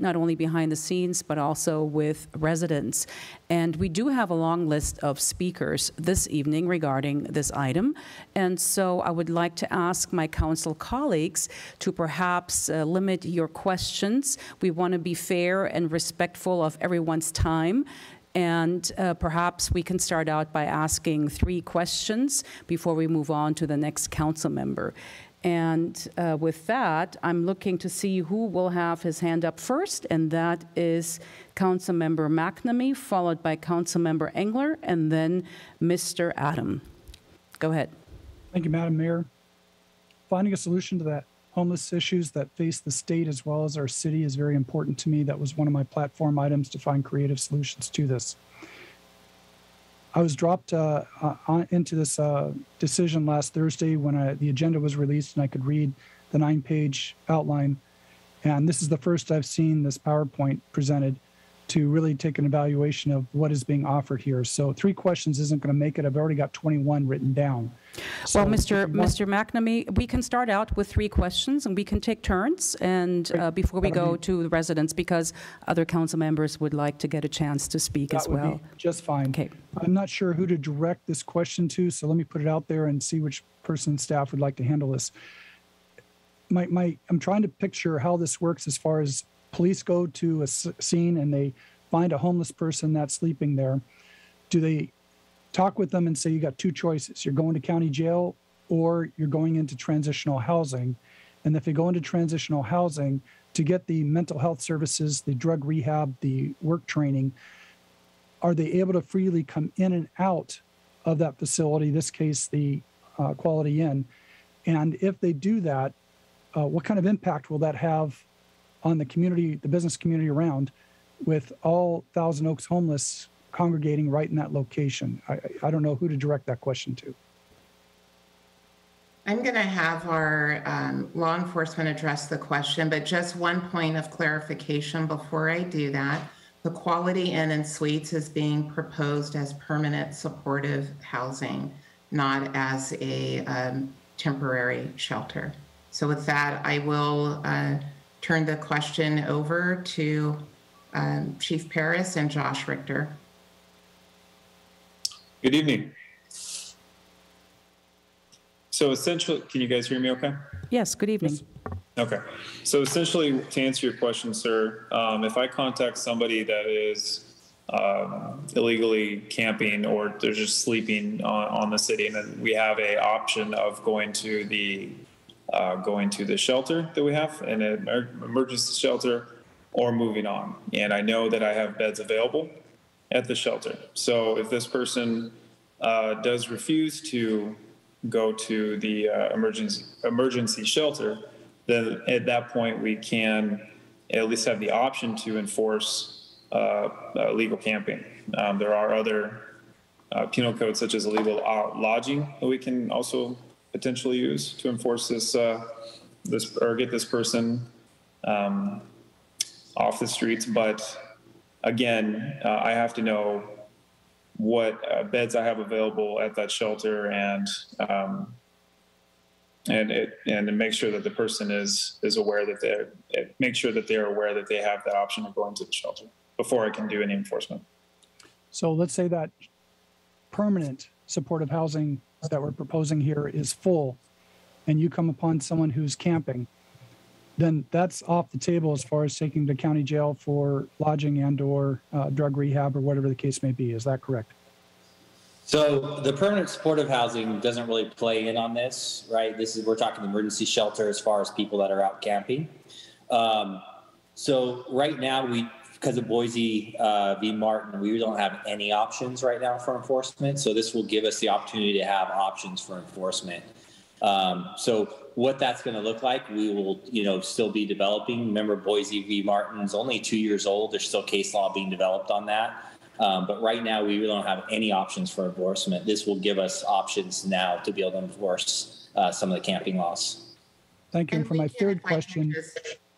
not only behind the scenes, but also with residents. And we do have a long list of speakers this evening regarding this item. And so I would like to ask my council colleagues to perhaps uh, limit your questions. We want to be fair and respectful of everyone's time. And uh, perhaps we can start out by asking three questions before we move on to the next council member. And uh, with that, I'm looking to see who will have his hand up first, and that is Councilmember McNamee, followed by Councilmember Engler, and then Mr. Adam. Go ahead. Thank you, Madam Mayor. Finding a solution to that homeless issues that face the state as well as our city is very important to me. That was one of my platform items to find creative solutions to this. I was dropped uh, uh, into this uh, decision last Thursday when I, the agenda was released and I could read the nine page outline. And this is the first I've seen this PowerPoint presented to really take an evaluation of what is being offered here. So three questions isn't going to make it. I've already got 21 written down. So well, Mr. Mr. McNamee, we can start out with three questions and we can take turns and uh, before we go to the residents because other council members would like to get a chance to speak as well. just fine. Okay. I'm not sure who to direct this question to, so let me put it out there and see which person staff would like to handle this. My, my, I'm trying to picture how this works as far as police go to a scene and they find a homeless person that's sleeping there. Do they talk with them and say, you got two choices. You're going to county jail or you're going into transitional housing. And if they go into transitional housing to get the mental health services, the drug rehab, the work training, are they able to freely come in and out of that facility, this case, the uh, Quality Inn? And if they do that, uh, what kind of impact will that have on the community, the business community around, with all Thousand Oaks homeless congregating right in that location? I, I don't know who to direct that question to. I'm going to have our um, law enforcement address the question, but just one point of clarification before I do that. The Quality Inn and Suites is being proposed as permanent supportive housing, not as a um, temporary shelter. So with that, I will uh, turn the question over to um, Chief Paris and Josh Richter. Good evening. So essentially, can you guys hear me okay? Yes, good evening. Okay. So essentially, to answer your question, sir, um, if I contact somebody that is um, illegally camping or they're just sleeping on, on the city, and then we have a option of going to the uh, going to the shelter that we have, in an emergency shelter, or moving on. And I know that I have beds available at the shelter. So if this person uh, does refuse to go to the uh, emergency emergency shelter, then at that point we can at least have the option to enforce uh, legal camping. Um, there are other uh, penal codes such as illegal uh, lodging that we can also potentially use to enforce this uh, this or get this person um, off the streets. But again, uh, I have to know what uh, beds I have available at that shelter and um, and it and make sure that the person is is aware that they're make sure that they're aware that they have that option of going to the shelter before I can do any enforcement. So let's say that permanent supportive housing that we're proposing here is full and you come upon someone who's camping, then that's off the table as far as taking to county jail for lodging and or uh, drug rehab or whatever the case may be. Is that correct? So the permanent supportive housing doesn't really play in on this, right? This is we're talking emergency shelter as far as people that are out camping. Um, so right now we because of Boise uh, v. Martin, we don't have any options right now for enforcement. So this will give us the opportunity to have options for enforcement. Um, so what that's going to look like, we will, you know, still be developing. Remember, Boise v. Martin's only two years old. There's still case law being developed on that. Um, but right now, we really don't have any options for enforcement. This will give us options now to be able to enforce uh, some of the camping laws. Thank you. And for my third question,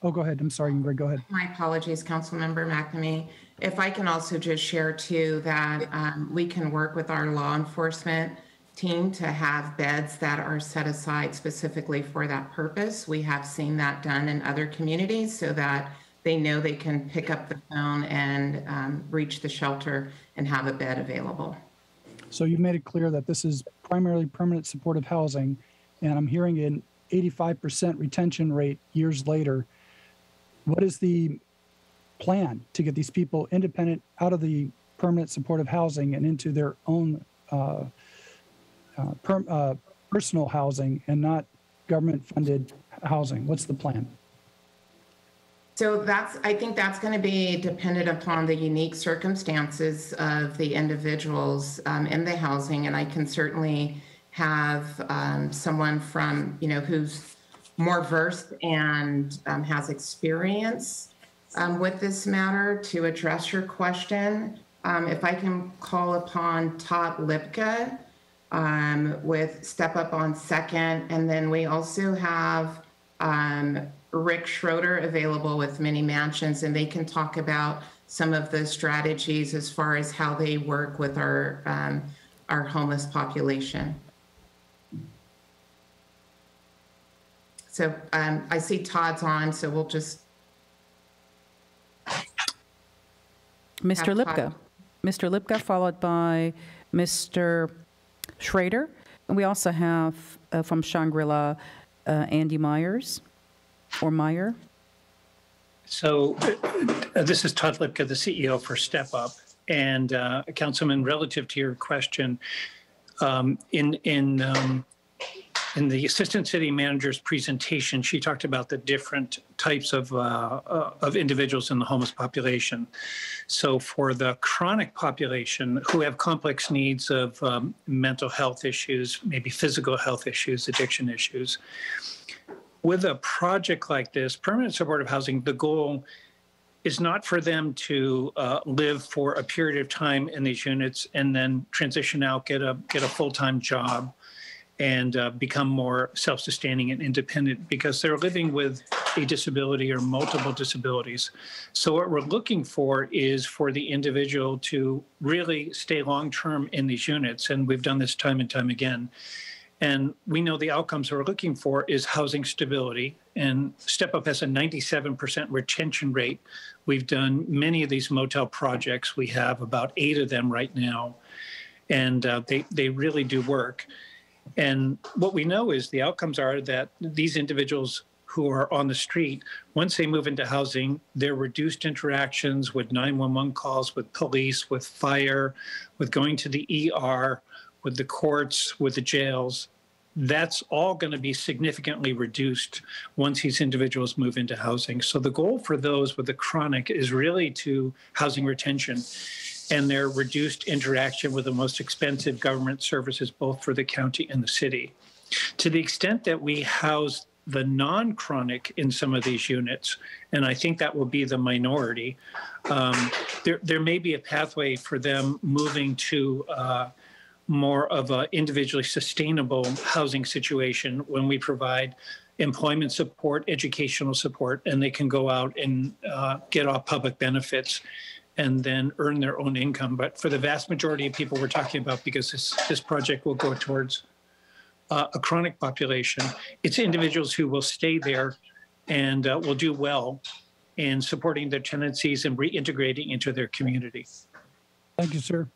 oh, go ahead. I'm sorry, Ingrid, go ahead. My apologies, Councilmember McNamee. If I can also just share too that um, we can work with our law enforcement team to have beds that are set aside specifically for that purpose. We have seen that done in other communities so that they know they can pick up the phone and um, reach the shelter and have a bed available. So you've made it clear that this is primarily permanent supportive housing, and I'm hearing an 85% retention rate years later. What is the plan to get these people independent out of the permanent supportive housing and into their own uh, uh, per, uh, personal housing and not government funded housing? What's the plan? So that's, I think that's going to be dependent upon the unique circumstances of the individuals um, in the housing. And I can certainly have um, someone from, you know, who's more versed and um, has experience um, with this matter to address your question. Um, if I can call upon Todd Lipka um, with Step Up on Second. And then we also have Rick Schroeder available with Many Mansions, and they can talk about some of the strategies as far as how they work with our um, our homeless population. So um, I see Todd's on, so we'll just. Mr. Lipka. Mr. Lipka, followed by Mr. Schrader. And we also have uh, from Shangri-La, uh, Andy Myers or Meyer? So uh, this is Todd Lipka, the CEO for Step Up. And uh, Councilman, relative to your question, um, in in um, in the assistant city manager's presentation, she talked about the different types of uh, uh, of individuals in the homeless population. So for the chronic population who have complex needs of um, mental health issues, maybe physical health issues, addiction issues, with a project like this, permanent supportive housing, the goal is not for them to uh, live for a period of time in these units and then transition out, get a get a full time job, and uh, become more self sustaining and independent because they're living with a disability or multiple disabilities. So what we're looking for is for the individual to really stay long term in these units, and we've done this time and time again And we know the outcomes we're looking for is housing stability. And Step Up has a 97% retention rate. We've done many of these motel projects. We have about eight of them right now. And uh, they, they really do work. And what we know is the outcomes are that these individuals who are on the street, once they move into housing, their reduced interactions with 911 calls, with police, with fire, with going to the ER, with the courts, with the jails, that's all going to be significantly reduced once these individuals move into housing. So the goal for those with the chronic is really to housing retention and their reduced interaction with the most expensive government services, both for the county and the city. To the extent that we house the non chronic in some of these units, and I think that will be the minority, um, there, there may be a pathway for them moving to. Uh, more of an individually sustainable housing situation when we provide employment support, educational support, and they can go out and uh, get off public benefits and then earn their own income. But for the vast majority of people we're talking about, because this, this project will go towards uh, a chronic population, it's individuals who will stay there and uh, will do well in supporting their tenancies and reintegrating into their community. Thank you, sir.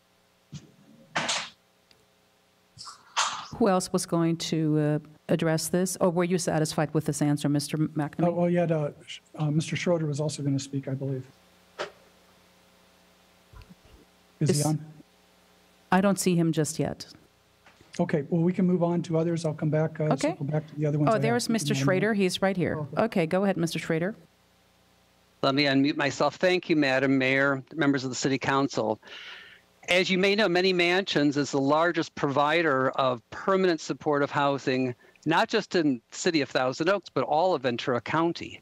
Who else was going to uh, address this? Or were you satisfied with this answer, Mr. McNamee? Oh, well, yeah, uh, uh, Mr. Schroeder was also going to speak, I believe. Is, Is- he on? I don't see him just yet. Okay, well, we can move on to others. I'll come back, uh, Okay. circle back to the other ones. I Oh, have. there's Mr. Schrader. He's right here. Oh, Okay, go ahead, Mr. Schrader. Let me unmute myself. Thank you, Madam Mayor, members of the City Council. As you may know, Many Mansions is the largest provider of permanent supportive housing, not just in the city of Thousand Oaks, but all of Ventura County.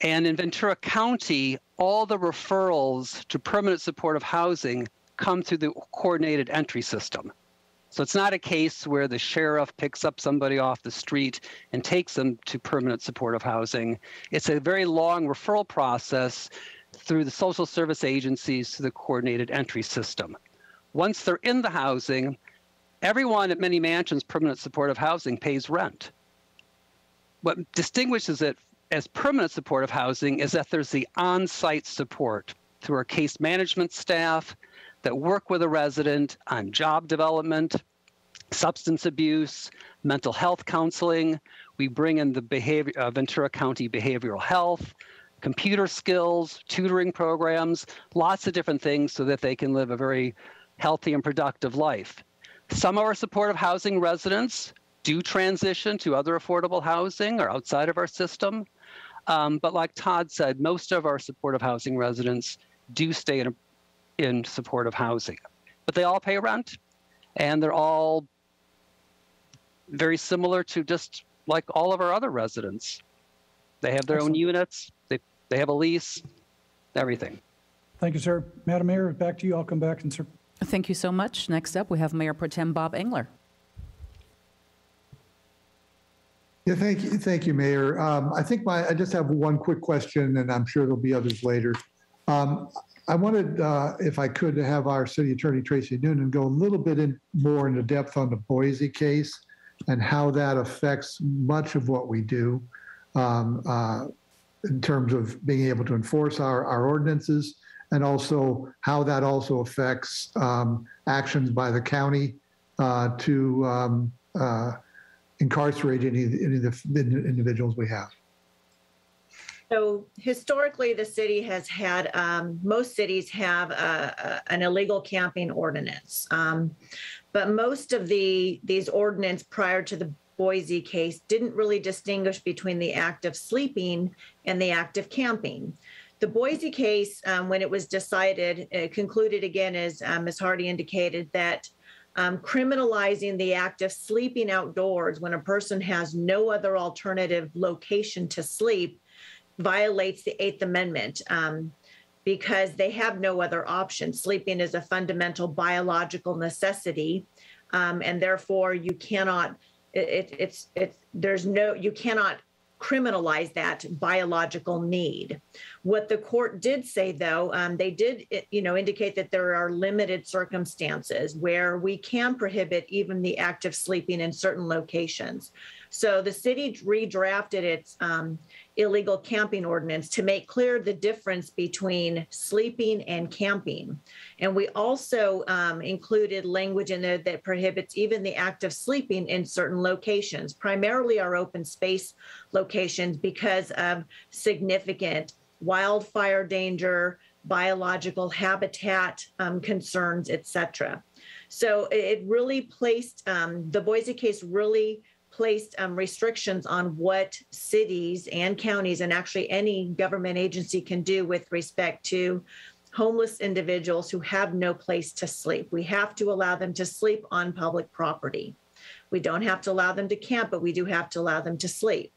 And in Ventura County, all the referrals to permanent supportive housing come through the coordinated entry system. So it's not a case where the sheriff picks up somebody off the street and takes them to permanent supportive housing. It's a very long referral process through the social service agencies to the coordinated entry system. Once they're in the housing, everyone at many mansions permanent supportive housing pays rent. What distinguishes it as permanent supportive housing is that there's the on-site support through our case management staff that work with a resident on job development, substance abuse, mental health counseling. We bring in the behavior, uh, Ventura County behavioral health, computer skills, tutoring programs, lots of different things so that they can live a very healthy and productive life. Some of our supportive housing residents do transition to other affordable housing or outside of our system. Um, but like Todd said, most of our supportive housing residents do stay in, in supportive housing. But they all pay rent and they're all very similar to just like all of our other residents. They have their own units, they, they have a lease, everything. Thank you, sir. Madam Mayor, back to you. I'll come back and, sir. Thank you so much. Next up, we have Mayor Pro Tem Bob Engler. Yeah, thank you, thank you, Mayor. Um, I think my, I just have one quick question, and I'm sure there'll be others later. Um, I wanted, uh, if I could, to have our city attorney Tracy Noonan go a little bit in more into depth on the Boise case and how that affects much of what we do um, uh, in terms of being able to enforce our, our ordinances and also how that also affects um, actions by the county uh, to um, uh, incarcerate any, any of the individuals we have. So historically, the city has had, um, most cities have a, a, an illegal camping ordinance. Um, but most of the, these ordinance prior to the Boise case didn't really distinguish between the act of sleeping and the act of camping. The Boise case, um, when it was decided, uh, concluded again, as um, Ms. Hardy indicated, that um, criminalizing the act of sleeping outdoors when a person has no other alternative location to sleep violates the Eighth Amendment um, because they have no other option. Sleeping is a fundamental biological necessity, um, and therefore you cannot. It, it, it's it's there's no you cannot criminalize that biological need. What the court did say, though, um, they did, you know, indicate that there are limited circumstances where we can prohibit even the act of sleeping in certain locations. So the city redrafted its um, illegal camping ordinance to make clear the difference between sleeping and camping. And we also um, included language in there that prohibits even the act of sleeping in certain locations, primarily our open space locations, because of significant wildfire danger, biological habitat um, concerns, et cetera. So it really placed um, the Boise case really placed um, restrictions on what cities and counties and actually any government agency can do with respect to homeless individuals who have no place to sleep. We have to allow them to sleep on public property. We don't have to allow them to camp, but we do have to allow them to sleep.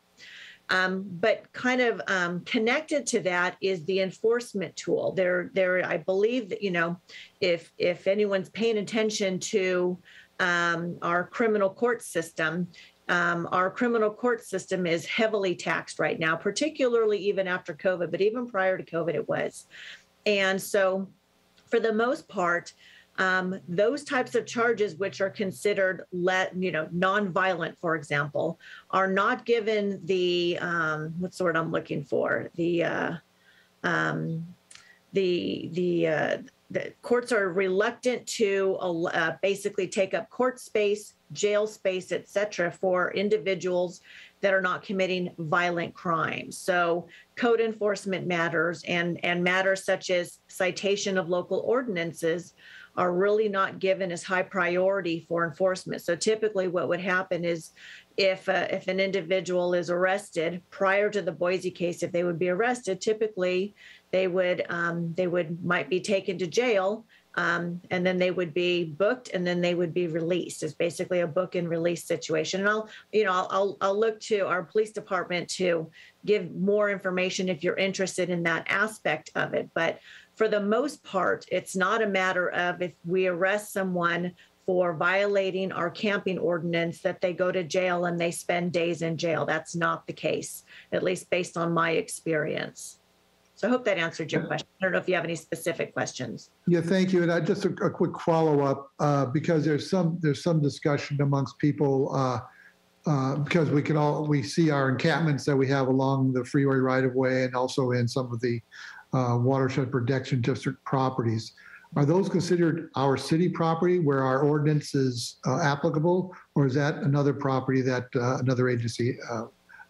Um, but kind of um, connected to that is the enforcement tool. There, there. I believe that you know, if if anyone's paying attention to um, our criminal court system, um, our criminal court system is heavily taxed right now, particularly even after COVID, but even prior to COVID, it was. And so, for the most part, um, those types of charges, which are considered let you know nonviolent, for example, are not given the um, what's the word I'm looking for the uh, um, the the uh, the courts are reluctant to uh, basically take up court space, jail space, et cetera, for individuals that are not committing violent crimes. So code enforcement matters and, and matters such as citation of local ordinances are really not given as high priority for enforcement. So typically what would happen is if uh, if an individual is arrested prior to the Boise case, if they would be arrested, typically they would um, they would might be taken to jail um, and then they would be booked and then they would be released it's basically a book and release situation. And i'll you know I'll, I'll, I'll look to our police department to give more information if you're interested in that aspect of it. But for the most part it's not a matter of if we arrest someone for violating our camping ordinance that they go to jail and they spend days in jail. That's not the case at least based on my experience so I hope that answered your question. I don't know if you have any specific questions. Yeah, thank you. And I just a, a quick follow up uh, because there's some there's some discussion amongst people uh, uh, because we can all we see our encampments that we have along the freeway right of way and also in some of the uh, watershed protection district properties. Are those considered our city property where our ordinance is uh, applicable, or is that another property that uh, another agency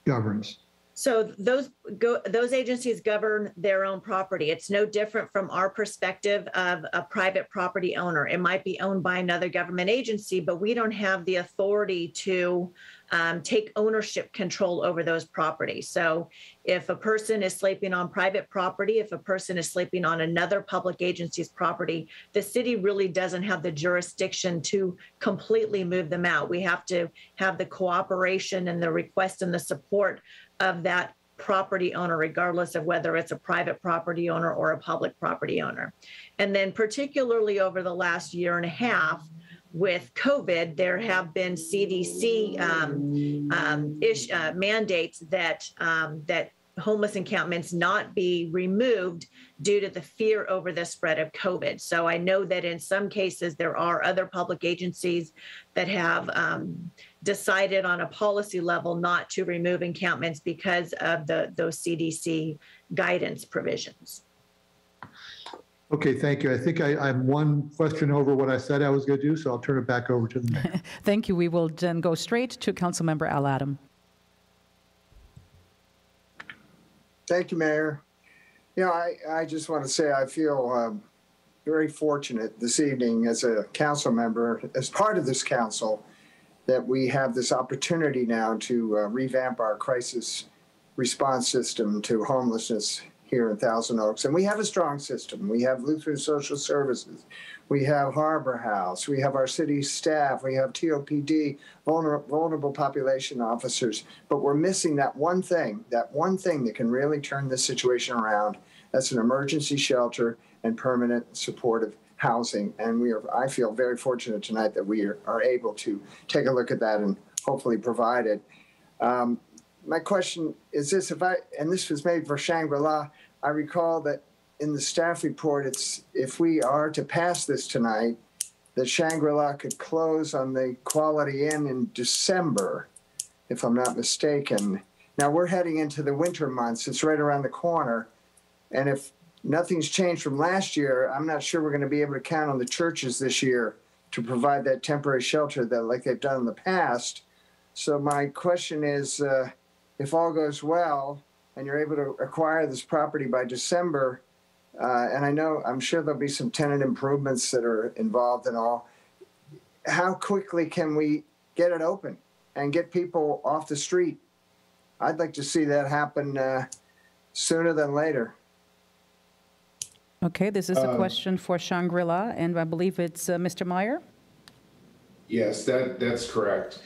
governs? So those go, those agencies govern their own property. It's no different from our perspective of a private property owner. It might be owned by another government agency, but we don't have the authority to um, take ownership control over those properties. So if a person is sleeping on private property, if a person is sleeping on another public agency's property, the city really doesn't have the jurisdiction to completely move them out. We have to have the cooperation and the request and the support of that property owner, regardless of whether it's a private property owner or a public property owner. And then, particularly over the last year and a half, with COVID, there have been CDC um, um, ish, uh, mandates that um, that homeless encampments not be removed due to the fear over the spread of COVID. So I know that in some cases there are other public agencies that have um, decided on a policy level not to remove encampments because of the those CDC guidance provisions. Okay, thank you. I think I, I'm one question over what I said I was going to do, so I'll turn it back over to the mayor. Thank you. We will then go straight to Councilmember Al Adam. Thank you, Mayor. You know, I, I just want to say I feel um, very fortunate this evening as a council member, as part of this council, that we have this opportunity now to uh, revamp our crisis response system to homelessness here in Thousand Oaks. And we have a strong system. We have Lutheran Social Services. We have Harbor House. We have our city staff. We have TOPD, vulnerable, vulnerable population officers. But we're missing that one thing, that one thing that can really turn this situation around. That's an emergency shelter and permanent supportive housing. And we are, I feel very fortunate tonight that we are, are able to take a look at that and hopefully provide it. Um, my question is this, if I, and this was made for Shangri-La, I recall that in the staff report, it's, if we are to pass this tonight, that Shangri-La could close on the Quality Inn in December, if I'm not mistaken. Now, we're heading into the winter months. It's right around the corner. And if nothing's changed from last year, I'm not sure we're going to be able to count on the churches this year to provide that temporary shelter that like they've done in the past. So my question is, uh, if all goes well and you're able to acquire this property by December, uh, and I know I'm sure there'll be some tenant improvements that are involved and all. How quickly can we get it open and get people off the street? I'd like to see that happen uh, sooner than later. Okay, this is a Um, question for Shangri-La, and I believe it's uh, Mr. Meyer. Yes, that, that's correct.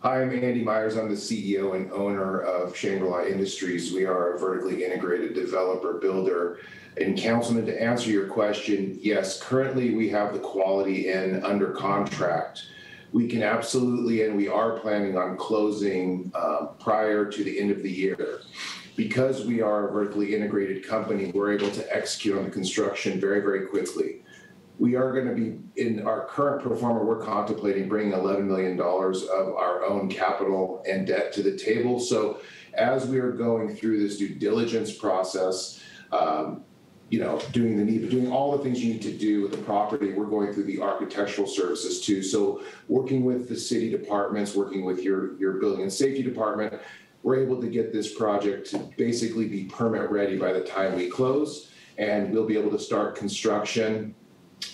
Hi, I'm Andy Myers. I'm the CEO and owner of Shangri-La Industries. We are a vertically integrated developer builder. And Councilman, to answer your question, yes, currently we have the Quality Inn under contract. We can absolutely, and we are planning on closing uh, prior to the end of the year. Because we are a vertically integrated company, we're able to execute on the construction very, very quickly. We are going to be, in our current pro forma, we're contemplating bringing $11 million of our own capital and debt to the table. So as we are going through this due diligence process, um, you know, doing the need, doing all the things you need to do with the property, we're going through the architectural services too. So working with the city departments, working with your, your building and safety department, we're able to get this project to basically be permit ready by the time we close. And we'll be able to start construction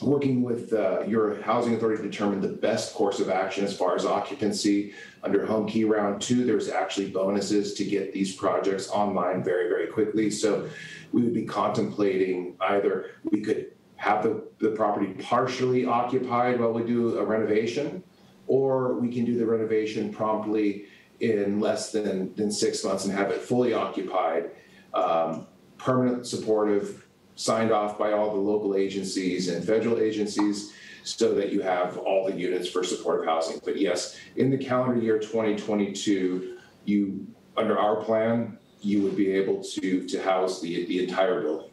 working with uh, your housing authority to determine the best course of action as far as occupancy. Under Homekey Round Two, there's actually bonuses to get these projects online very, very quickly. So we would be contemplating either we could have the, the property partially occupied while we do a renovation, or we can do the renovation promptly in less than, than six months and have it fully occupied, um, permanent supportive signed off by all the local agencies and federal agencies so that you have all the units for supportive housing. But yes, in the calendar year 2022, you, under our plan, you would be able to, to house the, the entire building.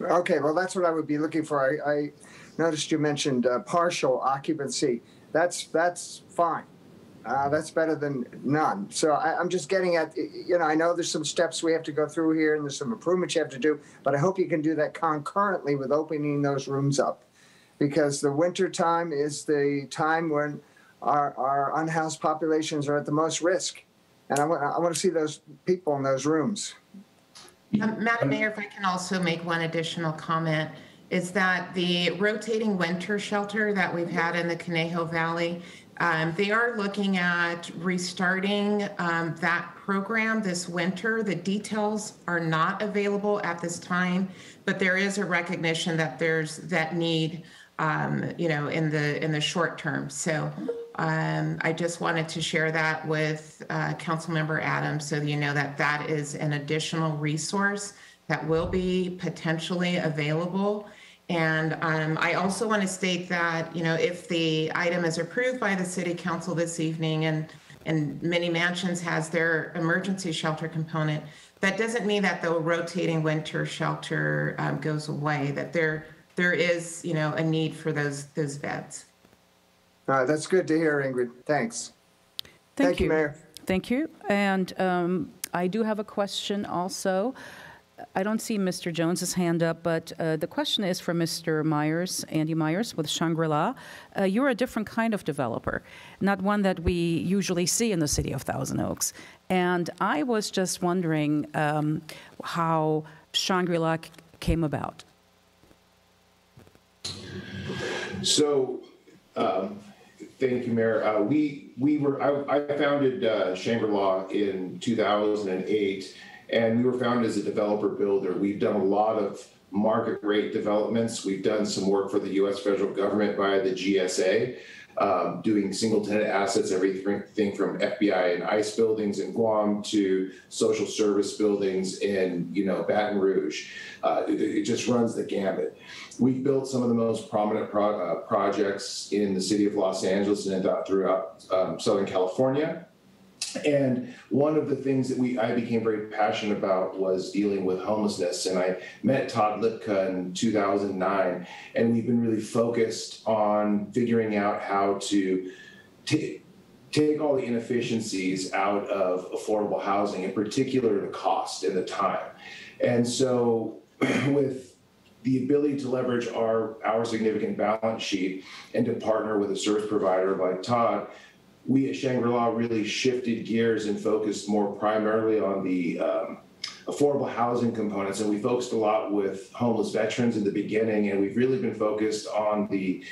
Okay, well, that's what I would be looking for. I, I noticed you mentioned uh, partial occupancy. That's that's fine. Uh, that's better than none. So I, I'm just getting at, you know, I know there's some steps we have to go through here and there's some improvements you have to do, but I hope you can do that concurrently with opening those rooms up. Because the winter time is the time when our, our unhoused populations are at the most risk. And I want, I want to see those people in those rooms. Um, Madam Mayor, if I can also make one additional comment, is that the rotating winter shelter that we've had in the Conejo Valley, um, they are looking at restarting um, that program this winter. The details are not available at this time, but there is a recognition that there's that need, um, you know, in the in the short term. So um, I just wanted to share that with uh, Councilmember Adams so you know that that is an additional resource that will be potentially available. And um, I also want to state that, you know, if the item is approved by the city council this evening and, and many mansions has their emergency shelter component, that doesn't mean that the rotating winter shelter um, goes away, that there, there is, you know, a need for those, those beds. All right, that's good to hear, Ingrid. Thanks. Thank you, you. Mayor. Thank you. And um, I do have a question also. I don't see Mr. Jones's hand up, but uh, the question is for Mr. Myers, Andy Myers with Shangri-La. Uh, you're a different kind of developer, not one that we usually see in the city of Thousand Oaks. And I was just wondering um, how Shangri-La came about. So, um, thank you, Mayor. Uh, we we were I, I founded uh, Shangri-La in 2008, and we were founded as a developer builder. We've done a lot of market rate developments. We've done some work for the U.S. federal government via the GSA. Um, doing single tenant assets, everything from FBI and ICE buildings in Guam to social service buildings in, you know, Baton Rouge. Uh, it, it, just runs the gamut. We've built some of the most prominent pro- uh, projects in the city of Los Angeles and throughout um, Southern California. And one of the things that we I became very passionate about was dealing with homelessness. And I met Todd Lipka in 2009, and we've been really focused on figuring out how to t- take all the inefficiencies out of affordable housing, in particular the cost and the time. And so, with the ability to leverage our our significant balance sheet and to partner with a service provider like Todd, we at Shangri-La really shifted gears and focused more primarily on the um, affordable housing components. And we focused a lot with homeless veterans in the beginning, and we've really been focused on the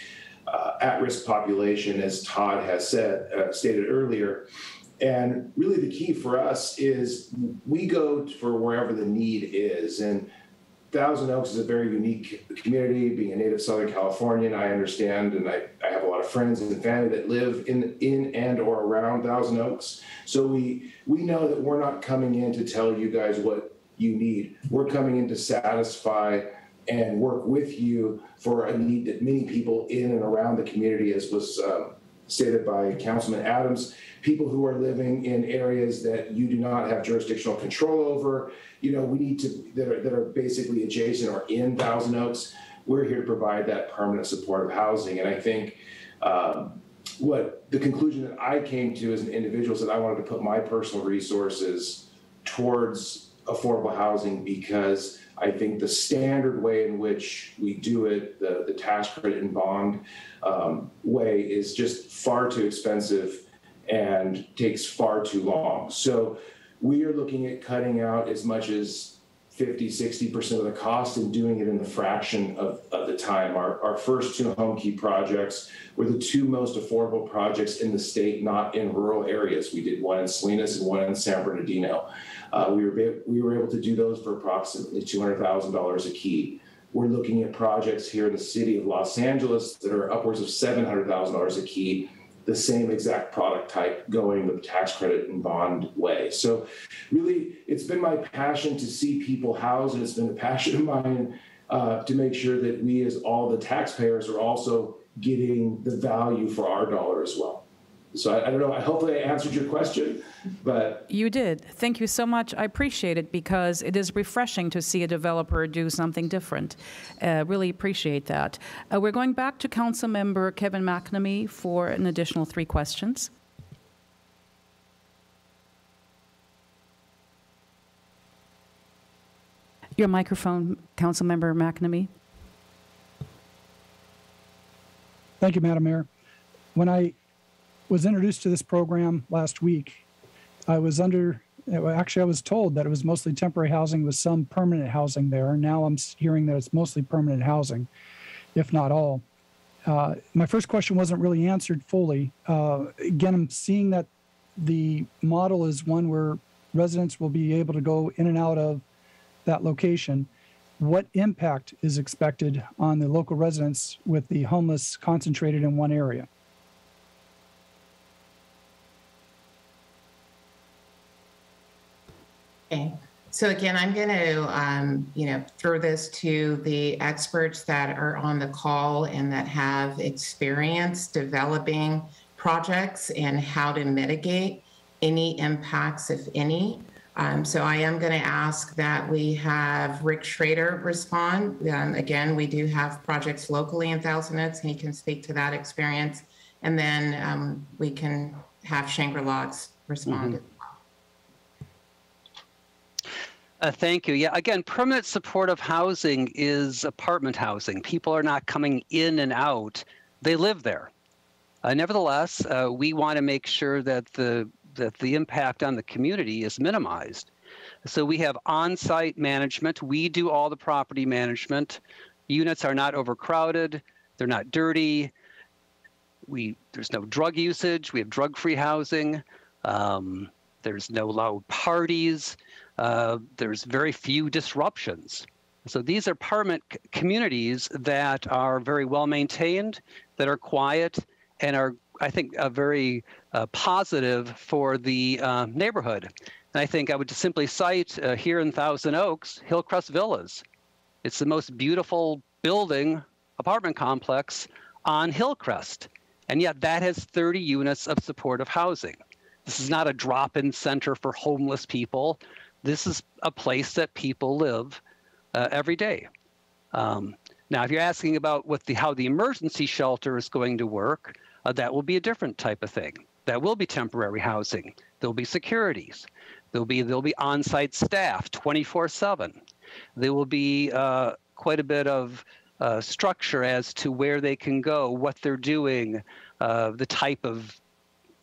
uh, at-risk population, as Todd has said uh, stated earlier. And really, the key for us is we go for wherever the need is. And Thousand Oaks is a very unique community. Being a native Southern Californian, I understand, and I, I have a lot of friends and family that live in in and or around Thousand Oaks. So we we know that we're not coming in to tell you guys what you need. We're coming in to satisfy and work with you for a need that many people in and around the community, as was um, stated by Councilman Adams, people who are living in areas that you do not have jurisdictional control over. You know, we need to that are that are basically adjacent or in Thousand Oaks. We're here to provide that permanent supportive housing, and I think. Um, what the conclusion that I came to as an individual is that I wanted to put my personal resources towards affordable housing because I think the standard way in which we do it, the, the tax credit and bond um, way, is just far too expensive and takes far too long. So we are looking at cutting out as much as 50, 60% of the cost and doing it in the fraction of, of the time. Our, our first two Homekey projects were the two most affordable projects in the state, not in rural areas. We did one in Salinas and one in San Bernardino. Uh, we, were, we were able to do those for approximately $200,000 a key. We're looking at projects here in the city of Los Angeles that are upwards of $700,000 a key the same exact product type going the tax credit and bond way. So, really, it's been my passion to see people housed, and it's been a passion of mine uh, to make sure that we, as all the taxpayers, are also getting the value for our dollar as well. So I, I, don't know. Hopefully, I answered your question, but you did. Thank you so much. I appreciate it because it is refreshing to see a developer do something different. Uh, really appreciate that. Uh, we're going back to Council Member Kevin McNamee for an additional three questions. Your microphone, Council Member McNamee. Thank you, Madam Mayor. When I was introduced to this program last week, I was under, actually, I was told that it was mostly temporary housing with some permanent housing there. Now I'm hearing that it's mostly permanent housing, if not all. Uh, my first question wasn't really answered fully. Uh, again, I'm seeing that the model is one where residents will be able to go in and out of that location. What impact is expected on the local residents with the homeless concentrated in one area? Okay. So again, I'm going to, um, you know, throw this to the experts that are on the call and that have experience developing projects and how to mitigate any impacts, if any. Um, so I am going to ask that we have Rick Schrader respond. Um, again, we do have projects locally in Thousand Oaks, and he can speak to that experience. And then um, we can have Shangri-La respond. Mm-hmm. Uh, thank you. Yeah, again, permanent supportive housing is apartment housing. People are not coming in and out, they live there. Uh, nevertheless, uh, we want to make sure that the that the impact on the community is minimized. So we have on-site management. We do all the property management. Units are not overcrowded. They're not dirty. We there's no drug usage. We have drug-free housing. Um, there's no loud parties. Uh, there's very few disruptions. So these are apartment communities that are very well maintained, that are quiet, and are, I think, uh, very uh, positive for the uh, neighborhood. And I think I would simply cite uh, here in Thousand Oaks, Hillcrest Villas. It's the most beautiful building, apartment complex on Hillcrest. And yet that has 30 units of supportive housing. This is not a drop-in center for homeless people. This is a place that people live uh, every day. Um, now, if you're asking about what the how the emergency shelter is going to work, uh, that will be a different type of thing. That will be temporary housing. There'll be securities. There'll be there'll be on-site staff 24/7. There will be uh, quite a bit of uh, structure as to where they can go, what they're doing, uh, the type of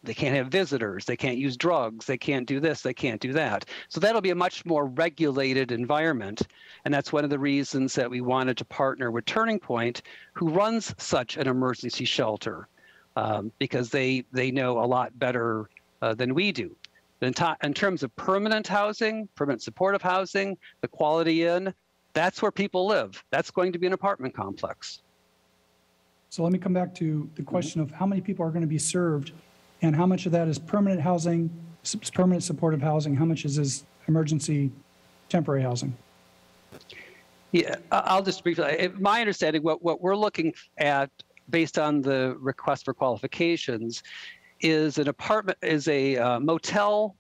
they can't have visitors, they can't use drugs, they can't do this, they can't do that. So that'll be a much more regulated environment. And that's one of the reasons that we wanted to partner with Turning Point, who runs such an emergency shelter, um, because they, they know a lot better uh, than we do. In, in terms of permanent housing, permanent supportive housing, the Quality Inn, that's where people live. That's going to be an apartment complex. So let me come back to the question of how many people are going to be served and how much of that is permanent housing, permanent supportive housing, how much is, is emergency temporary housing? Yeah, I'll just briefly, my understanding, what, what we're looking at based on the request for qualifications is an apartment, is a uh, motel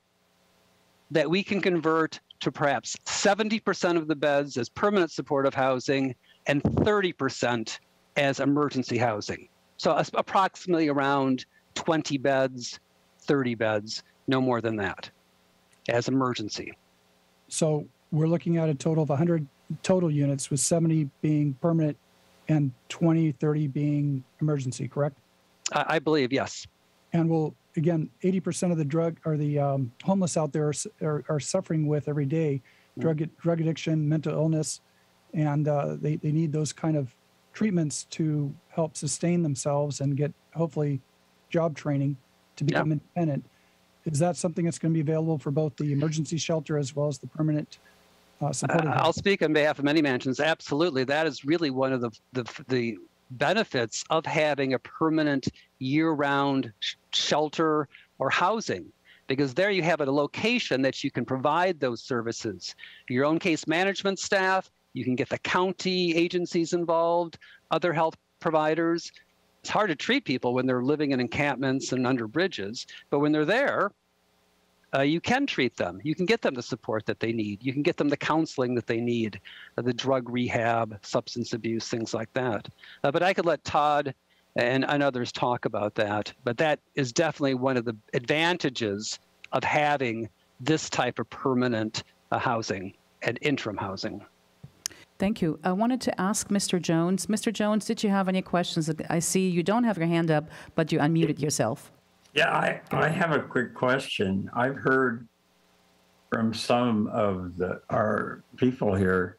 that we can convert to perhaps 70% of the beds as permanent supportive housing and 30% as emergency housing. So approximately around 20 beds, 30 beds, no more than that as emergency. So we're looking at a total of 100 total units with 70 being permanent and 20, 30 being emergency, correct? I, I believe, yes. And we'll, again, 80% of the drug or the um, homeless out there are, are, are suffering with every day drug, drug addiction, mental illness, and uh, they, they need those kind of treatments to help sustain themselves and get hopefully job training to become independent. Is that something that's going to be available for both the emergency shelter as well as the permanent uh, supportive? I'll speak on behalf of many mansions. Absolutely, that is really one of the the, the benefits of having a permanent year-round sh- shelter or housing because there you have a location that you can provide those services your own case management staff you can get the county agencies involved other health providers it's hard to treat people when they're living in encampments and under bridges but when they're there uh, you can treat them. You can get them the support that they need. You can get them the counseling that they need, uh, the drug rehab, substance abuse, things like that. Uh, but I could let Todd and, and others talk about that. But that is definitely one of the advantages of having this type of permanent uh, housing and interim housing. Thank you. I wanted to ask Mr. Jones. Mr. Jones, did you have any questions? I see you don't have your hand up, but you unmuted yourself. Yeah, I, I have a quick question. I've heard from some of the, our people here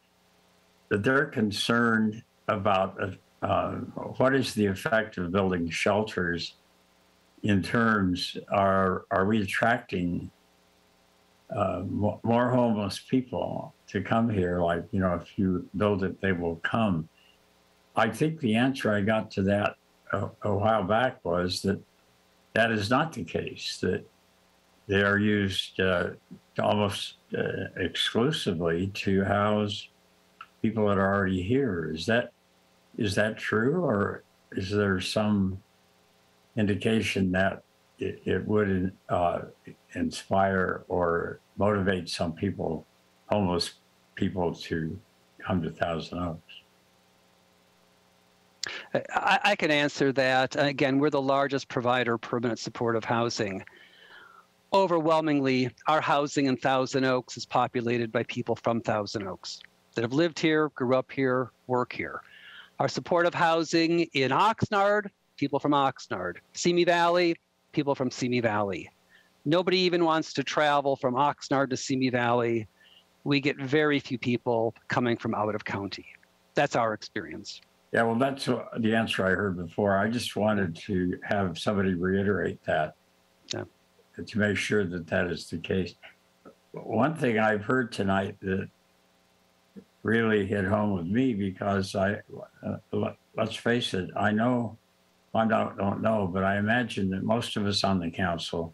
that they're concerned about uh, uh, what is the effect of building shelters in terms are are we attracting uh, more homeless people to come here? Like you know, if you build it, they will come. I think the answer I got to that a, a while back was that that is not the case. That they are used uh, almost uh, exclusively to house people that are already here. Is that is that true, or is there some indication that it, it would uh, inspire or motivate some people, homeless people, to come to Thousand Oaks? I, I can answer that. Again, we're the largest provider of permanent supportive housing. Overwhelmingly, our housing in Thousand Oaks is populated by people from Thousand Oaks that have lived here, grew up here, work here. Our supportive housing in Oxnard, people from Oxnard. Simi Valley, people from Simi Valley. Nobody even wants to travel from Oxnard to Simi Valley. We get very few people coming from out of county. That's our experience. Yeah, well, that's the answer I heard before. I just wanted to have somebody reiterate that. Yeah. To make sure that that is the case. One thing I've heard tonight that really hit home with me because I, uh, let's face it, I know, I don't, don't know, but I imagine that most of us on the council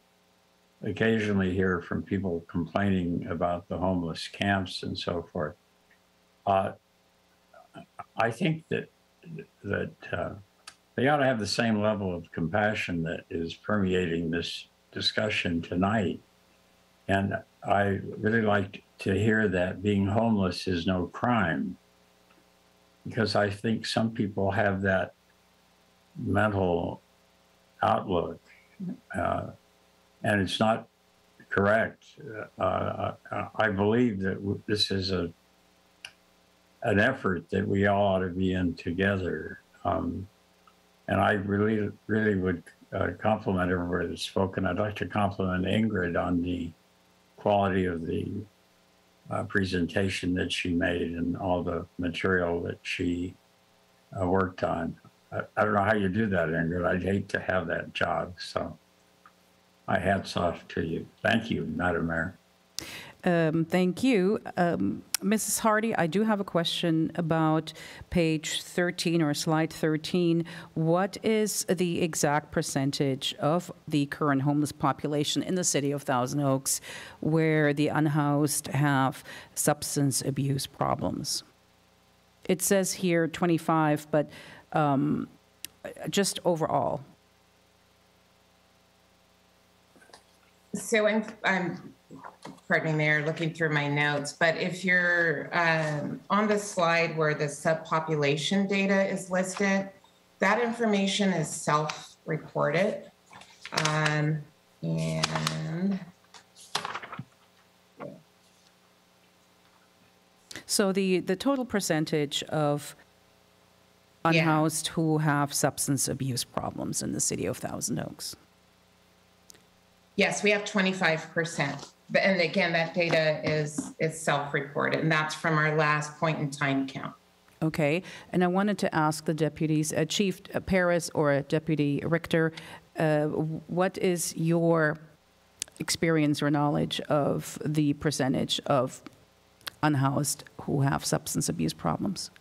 occasionally hear from people complaining about the homeless camps and so forth. Uh, I think that that uh, they ought to have the same level of compassion that is permeating this discussion tonight. And I really like to hear that being homeless is no crime. Because I think some people have that mental outlook. Uh, and it's not correct. Uh, I, I believe that this is a an effort that we all ought to be in together. Um, and I really, really would uh, compliment everybody that's spoken. I'd like to compliment Ingrid on the quality of the uh, presentation that she made and all the material that she uh, worked on. I, I don't know how you do that, Ingrid. I'd hate to have that job. So my hats off to you. Thank you, Madam Mayor. Um, Thank you. Um, Mrs. Hardy, I do have a question about page 13 or slide 13. What is the exact percentage of the current homeless population in the city of Thousand Oaks where the unhoused have substance abuse problems? It says here 25, but um, just overall. So I'm, I'm, pardon me, Mayor, looking through my notes, but if you're um, on the slide where the subpopulation data is listed, that information is self-reported. Um, and So the, the total percentage of Yeah. unhoused who have substance abuse problems in the city of Thousand Oaks? yes, we have 25%. But- And again, that data is, is self-reported, and that's from our last point in time count. Okay, and I wanted to ask the deputies, uh, Chief Paris or Deputy Richter, uh, what is your experience or knowledge of the percentage of unhoused who have substance abuse problems?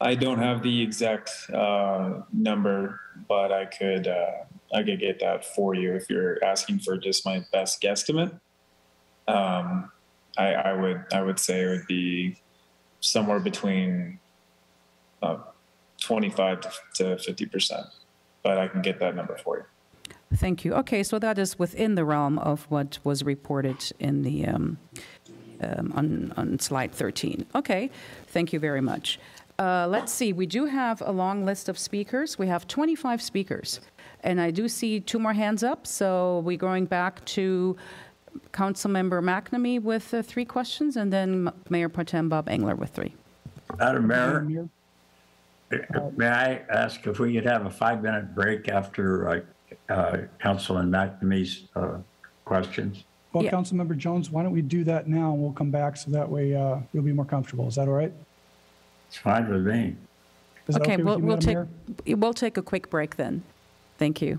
I don't have the exact uh, number, but I could uh, I could get that for you if you're asking for just my best guesstimate. Um, I, I would I would say it would be somewhere between uh, 25 to 50 percent, but I can get that number for you. Thank you. Okay, so that is within the realm of what was reported in the, um, um, on, on slide 13. Okay, thank you very much. Uh, Let's see, we do have a long list of speakers. We have 25 speakers. And I do see two more hands up, so we're going back to Councilmember McNamee with uh, three questions, and then Mayor Pro Tem Bob Engler with three. Madam Mayor, may I ask if we could have a five-minute break after uh, uh, Councilman McNamee's uh, questions? Well, Yeah. Councilmember Jones, why don't we do that now and we'll come back so that way uh, you'll be more comfortable. Is that all right? It's fine with me. Is Okay, okay we'll with you, we'll take, Mayor? we'll take a quick break then. Thank you.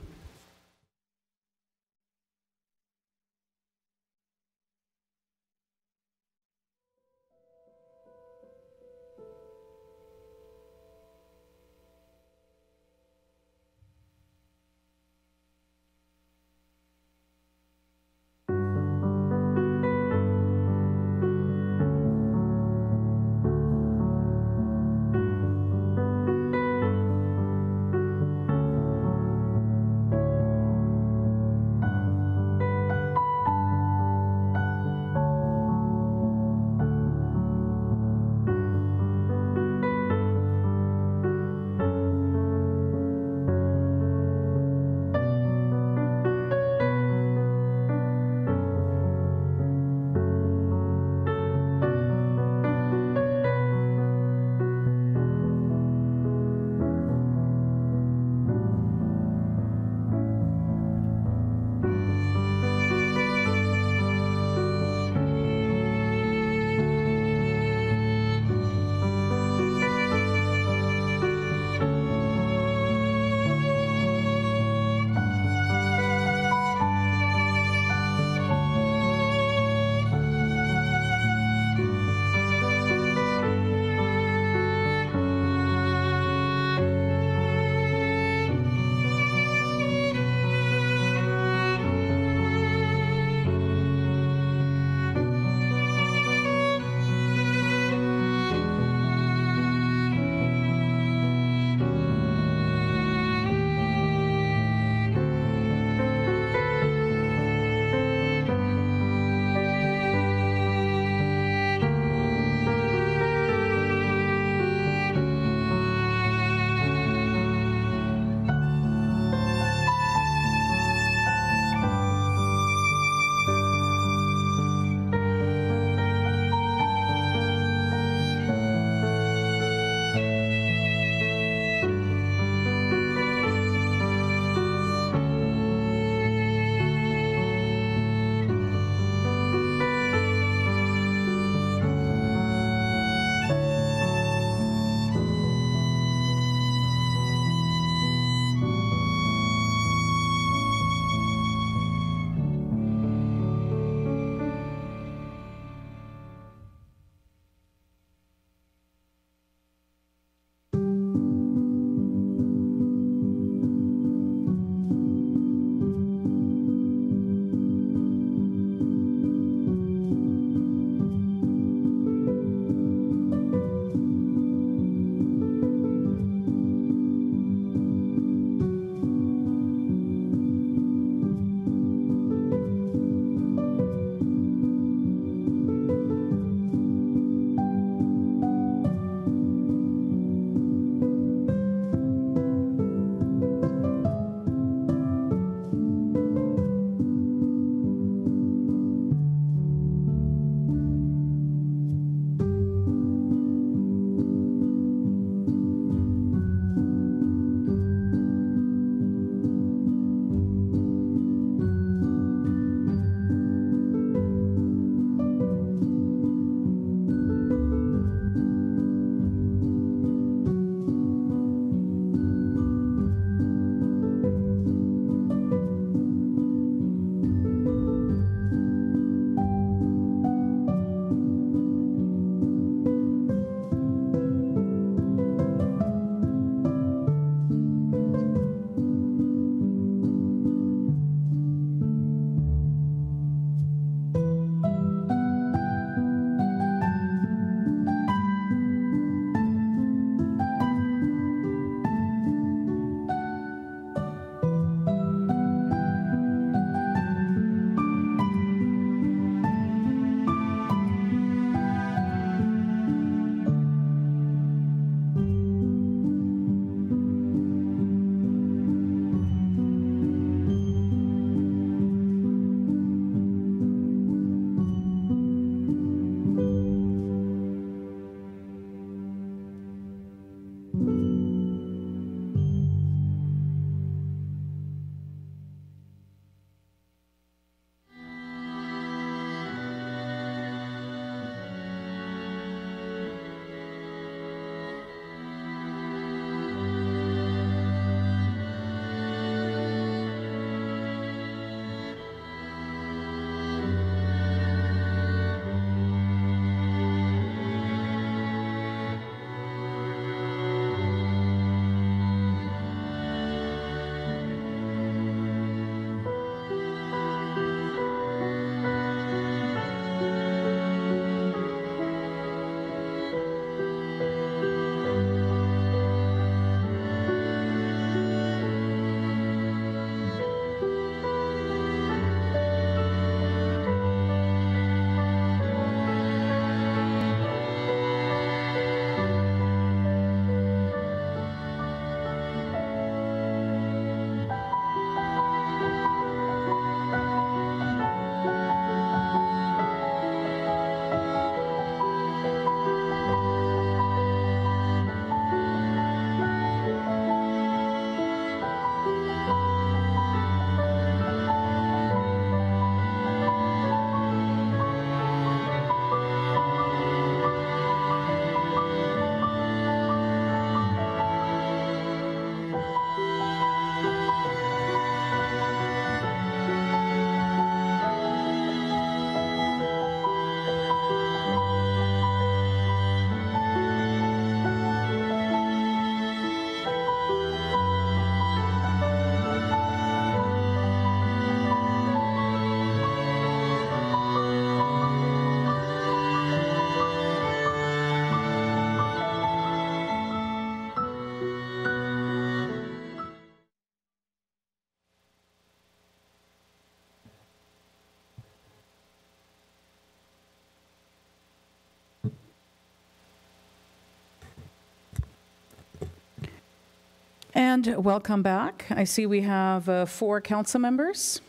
And welcome back. I see we have uh, four council members.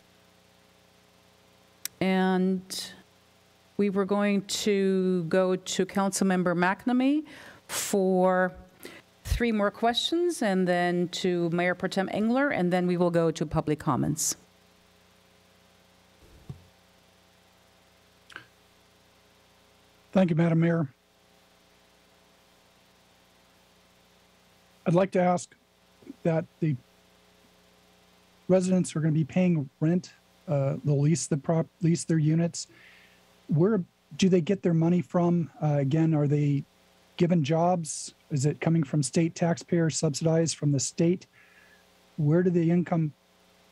And we were going to go to Councilmember McNamee for three more questions, and then to Mayor Protem Engler, and then we will go to public comments. Thank you, Madam Mayor. I'd like to ask that the residents are going to be paying rent, uh, lease the prop, lease their units. Where do they get their money from? Uh, again, are they given jobs? Is it coming from state taxpayers subsidized from the state? Where do the income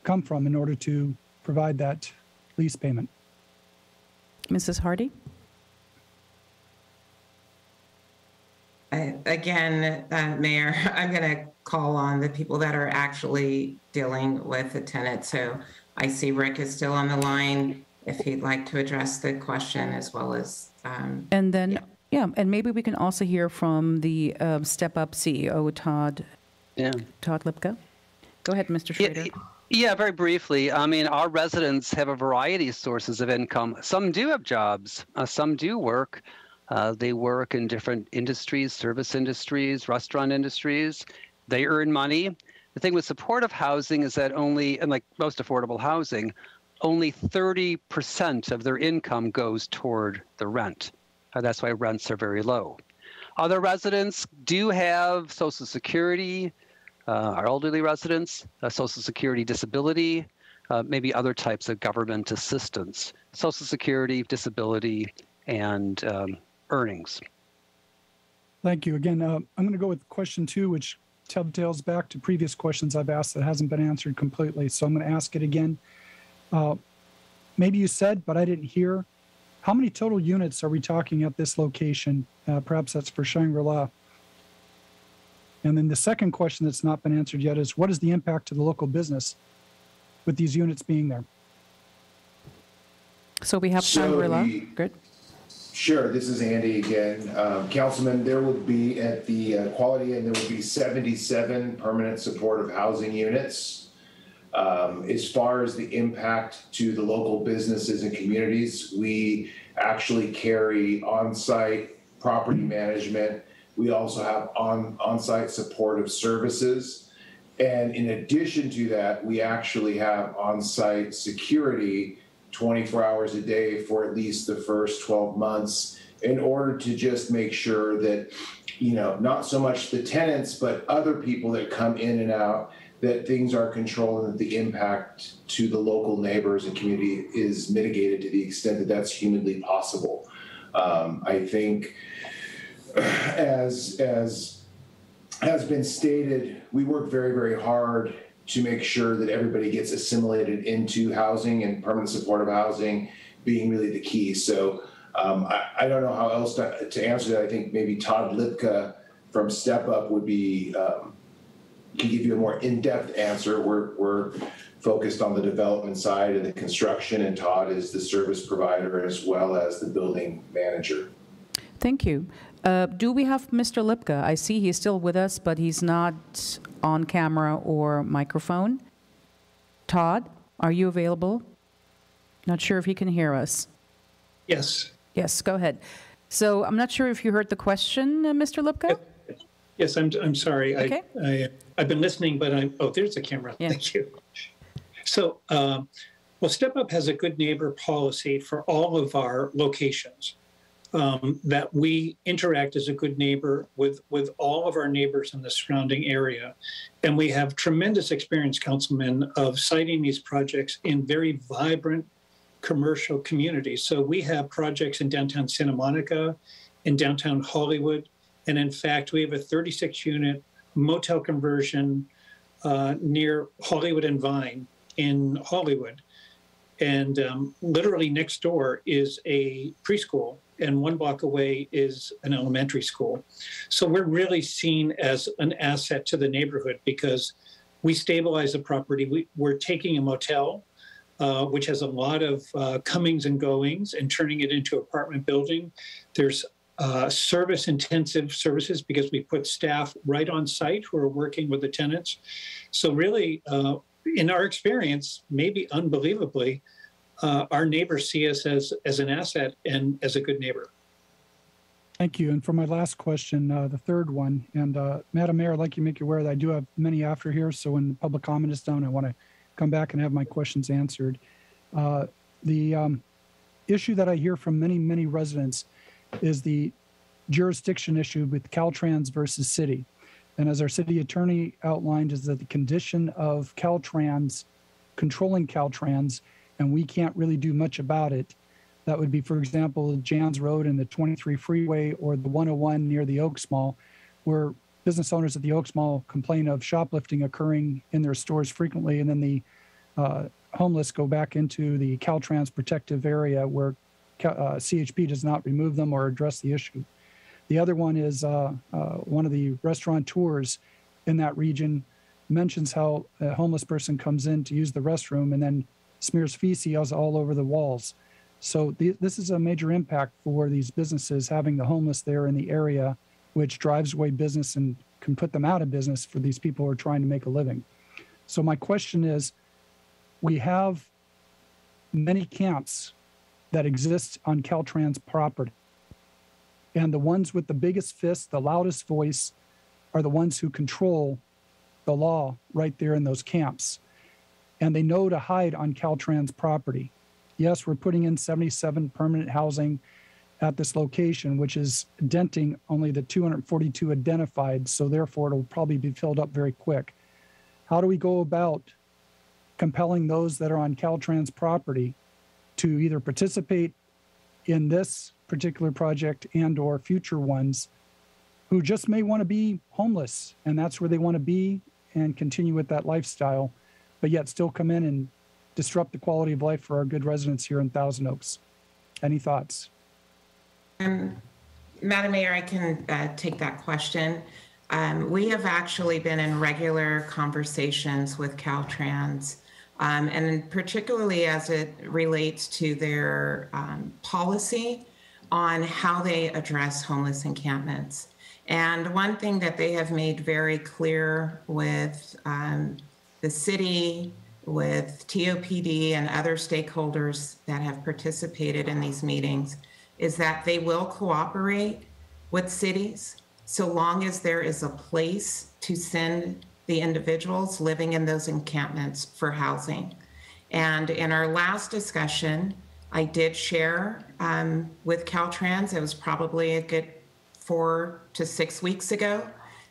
come from in order to provide that lease payment? Mrs. Hardy? I- Again, uh, Mayor, I'm going to call on the people that are actually dealing with the tenant. So I see Rick is still on the line, if he'd like to address the question as well as, um, And then, yeah, and maybe we can also hear from the um, Step Up CEO, Todd, Yeah. Todd Lipka. Go ahead, Mr. Schrader. Yeah, very briefly. I mean, our residents have a variety of sources of income. Some do have jobs, uh, some do work. Uh, they work in different industries, service industries, restaurant industries. They earn money. The thing with supportive housing is that only, and like most affordable housing, only 30% of their income goes toward the rent. Uh, that's why rents are very low. Other residents do have Social Security, uh, our elderly residents, uh, Social Security disability, uh, maybe other types of government assistance, Social Security, disability, and um, earnings. Thank you. Again, uh, I'm going to go with question two, which tails back to previous questions I've asked that hasn't been answered completely. So I'm going to ask it again. Uh, maybe you said, but I didn't hear. How many total units are we talking at this location? Uh, perhaps that's for Shangri-La. And then the second question that's not been answered yet is what is the impact to the local business with these units being there? So we have So Shangri-La. Good. Sure, this is Andy again. Um, Councilman, there would be, at the uh, Quality Inn, there would be 77 permanent supportive housing units. Um, As far as the impact to the local businesses and communities, we actually carry on-site property management. We also have on, on-site supportive services. And in addition to that, we actually have on-site security 24 hours a day for at least the first 12 months in order to just make sure that, you know, not so much the tenants, but other people that come in and out, that things are controlled and that the impact to the local neighbors and community is mitigated to the extent that that's humanly possible. Um, I think as, as has been stated, we work very, very hard to make sure that everybody gets assimilated into housing and permanent supportive housing being really the key. So um, I, I don't know how else to, to answer that. I think maybe Todd Lipka from Step Up would be um, can give you a more in-depth answer. We're we're focused on the development side and the construction, and Todd is the service provider as well as the building manager. Thank you. Uh, do we have Mr. Lipka? I see he's still with us, but he's not on camera or microphone. Todd, are you available? Not sure if he can hear us. Yes. Yes, go ahead. So I'm not sure if you heard the question, uh, Mr. Lipka? Yes, I'm, I'm sorry. Okay. I, I, I've been listening, but I'm, oh, there's the camera. Thank you. So, um, well, Step Up has a good neighbor policy for all of our locations. Um, that we interact as a good neighbor with, with all of our neighbors in the surrounding area. And we have tremendous experience, councilmen, of siting these projects in very vibrant commercial communities. So we have projects in downtown Santa Monica, in downtown Hollywood, and in fact, we have a 36 unit motel conversion uh, near Hollywood and Vine in Hollywood. And um, literally next door is a preschool, and one block away is an elementary school. So we're really seen as an asset to the neighborhood because we stabilize the property. We, we're taking a motel, uh, which has a lot of uh, comings and goings, and turning it into apartment building. There's uh, service intensive services because we put staff right on site who are working with the tenants. So, really, uh, in our experience, maybe unbelievably, uh, our neighbors see us as, as an asset and as a good neighbor. Thank you. And for my last question, uh, the third one, and uh, Madam Mayor, I'd like you to make you aware that I do have many after here. So when the public comment is done, I want to come back and have my questions answered. Uh, the um, issue that I hear from many, many residents is the jurisdiction issue with Caltrans versus city. And as our city attorney outlined, is that the condition of Caltrans controlling Caltrans, and we can't really do much about it. That would be, for example, Janss Road and the 23 freeway or the 101 near the Oaks Mall, where business owners at the Oaks Mall complain of shoplifting occurring in their stores frequently, and then the uh, homeless go back into the Caltrans protective area where uh, CHP does not remove them or address the issue. The other one is uh, uh, one of the restaurateurs in that region mentions how a homeless person comes in to use the restroom and then smears feces all over the walls. So this is a major impact for these businesses having the homeless there in the area, which drives away business and can put them out of business for these people who are trying to make a living. So my question is, we have many camps that exist on Caltrans property. And the ones with the biggest fist, the loudest voice, are the ones who control the law right there in those camps. And they know to hide on Caltrans property. Yes, we're putting in 77 permanent housing at this location, which is denting only the 242 identified. So therefore, it'll probably be filled up very quick. How do we go about compelling those that are on Caltrans property to either participate in this particular project and or future ones who just may want to be homeless and that's where they want to be and continue with that lifestyle but yet still come in and disrupt the quality of life for our good residents here in Thousand Oaks. Any thoughts? Um, Madam Mayor, I can uh, take that question. Um, we have actually been in regular conversations with Caltrans, um, and particularly as it relates to their um, policy on how they address homeless encampments. And one thing that they have made very clear with um, the city, with TOPD and other stakeholders that have participated in these meetings is that they will cooperate with cities so long as there is a place to send the individuals living in those encampments for housing. And in our last discussion, I did share um, with Caltrans, it was probably a good four to six weeks ago,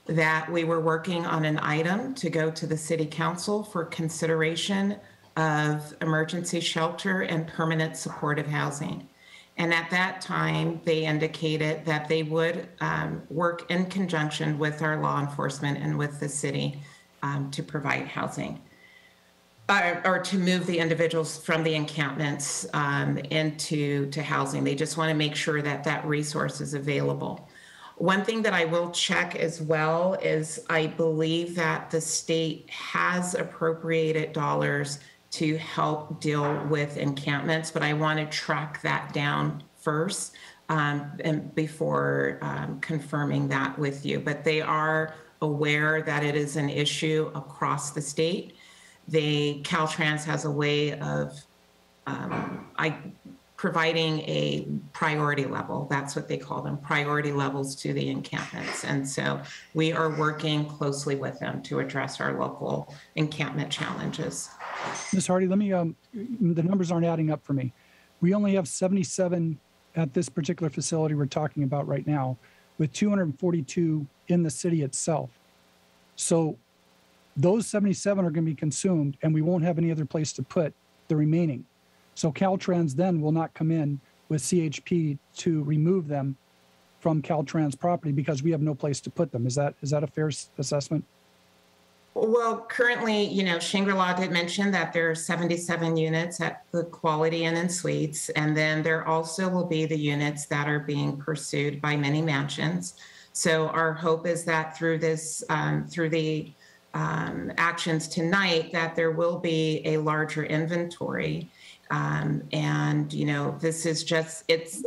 that we were working on an item to go to the city council for consideration of emergency shelter and permanent supportive housing. And at that time, they indicated that they would um, work in conjunction with our law enforcement and with the city um, to provide housing. Uh, or to move the individuals from the encampments um, into to housing. They just want to make sure that that resource is available. One thing that I will check as well is I believe that the state has appropriated dollars to help deal with encampments, but I want to track that down first um, and before um, confirming that with you. But they are aware that it is an issue across the state. They Caltrans has a way of um, I providing a priority level. That's what they call them, priority levels to the encampments. And so we are working closely with them to address our local encampment challenges. Ms. Hardy, let me, um, the numbers aren't adding up for me. We only have 77 at this particular facility we're talking about right now, with 242 in the city itself. So those 77 are going to be consumed, and we won't have any other place to put the remaining. So Caltrans then will not come in with CHP to remove them from Caltrans property because we have no place to put them. Is that is that a fair assessment? Well, currently, you know, Shangri-La did mention that there are 77 units at the Quality Inn and Suites, and then there also will be the units that are being pursued by Many Mansions. So our hope is that through this, um, through the um, actions tonight, that there will be a larger inventory um, and, you know, this is just, it's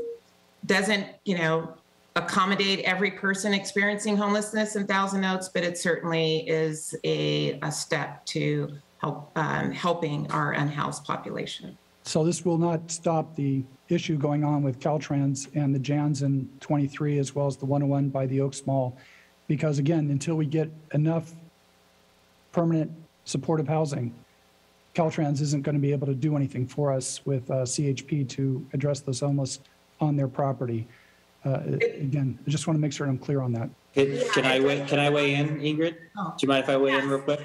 doesn't, you know, accommodate every person experiencing homelessness in Thousand Oaks, but it certainly is a, a step to help um, helping our unhoused population. So this will not stop the issue going on with Caltrans and the Jansen 23 as well as the 101 by the Oaks Mall. Because again, until we get enough permanent supportive housing, Caltrans isn't going to be able to do anything for us with uh, CHP to address those homeless on their property. Uh, Again, I just want to make sure I'm clear on that. Can, can I weigh, can I weigh in, Ingrid? Oh. Do you mind if I weigh in real quick?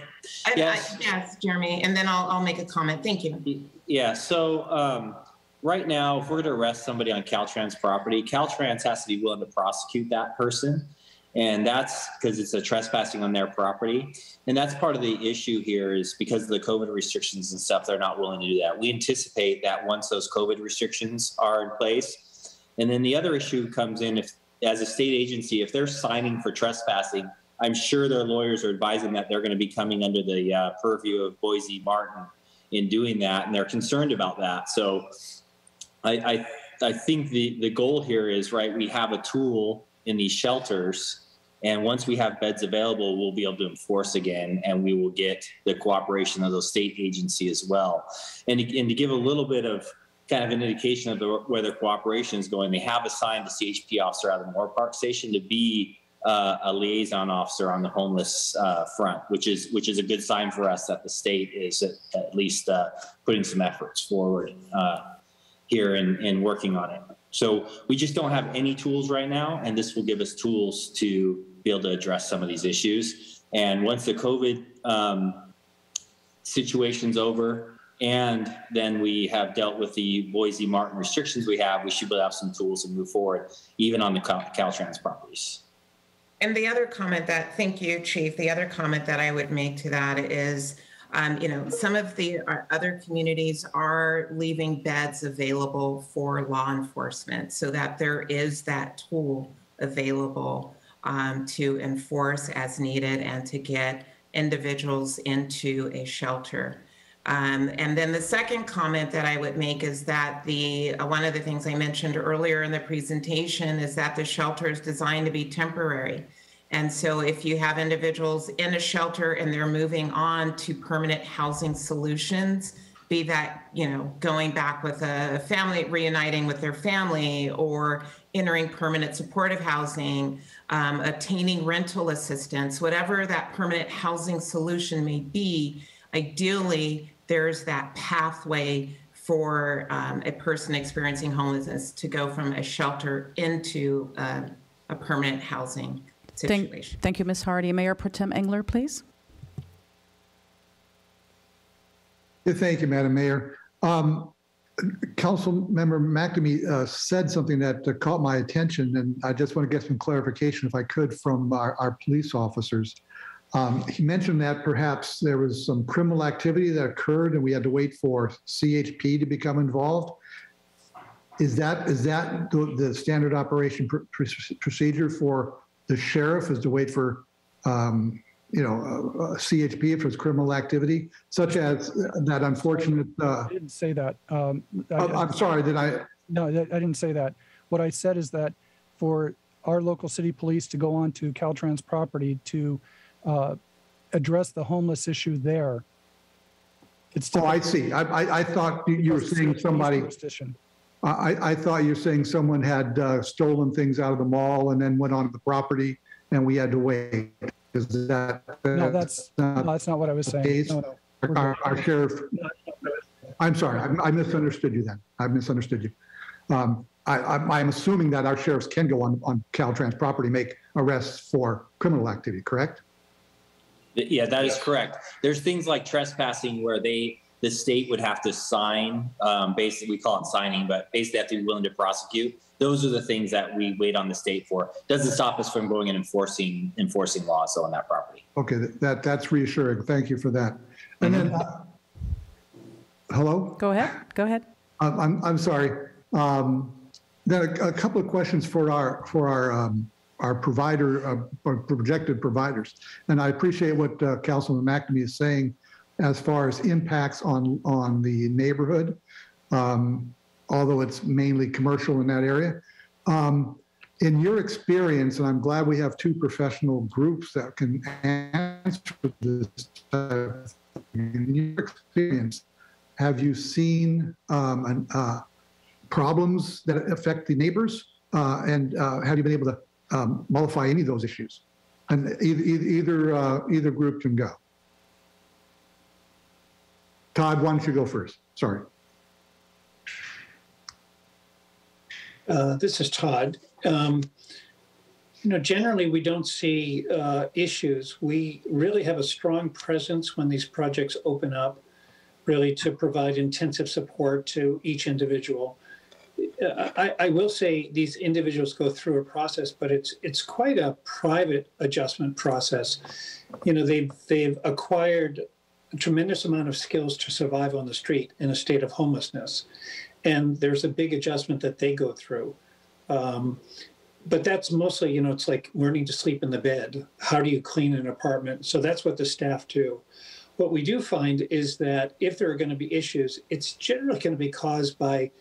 I- I- Yes. Yes, Jeremy, and then I'll, I'll make a comment. Thank you. Yeah, so um, right now, if we're going to arrest somebody on Caltrans property, Caltrans has to be willing to prosecute that person. And that's because it's a trespassing on their property. And that's part of the issue here is because of the COVID restrictions and stuff, they're not willing to do that. We anticipate that once those COVID restrictions are in place. And then the other issue comes in if, as a state agency, if they're signing for trespassing, I'm sure their lawyers are advising that they're going to be coming under the uh, purview of Boise Martin in doing that, and they're concerned about that. So I, I, I think the, the goal here is, right, we have a tool in these shelters, and once we have beds available, we'll be able to enforce again, and we will get the cooperation of those state agency as well. And, to- and to give a little bit of kind of an indication of the, where their cooperation is going, they have assigned a CHP officer out of the Moorpark Station to be uh, a liaison officer on the homeless uh, front, which is which is a good sign for us that the state is at, at least uh, putting some efforts forward uh, here in, in working on it. So we just don't have any tools right now, and this will give us tools to be able to address some of these issues. And once the COVID um, situation's over, and then we have dealt with the Boise Martin restrictions we have, we should be able to have some tools to move forward, even on the Cal- Caltrans properties. And the other comment that, thank you, Chief. The other comment that I would make to that is, um, you know, some of the other communities are leaving beds available for law enforcement so that there is that tool available um, to enforce as needed and to get individuals into a shelter. Um, and then the second comment that I would make is that the uh, one of the things I mentioned earlier in the presentation is that the shelter is designed to be temporary. And so if you have individuals in a shelter and they're moving on to permanent housing solutions, be that, you know, going back with a family, reuniting with their family or entering permanent supportive housing, um, obtaining rental assistance, whatever that permanent housing solution may be, ideally there's that pathway for um, a person experiencing homelessness to go from a shelter into uh, a permanent housing situation. Thank, thank you, Ms. Hardy. Mayor Pro Tem Engler, please. Yeah, Thank you, Madam Mayor. Um, Councilmember McNamee uh, said something that uh, caught my attention, and I just want to get some clarification, if I could, from our, our police officers. Um, He mentioned that perhaps there was some criminal activity that occurred, and we had to wait for CHP to become involved. Is that, is that the, the standard operation pr- pr- procedure for the sheriff, is to wait for, um, you know, uh, uh, CHP if it's criminal activity, such as that unfortunate, uh, I didn't say that. Um, I- I'm I'm sorry, did I, No, I didn't say that. What I said is that for our local city police to go onto Caltrans property to uh, address the homeless issue there, it's. oh, I see. I, I, I thought you- were saying somebody. I, I- I thought you were saying someone had uh, stolen things out of the mall and then went onto the property and we had to wait. Is that? No, that's, no, that's not what I was saying. No, no. Our, our sheriff, I'm sorry, I I misunderstood you then. I misunderstood you. Um, I, I'm, I'm assuming that our sheriffs can go on, on Caltrans property, make arrests for criminal activity, correct? Yeah, that is correct. There's things like trespassing where they, the state would have to sign, um, basically, we call it signing, but basically have to be willing to prosecute. Those are the things that we wait on the state for. Doesn't stop us from going and enforcing, enforcing laws on that property. Okay, that, that's reassuring. Thank you for that. And then, uh, hello? Go ahead, go ahead. I'm, I'm, I'm sorry. Um, Then a, a couple of questions for our, for our, um, our provider, uh, or projected providers. And I appreciate what uh, Councilman McNamee is saying as far as impacts on, on the neighborhood, um, although it's mainly commercial in that area. Um, in your experience, and I'm glad we have two professional groups that can answer this. type. In your experience, have you seen um, an, uh, problems that affect the neighbors? Uh, and uh, have you been able to um, mollify any of those issues? And either either either, uh, either group can go. Todd, why don't you go first? Sorry. Uh, This is Todd. Um, You know, generally, we don't see uh, issues. We really have a strong presence when these projects open up, really to provide intensive support to each individual. Uh, I, I will say these individuals go through a process, but it's it's quite a private adjustment process. You know, they've they've acquired a tremendous amount of skills to survive on the street in a state of homelessness, and there's a big adjustment that they go through. Um, but that's mostly, you know, it's like learning to sleep in the bed. How do you clean an apartment? So that's what the staff do. What we do find is that if there are going to be issues, it's generally going to be caused by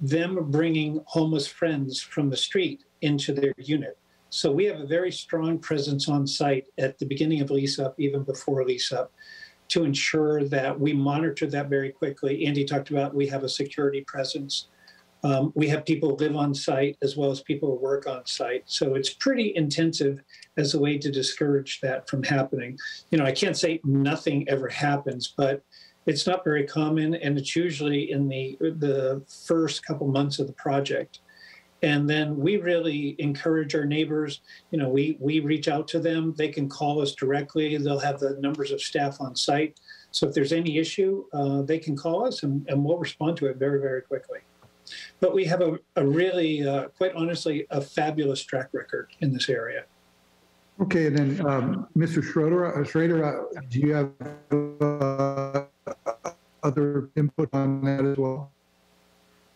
them bringing homeless friends from the street into their unit. So we have a very strong presence on site at the beginning of lease up, even before lease up, to ensure that we monitor that very quickly. Andy talked about we have a security presence. Um, we have people live on site as well as people work on site. So it's pretty intensive as a way to discourage that from happening. You know, I can't say nothing ever happens, but it's not very common, and it's usually in the the first couple months of the project. And then we really encourage our neighbors. You know, we we reach out to them. They can call us directly. They'll have the numbers of staff on site. So if there's any issue, uh, they can call us, and, and we'll respond to it very very quickly. But we have a, a really, uh, quite honestly, a fabulous track record in this area. Okay, and then um, Mr. Schroeder, uh, Schrader, uh, do you have uh, other input on that as well?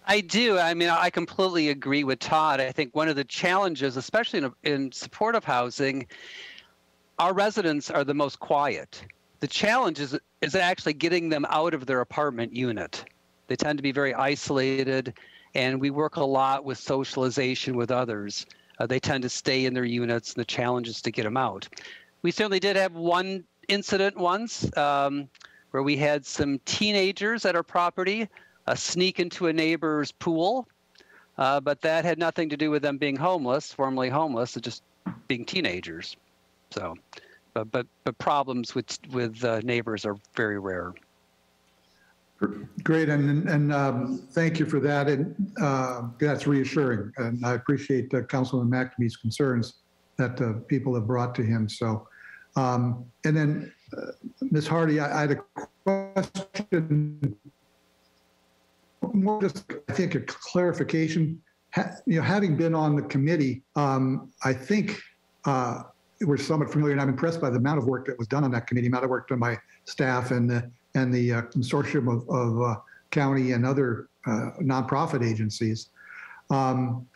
I do. I mean, I completely agree with Todd. I think one of the challenges, especially in, in supportive housing, our residents are the most quiet. The challenge is, is actually getting them out of their apartment unit. They tend to be very isolated, and we work a lot with socialization with others. Uh, they tend to stay in their units, and the challenge is to get them out. We certainly did have one incident once um, where we had some teenagers at our property sneak into a neighbor's pool, uh, but that had nothing to do with them being homeless, formerly homeless, just being teenagers. So, but but, but problems with with uh, neighbors are very rare. Great, and, and um, thank you for that, and uh, that's reassuring. And I appreciate uh, Councilman McNamee's concerns that uh, people have brought to him. So, um, and then uh, Ms. Hardy, I, I had a question, more just I think a clarification. Ha, you know, having been on the committee, um, I think uh, we're somewhat familiar, and I'm impressed by the amount of work that was done on that committee, amount of work done by staff and the and the uh, consortium of, of uh, county and other uh, nonprofit agencies. Um,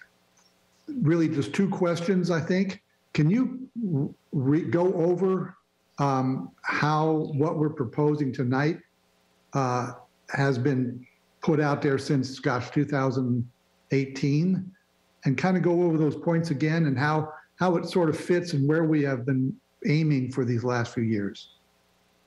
really, just two questions, I think. Can you go over um, how what we're proposing tonight uh, has been put out there since, gosh, 2018, and kind of go over those points again and how how it sort of fits and where we have been aiming for these last few years?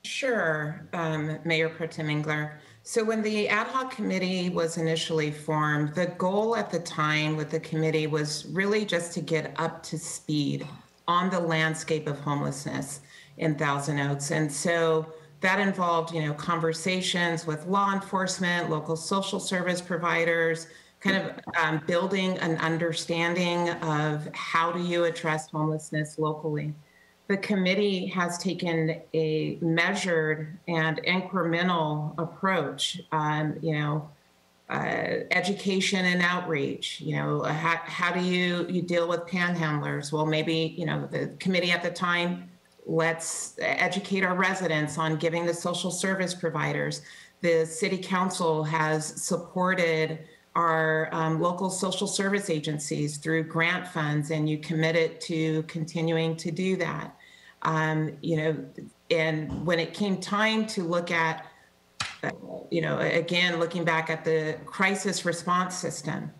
Sure, um, Mayor Pro Tem Engler. So when the ad hoc committee was initially formed, the goal at the time with the committee was really just to get up to speed on the landscape of homelessness in Thousand Oaks. And so that involved, you know, conversations with law enforcement, local social service providers, kind of um, building an understanding of how do you address homelessness locally the committee has taken a measured and incremental approach on, you know, uh, education and outreach. You know, how, how do you you deal with panhandlers? Well, maybe you know the committee at the time. Let's educate our residents on giving the social service providers. The city council has supported our um, local social service agencies through grant funds, and you committed to continuing to do that. Um, you know, and when it came time to look at, you know, again, looking back at the crisis response system,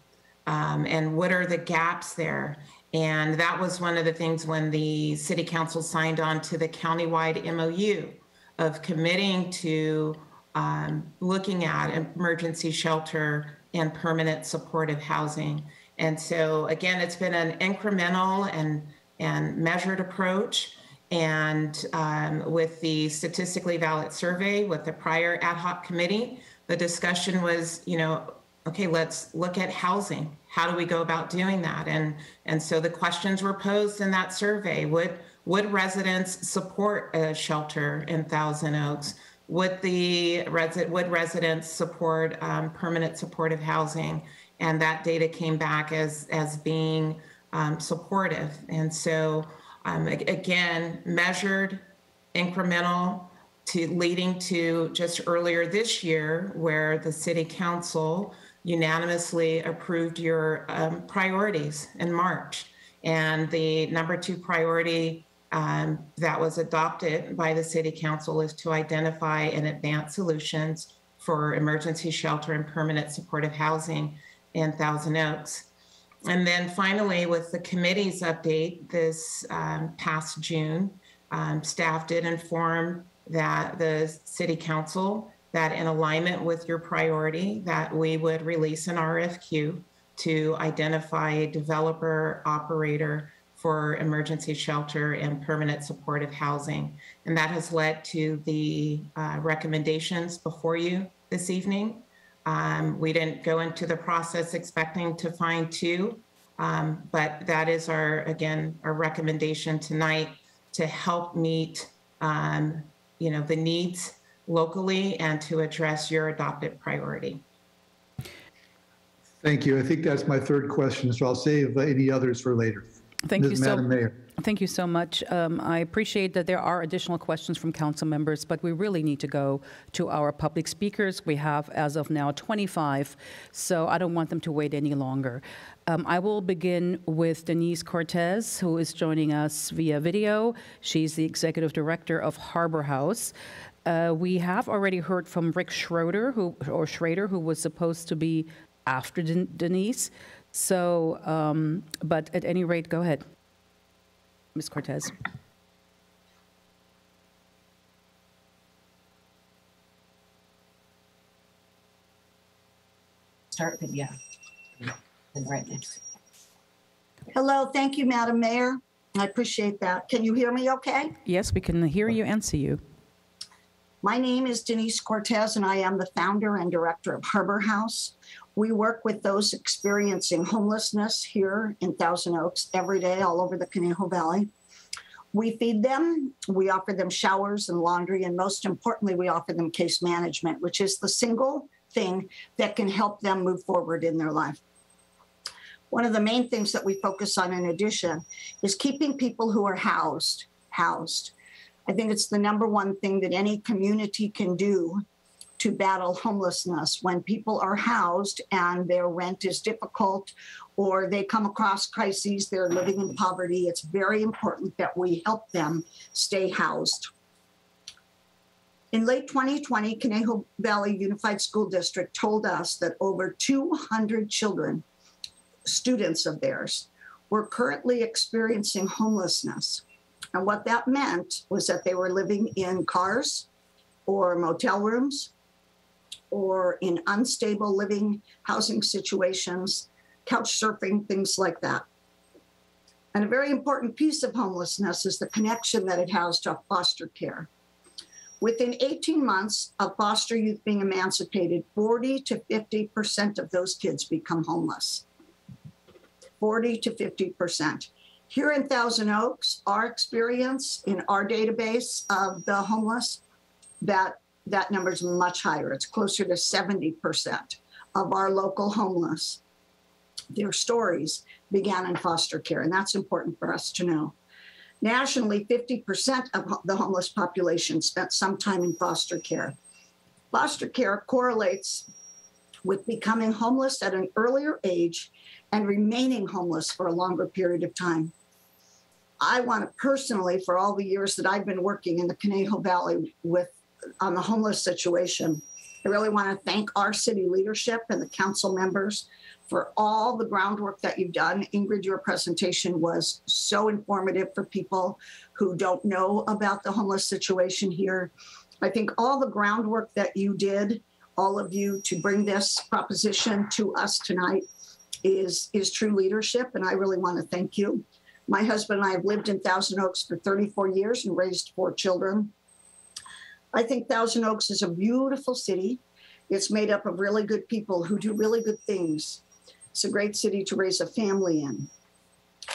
um, and what are the gaps there? And that was one of the things when the city council signed on to the countywide MOU of committing to um, looking at emergency shelter and permanent supportive housing. And so again, it's been an incremental and and measured approach. And um, with the statistically valid survey, with the prior ad hoc committee, the discussion was, you know, okay, let's look at housing. How do we go about doing that? And and so the questions were posed in that survey. Would would residents support a shelter in Thousand Oaks? Would the resi- would residents support um, permanent supportive housing? And that data came back as as being um, supportive. And so um, again, measured, incremental, to leading to just earlier this year, where the city council unanimously approved your um, priorities in March. And the number two priority um, that was adopted by the city council is to identify and advance solutions for emergency shelter and permanent supportive housing in Thousand Oaks. And then finally, with the committee's update this um, past June, um, staff did inform that the city council that in alignment with your priority that we would release an RFQ to identify a developer operator for emergency shelter and permanent supportive housing. And that has led to the uh, recommendations before you this evening. Um, we didn't go into the process expecting to find two, um, but that is our, again, our recommendation tonight to help meet, um, you know, the needs locally and to address your adopted priority. Thank you. I think that's my third question, so I'll save any others for later. Thank you Ms. so Madam Mayor. Thank you so much. Um, I appreciate that there are additional questions from council members, but we really need to go to our public speakers. We have, as of now, 25, so I don't want them to wait any longer. Um, I will begin with Denise Cortez, who is joining us via video. She's the executive director of Harbor House. Uh, we have already heard from Rick Schroeder, who or Schrader, who was supposed to be after Den- Denise. So, um, but at any rate, go ahead, Ms. Cortez. Start with, yeah. And right next. Hello, thank you, Madam Mayor. I appreciate that. Can you hear me okay? Yes, we can hear you and see you. My name is Denise Cortez, and I am the founder and director of Harbor House. We work with those experiencing homelessness here in Thousand Oaks every day, all over the Conejo Valley. We feed them, we offer them showers and laundry, and most importantly, we offer them case management, which is the single thing that can help them move forward in their life. One of the main things that we focus on, in addition, is keeping people who are housed housed. I think it's the number one thing that any community can do to battle homelessness when people are housed and their rent is difficult or they come across crises, they're living in poverty. It's very important that we help them stay housed. In late 2020, Conejo Valley Unified School District told us that over 200 children, students of theirs, were currently experiencing homelessness. And what that meant was that they were living in cars or motel rooms or in unstable living housing situations, couch surfing, things like that. And a very important piece of homelessness is the connection that it has to foster care. Within 18 months of foster youth being emancipated, 40 to 50% of those kids become homeless. 40 to 50%. Here in Thousand Oaks, our experience in our database of the homeless, that that number is much higher. It's closer to 70% of our local homeless. Their stories began in foster care, and that's important for us to know. Nationally, 50% of the homeless population spent some time in foster care. Foster care correlates with becoming homeless at an earlier age and remaining homeless for a longer period of time. I want to personally, for all the years that I've been working in the Conejo Valley with on the homeless situation, I really want to thank our city leadership and the council members for all the groundwork that you've done. Ingrid, your presentation was so informative for people who don't know about the homeless situation here. I think all the groundwork that you did, all of you, to bring this proposition to us tonight is, is true leadership, and I really want to thank you. My husband and I have lived in Thousand Oaks for 34 years and raised four children. I think Thousand Oaks is a beautiful city. It's made up of really good people who do really good things. It's a great city to raise a family in.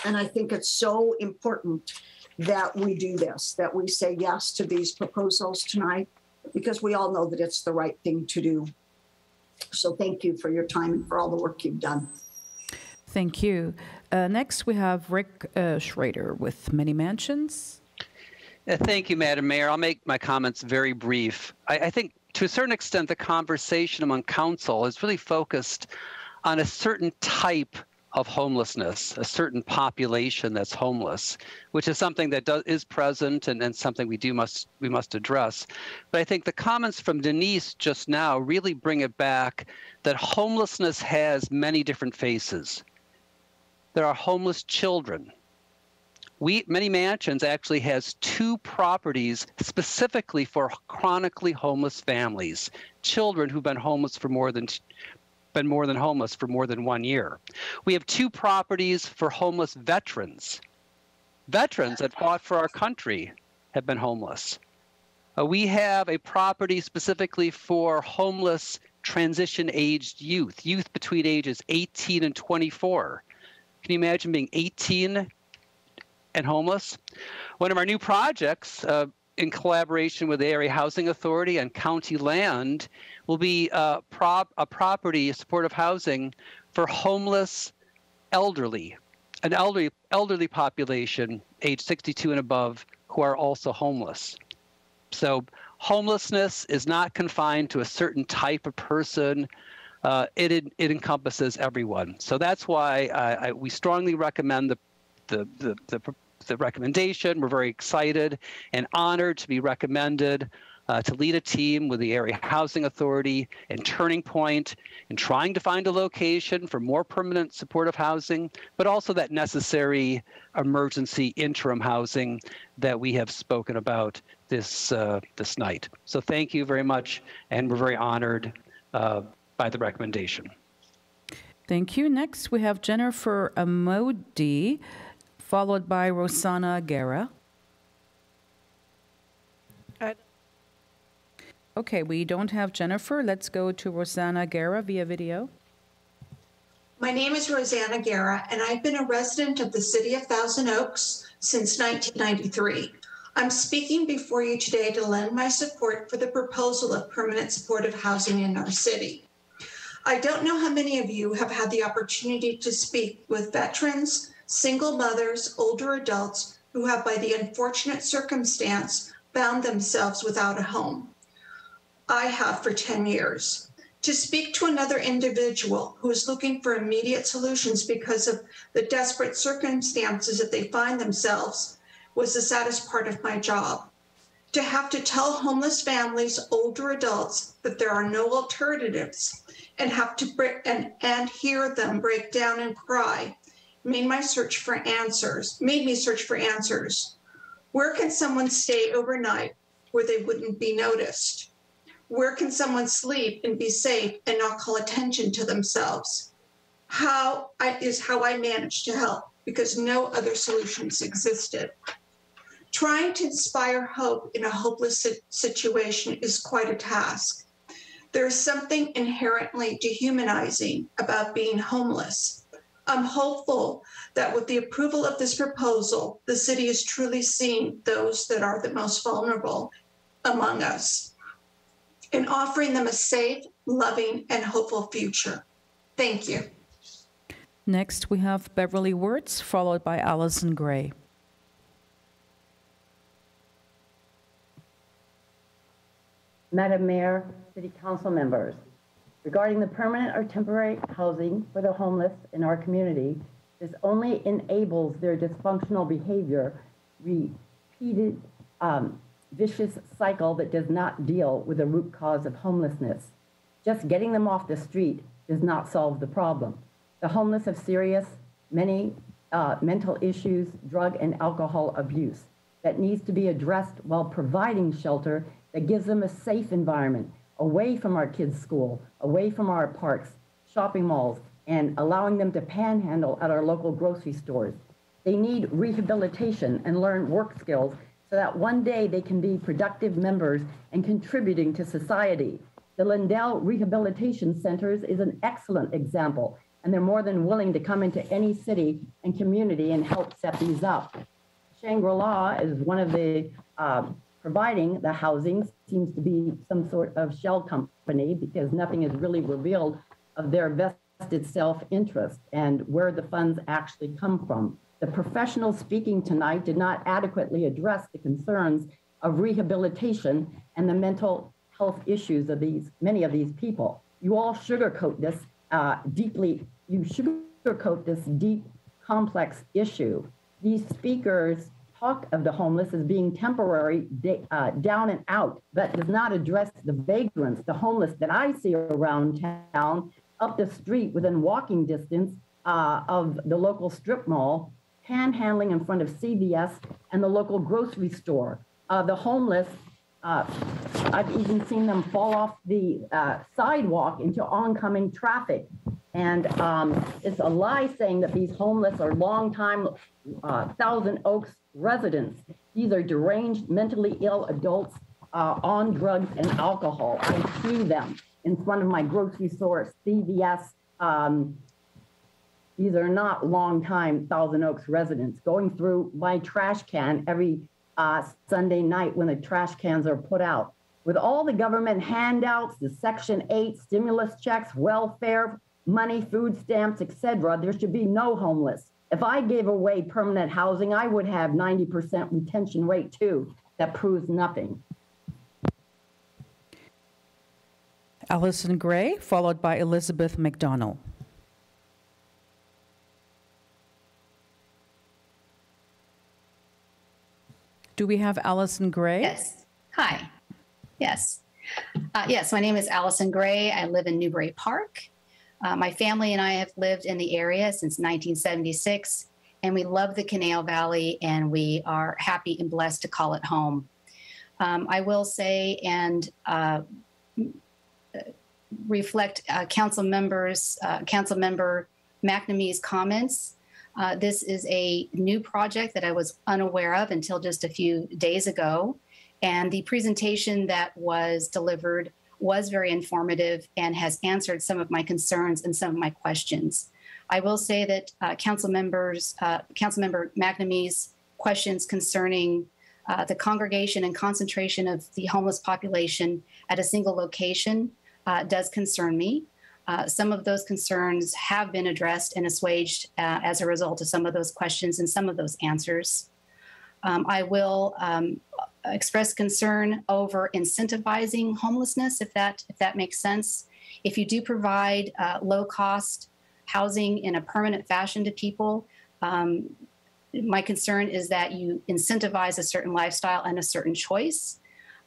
And I think it's so important that we do this, that we say yes to these proposals tonight, because we all know that it's the right thing to do. So thank you for your time and for all the work you've done. Thank you. Uh, next, we have Rick uh, Schrader with Many Mansions. Uh, Thank you, Madam Mayor. I'll make my comments very brief. I, I think to a certain extent, the conversation among council is really focused on a certain type of homelessness, a certain population that's homeless, which is something that is present and, and something we do must we must address. But I think the comments from Denise just now really bring it back that homelessness has many different faces. There are homeless children. We Many Mansions actually has two properties specifically for chronically homeless families, children who've been homeless for more than been more than homeless for more than one year. We have two properties for homeless veterans. Veterans that fought for our country have been homeless. Uh, we have a property specifically for homeless transition aged youth, youth between ages 18 and 24. Can you imagine being 18 and homeless? One of our new projects, uh, in collaboration with the Area Housing Authority and county land, will be uh, prop, a property supportive housing for homeless elderly, an elderly elderly population age 62 and above who are also homeless. So homelessness is not confined to a certain type of person. Uh, it, it encompasses everyone. So that's why I, I, we strongly recommend the the, the, the the recommendation. We're very excited and honored to be recommended uh, to lead a team with the Area Housing Authority and Turning Point in trying to find a location for more permanent supportive housing, but also that necessary emergency interim housing that we have spoken about this uh, this night. So thank you very much, and we're very honored uh, by the recommendation. Thank you. Next, we have Jennifer Amodi followed by Rosanna Guerra. Okay, we don't have Jennifer. Let's go to Rosanna Guerra via video. My name is Rosanna Guerra, and I've been a resident of the city of Thousand Oaks since 1993. I'm speaking before you today to lend my support for the proposal of permanent supportive housing in our city. I don't know how many of you have had the opportunity to speak with veterans, single mothers, older adults who have, by the unfortunate circumstance, found themselves without a home. I have for 10 years. To speak to another individual who is looking for immediate solutions because of the desperate circumstances that they find themselves was the saddest part of my job. To have to tell homeless families, older adults, that there are no alternatives and have to break and, and hear them break down and cry made my search for answers, made me search for answers. Where can someone stay overnight where they wouldn't be noticed? Where can someone sleep and be safe and not call attention to themselves? How I, is how I managed to help because no other solutions existed. Trying to inspire hope in a hopeless situation is quite a task. There is something inherently dehumanizing about being homeless. I'm hopeful that with the approval of this proposal, the city is truly seeing those that are the most vulnerable among us and offering them a safe, loving, and hopeful future. Thank you. Next, we have Beverly Wirtz, followed by Allison Gray. Madam Mayor, City Council members, regarding the permanent or temporary housing for the homeless in our community, this only enables their dysfunctional behavior, repeated um, vicious cycle that does not deal with the root cause of homelessness. Just getting them off the street does not solve the problem. The homeless have serious, many uh, mental issues, drug and alcohol abuse that needs to be addressed while providing shelter that gives them a safe environment away from our kids' school, away from our parks, shopping malls, and allowing them to panhandle at our local grocery stores. They need rehabilitation and learn work skills so that one day they can be productive members and contributing to society. The Lindell Rehabilitation Centers is an excellent example, and they're more than willing to come into any city and community and help set these up. Shangri-La is one of the uh, providing the housing, seems to be some sort of shell company because nothing is really revealed of their vested self-interest and where the funds actually come from. The professional speaking tonight did not adequately address the concerns of rehabilitation and the mental health issues of these many of these people. You all sugarcoat this uh, deeply. You sugarcoat this deep, complex issue. These speakers talk of the homeless as being temporary, uh, down and out, but does not address the vagrants, the homeless that I see around town, up the street within walking distance uh, of the local strip mall, panhandling in front of CVS and the local grocery store. Uh, the homeless, uh, I've even seen them fall off the uh, sidewalk into oncoming traffic. And um, it's a lie saying that these homeless are longtime uh, Thousand Oaks residents. These are deranged, mentally ill adults uh, on drugs and alcohol. I see them in front of my grocery store, CVS. Um, these are not long-time Thousand Oaks residents going through my trash can every uh, Sunday night when the trash cans are put out. With all the government handouts, the Section 8 stimulus checks, welfare, money, food stamps, etc., there should be no homeless. If I gave away permanent housing, I would have 90% retention rate too. That proves nothing. Allison Gray, followed by Elizabeth McDonnell. Do we have Allison Gray? Yes. Hi. Yes. Uh, yes, my name is Allison Gray. I live in Newbury Park. Uh, my family and I have lived in the area since 1976, and we love the Conejo Valley, and we are happy and blessed to call it home. Um, I will say and uh, reflect uh, council members, uh, council member McNamee's comments. Uh, this is a new project that I was unaware of until just a few days ago. And the presentation that was delivered was very informative and has answered some of my concerns and some of my questions. I will say that uh, council members, uh, council member McNamee's questions concerning uh, the congregation and concentration of the homeless population at a single location uh, does concern me. Uh, some of those concerns have been addressed and assuaged uh, as a result of some of those questions and some of those answers. Um, I will um, express concern over incentivizing homelessness, if that if that makes sense. If you do provide uh, low cost housing in a permanent fashion to people, um, my concern is that you incentivize a certain lifestyle and a certain choice.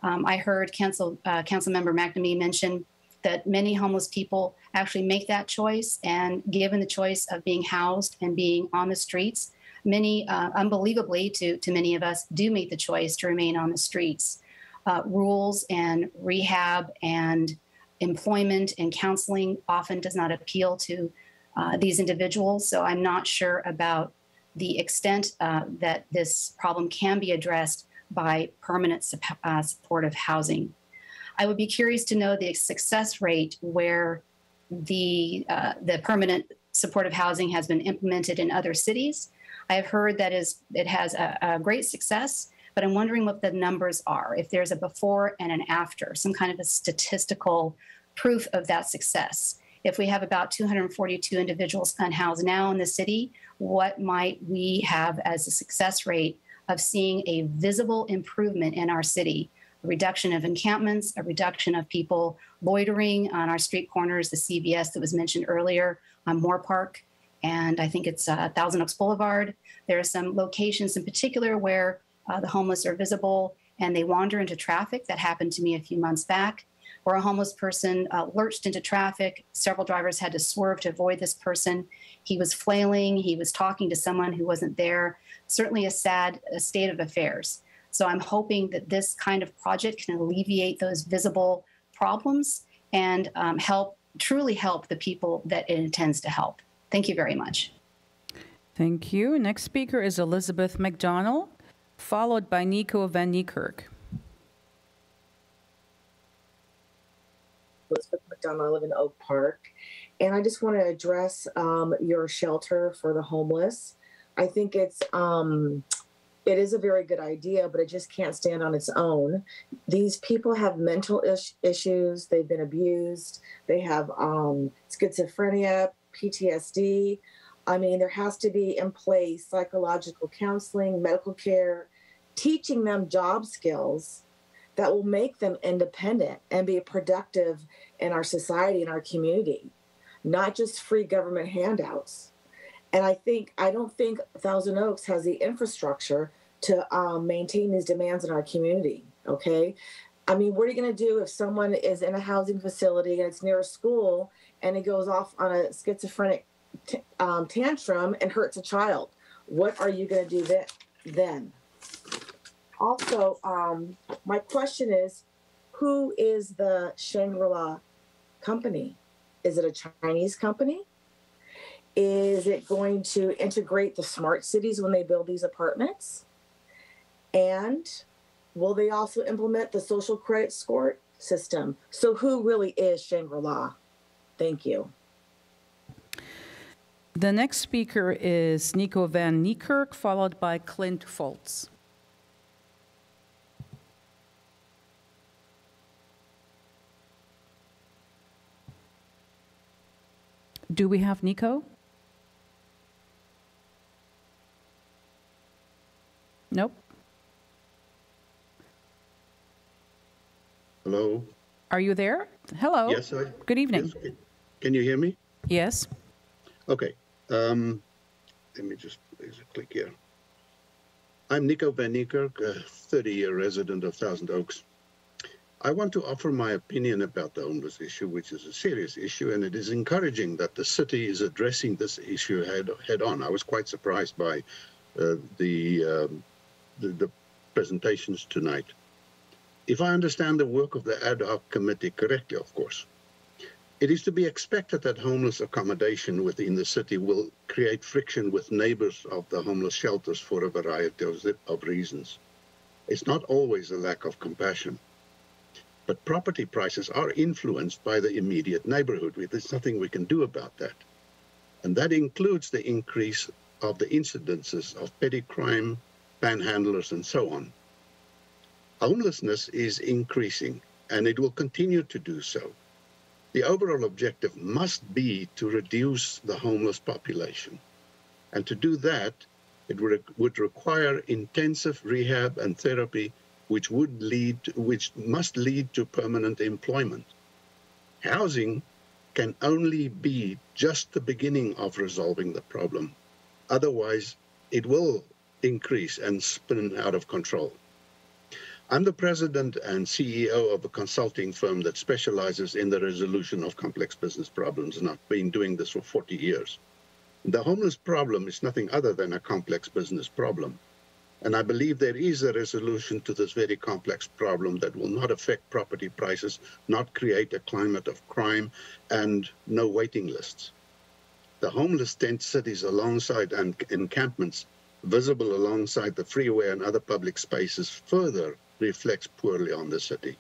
Um, I heard Council uh, Council Member McNamee mention that many homeless people actually make that choice, and given the choice of being housed and being on the streets, many, uh, unbelievably to, to many of us, do make the choice to remain on the streets. Uh, rules and rehab and employment and counseling often does not appeal to uh, these individuals. So I'm not sure about the extent uh, that this problem can be addressed by permanent uh, supportive housing. I would be curious to know the success rate where the uh, the permanent supportive housing has been implemented in other cities I have heard that is it has a, a great success, but I'm wondering what the numbers are. If there's a before and an after, some kind of a statistical proof of that success. If we have about 242 individuals unhoused now in the city, what might we have as a success rate of seeing a visible improvement in our city? A reduction of encampments, a reduction of people loitering on our street corners, the CVS that was mentioned earlier on Moorpark, and I think it's uh, Thousand Oaks Boulevard. There are some locations in particular where uh, the homeless are visible and they wander into traffic. That happened to me a few months back. where a homeless person uh, lurched into traffic. Several drivers had to swerve to avoid this person. He was flailing, he was talking to someone who wasn't there. Certainly a sad uh, state of affairs. So I'm hoping that this kind of project can alleviate those visible problems and um, help, truly help the people that it intends to help. Thank you very much. Thank you. Next speaker is Elizabeth McDonald, followed by Nico Van Niekerk. Elizabeth McDonald. I live in Oak Park. And I just want to address um, your shelter for the homeless. I think it's um, it is a very good idea, but it just can't stand on its own. These people have mental is- issues. They've been abused. They have um, schizophrenia, PTSD. I mean, there has to be in place psychological counseling, medical care, teaching them job skills that will make them independent and be productive in our society and our community, not just free government handouts. And I think, I don't think Thousand Oaks has the infrastructure to um, maintain these demands in our community. Okay. I mean, what are you going to do if someone is in a housing facility and it's near a school and it goes off on a schizophrenic t- um, tantrum and hurts a child? What are you going to do then? then? Also, um, my question is who is the Shangri La company? Is it a Chinese company? Is it going to integrate the smart cities when they build these apartments? And will they also implement the social credit score system? So, who really is Shangri La? Thank you. The next speaker is Nico Van Niekerk, followed by Clint Foltz. Do we have Nico? Nope. Hello. Are you there? Hello. Yes, I. Good evening. Yes, Can you hear me? Yes. Okay. Um, let me just click here. I'm Nico Van Niekerk, a 30-year resident of Thousand Oaks. I want to offer my opinion about the homeless issue, which is a serious issue, and it is encouraging that the city is addressing this issue head, head on. I was quite surprised by uh, the, um, the, the presentations tonight. If I understand the work of the ad hoc committee correctly, of course, it is to be expected that homeless accommodation within the city will create friction with neighbors of the homeless shelters for a variety of, reasons. It's not always a lack of compassion. But property prices are influenced by the immediate neighborhood. There's nothing we can do about that. And that includes the increase of the incidences of petty crime, panhandlers, and so on. Homelessness is increasing, and it will continue to do so. The overall objective must be to reduce the homeless population. And to do that, it would, would require intensive rehab and therapy which would lead, which must lead to permanent employment. Housing can only be just the beginning of resolving the problem. Otherwise, it will increase and spin out of control. I'm the president and CEO of a consulting firm that specializes in the resolution of complex business problems, and I've been doing this for 40 years. The homeless problem is nothing other than a complex business problem. And I believe there is a resolution to this very complex problem that will not affect property prices, not create a climate of crime, and no waiting lists. The homeless tent cities alongside and encampments visible alongside the freeway and other public spaces further reflects poorly on the city.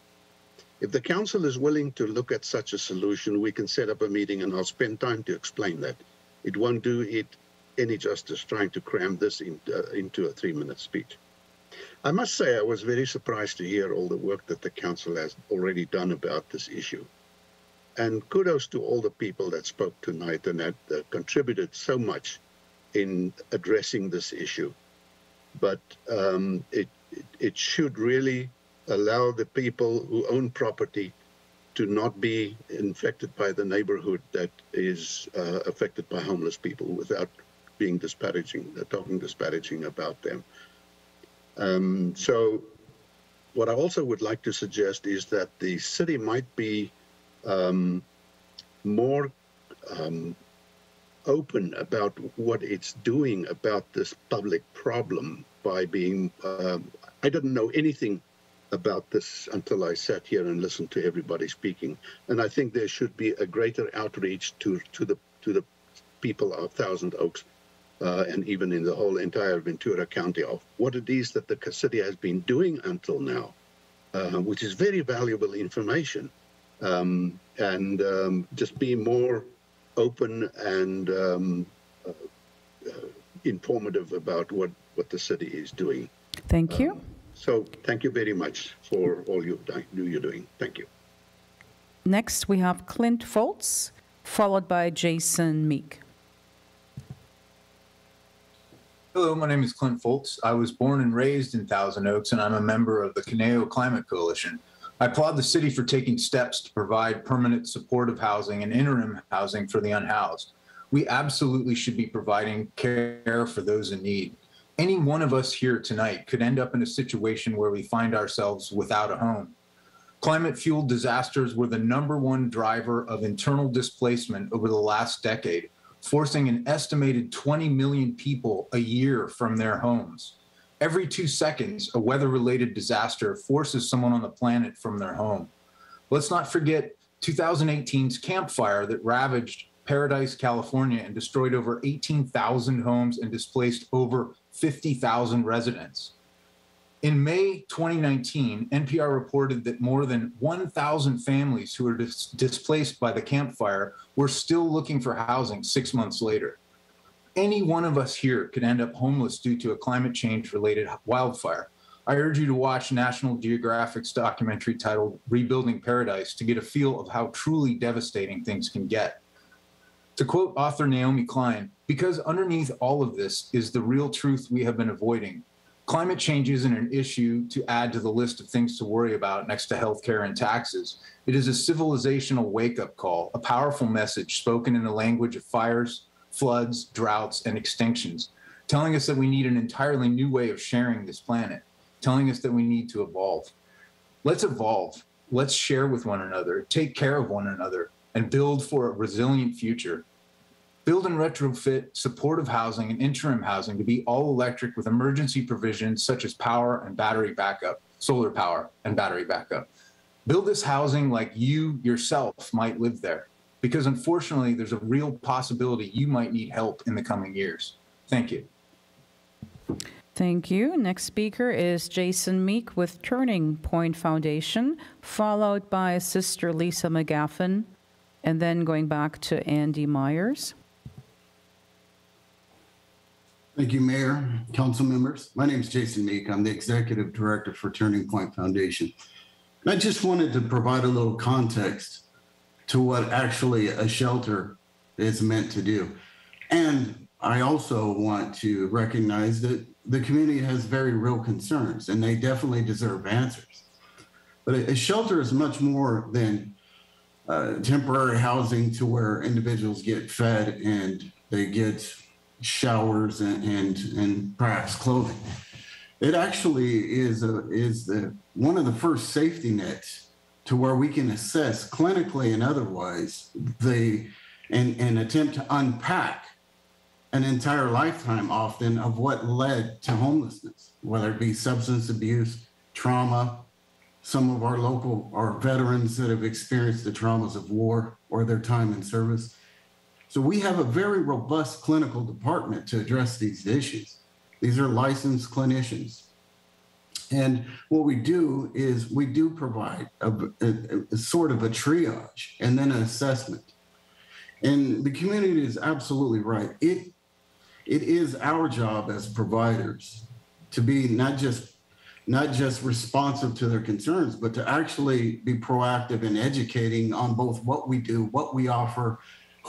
If the council is willing to look at such a solution, we can set up a meeting and I'll spend time to explain that. It won't do it any justice trying to cram this in, uh, into a three minute speech. I must say, I was very surprised to hear all the work that the council has already done about this issue. And kudos to all the people that spoke tonight and that uh, contributed so much in addressing this issue. But um, it, it, it should really allow the people who own property to not be infected by the neighborhood that is uh, affected by homeless people without being disparaging, uh, talking disparaging about them. Um, so what I also would like to suggest is that the city might be um, more um, open about what it's doing about this public problem by being. Um, I didn't know anything about this until I sat here and listened to everybody speaking, and I think there should be a greater outreach to to the to the people of Thousand Oaks uh, and even in the whole entire Ventura County of what it is that the city has been doing until now, uh, which is very valuable information, um, and um, just be more open and um, uh, uh, informative about what, what the city is doing. Thank you. Uh, so thank you very much for all you do you're doing. Thank you. Next, we have Clint Foltz, followed by Jason Meek. Hello, my name is Clint Foltz. I was born and raised in Thousand Oaks, and I'm a member of the Conejo Climate Coalition. I applaud the city for taking steps to provide permanent supportive housing and interim housing for the unhoused. We absolutely should be providing care for those in need. Any one of us here tonight could end up in a situation where we find ourselves without a home. Climate fueled disasters were the number one driver of internal displacement over the last decade forcing an estimated 20 million people a year from their homes. Every two seconds, a weather related disaster forces someone on the planet from their home. Let's not forget 2018's Camp Fire that ravaged Paradise, California, and destroyed over 18,000 homes and displaced over 50,000 residents. In May 2019, NPR reported that more than 1,000 families who were dis- displaced by the Camp Fire were still looking for housing six months later. Any one of us here could end up homeless due to a climate change related wildfire. I urge you to watch National Geographic's documentary titled Rebuilding Paradise to get a feel of how truly devastating things can get. To quote author Naomi Klein, because underneath all of this is the real truth we have been avoiding Climate change isn't an issue to add to the list of things to worry about next to healthcare and taxes. It is a civilizational wake up call, a powerful message spoken in the language of fires, floods, droughts, and extinctions, telling us that we need an entirely new way of sharing this planet, telling us that we need to evolve. Let's evolve. Let's share with one another, take care of one another, and build for a resilient future build and retrofit supportive housing and interim housing to be all electric with emergency provisions such as power and battery backup, solar power and battery backup. Build this housing like you yourself might live there, because unfortunately, there's a real possibility you might need help in the coming years. Thank you. Thank you. Next speaker is Jason Meek with Turning Point Foundation, followed by Sister Lisa McGaffin, and then going back to Andy Myers. Thank you, Mayor, council members. My name is Jason Meek. I'm the Executive Director for Turning Point Foundation. And I just wanted to provide a little context to what actually a shelter is meant to do. And I also want to recognize that the community has very real concerns and they definitely deserve answers. But a, shelter is much more than uh, temporary housing to where individuals get fed and they get showers and, and, and perhaps clothing. It actually is a, is the one of the first safety nets to where we can assess clinically and otherwise the and, and attempt to unpack an entire lifetime often of what led to homelessness, whether it be substance abuse, trauma, some of our local our veterans that have experienced the traumas of war or their time in service so we have a very robust clinical department to address these issues. These are licensed clinicians. And what we do is we do provide a, a, a, sort of a triage and then an assessment. And the community is absolutely right. It it is our job as providers to be not just not just responsive to their concerns, but to actually be proactive in educating on both what we do, what we offer,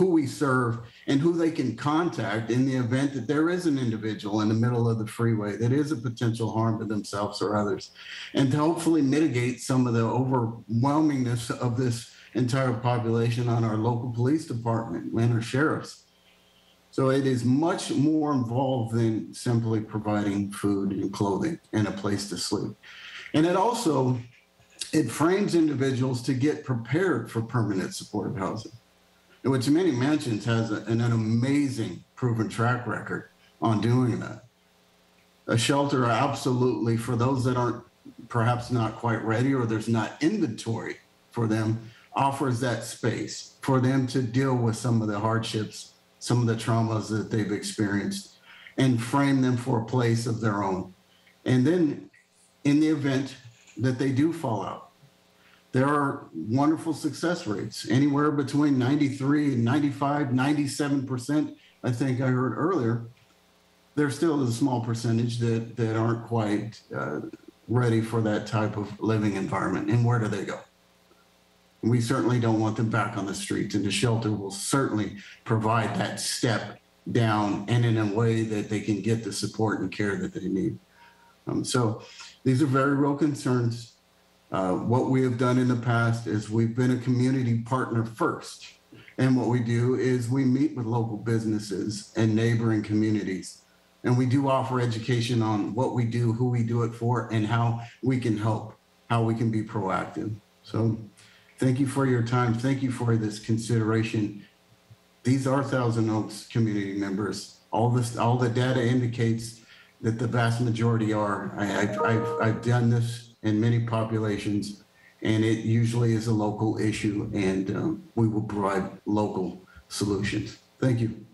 who we serve and who they can contact in the event that there is an individual in the middle of the freeway that is a potential harm to themselves or others, and to hopefully mitigate some of the overwhelmingness of this entire population on our local police department and our sheriffs. So it is much more involved than simply providing food and clothing and a place to sleep. And it also, it frames individuals to get prepared for permanent supportive housing, which many mansions has an, an amazing proven track record on doing that. A shelter absolutely for those that aren't perhaps not quite ready or there's not inventory for them offers that space for them to deal with some of the hardships, some of the traumas that they've experienced and frame them for a place of their own. And then in the event that they do fall out, there are wonderful success rates, anywhere between 93 and 95, 97%. I think I heard earlier. There still a small percentage that, that aren't quite uh, ready for that type of living environment. And where do they go? We certainly don't want them back on the streets, and the shelter will certainly provide that step down and in a way that they can get the support and care that they need. Um, so these are very real concerns. Uh, what we have done in the past is we've been a community partner first. And what we do is we meet with local businesses and neighboring communities. And we do offer education on what we do, who we do it for, and how we can help, how we can be proactive. So thank you for your time. Thank you for this consideration. These are Thousand Oaks community members. All this, all the data indicates that the vast majority are. I, I've, I've, I've done this in many populations, and it usually is a local issue, and um, we will provide local solutions. Thank you.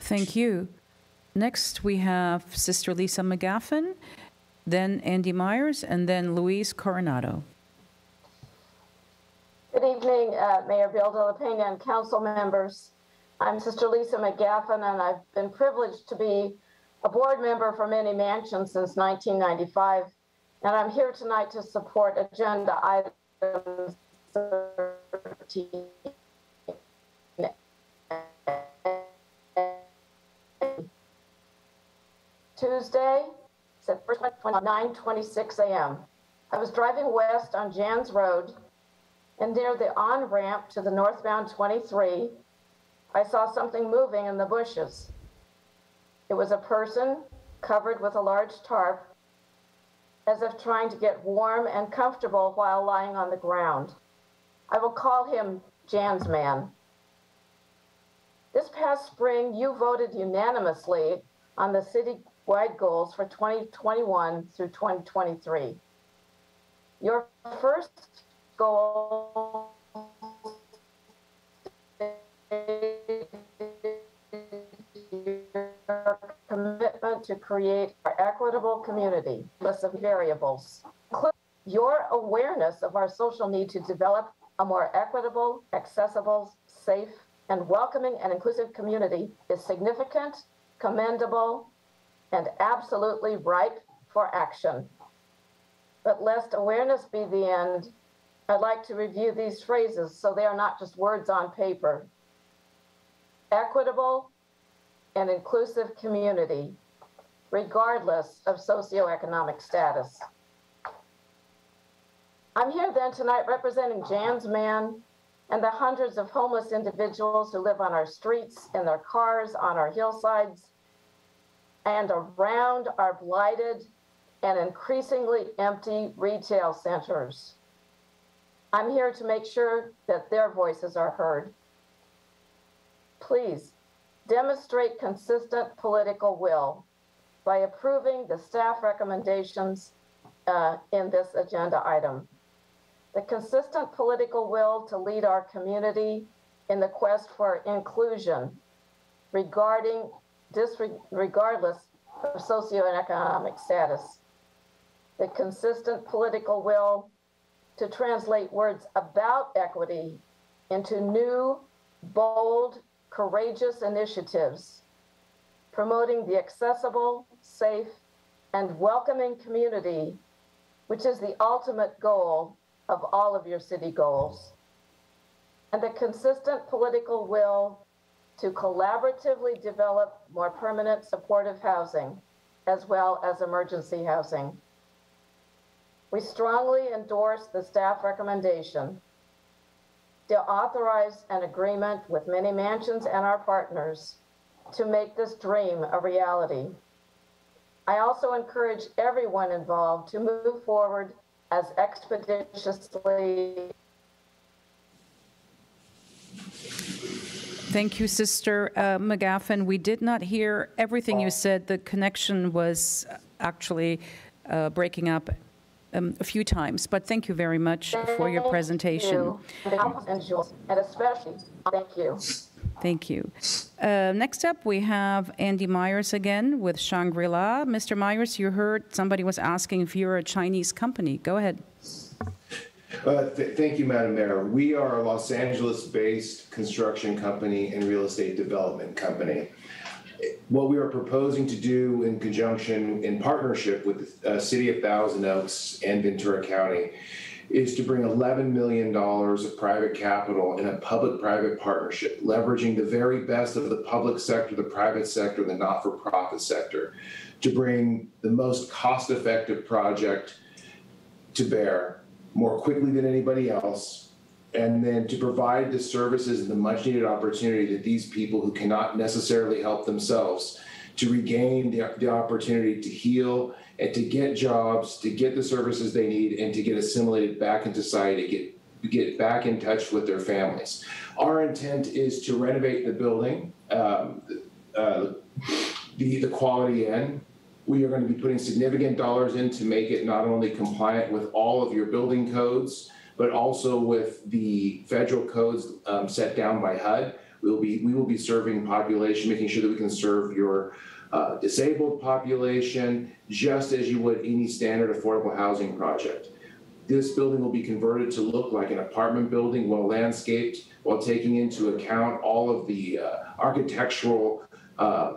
Thank you. Next, we have Sister Lisa McGaffin, then Andy Myers, and then Louise Coronado. Good evening, uh, Mayor Bill De La Pena and council members. I'm Sister Lisa McGaffin, and I've been privileged to be a board member for Many Mansions since 1995. And I'm here tonight to support agenda items 13 Tuesday, September 9:26 a.m. I was driving west on Janss Road, and near the on-ramp to the northbound 23, I saw something moving in the bushes. It was a person covered with a large tarp, as if trying to get warm and comfortable while lying on the ground. I will call him Jan's Man. This past spring, you voted unanimously on the city-wide goals for 2021 through 2023. Your first goal commitment to create an equitable community, list of variables. Your awareness of our social need to develop a more equitable, accessible, safe, and welcoming and inclusive community is significant, commendable, and absolutely ripe for action. But lest awareness be the end, I'd like to review these phrases so they are not just words on paper. Equitable and inclusive community, regardless of socioeconomic status. I'm here then tonight representing Jan's Man and the hundreds of homeless individuals who live on our streets, in their cars, on our hillsides, and around our blighted and increasingly empty retail centers. I'm here to make sure that their voices are heard. Please demonstrate consistent political will by approving the staff recommendations uh, in this agenda item. The consistent political will to lead our community in the quest for inclusion regarding regardless of socioeconomic status. The consistent political will to translate words about equity into new, bold, courageous initiatives, promoting the accessible, safe, and welcoming community, which is the ultimate goal of all of your city goals. And the consistent political will to collaboratively develop more permanent supportive housing, as well as emergency housing. We strongly endorse the staff recommendation to authorize an agreement with Many Mansions and our partners to make this dream a reality. I also encourage everyone involved to move forward as expeditiously Thank you, Sister uh, McGaffin. We did not hear everything you said. The connection was actually uh, breaking up um, a few times, but thank you very much for your presentation. you, and especially thank you. Thank you. Uh, Next up, we have Andy Myers again with Shangri-La. Mr. Myers, you heard somebody was asking if you're a Chinese company. Go ahead. Uh, th- Thank you, Madam Mayor. We are a Los Angeles-based construction company and real estate development company. What we are proposing to do in conjunction, in partnership with the uh, City of Thousand Oaks and Ventura County, is to bring $11 million of private capital in a public-private partnership, leveraging the very best of the public sector, the private sector, the not-for-profit sector, to bring the most cost-effective project to bear more quickly than anybody else, and then to provide the services and the much needed opportunity that these people who cannot necessarily help themselves to regain the, the opportunity to heal and to get jobs, to get the services they need, and to get assimilated back into society, get get back in touch with their families. Our intent is to renovate the building, um, uh, the the Quality Inn. We are going to be putting significant dollars in to make it not only compliant with all of your building codes, but also with the federal codes um, set down by HUD. We'll be we will be serving population, making sure that we can serve your uh, disabled population just as you would any standard affordable housing project. This building will be converted to look like an apartment building, well landscaped, while taking into account all of the uh, architectural uh,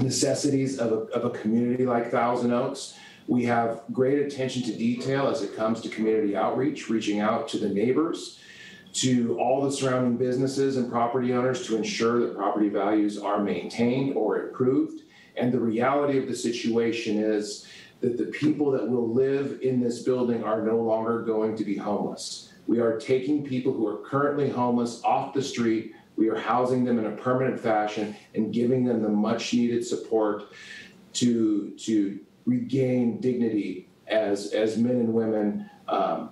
necessities of a, of a community like Thousand Oaks. We have great attention to detail as it comes to community outreach, reaching out to the neighbors, to all the surrounding businesses and property owners to ensure that property values are maintained or improved. And the reality of the situation is that the people that will live in this building are no longer going to be homeless. We are taking people who are currently homeless off the street. We are housing them in a permanent fashion and giving them the much needed support to, to regain dignity as, as men and women. Um,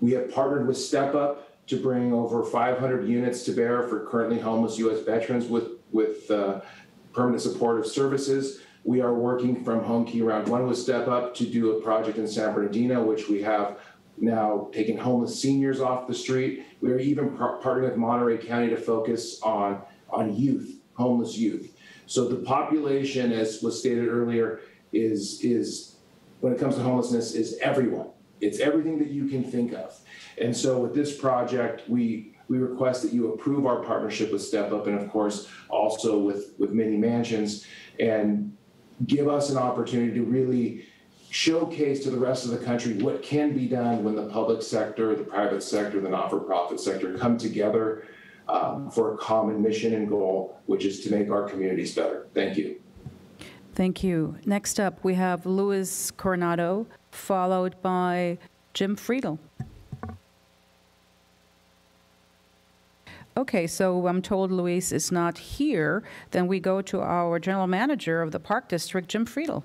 we have partnered with Step Up to bring over 500 units to bear for currently homeless U.S. veterans with, with uh, permanent supportive services. We are working from Homekey Round 1 with Step Up to do a project in San Bernardino, which we have now taken homeless seniors off the street. We are even par- partnering with Monterey County to focus on, on youth, homeless youth. So the population, as was stated earlier, is, is when it comes to homelessness, is everyone. It's everything that you can think of. And so with this project, we we request that you approve our partnership with Step Up and of course also with with Many Mansions and give us an opportunity to really showcase to the rest of the country what can be done when the public sector, the private sector, the not-for-profit sector come together um, for a common mission and goal, which is to make our communities better. Thank you. Thank you. Next up, we have Luis Coronado, followed by Jim Friedl. Okay, so I'm told Luis is not here. Then we go to our general manager of the Park District, Jim Friedl.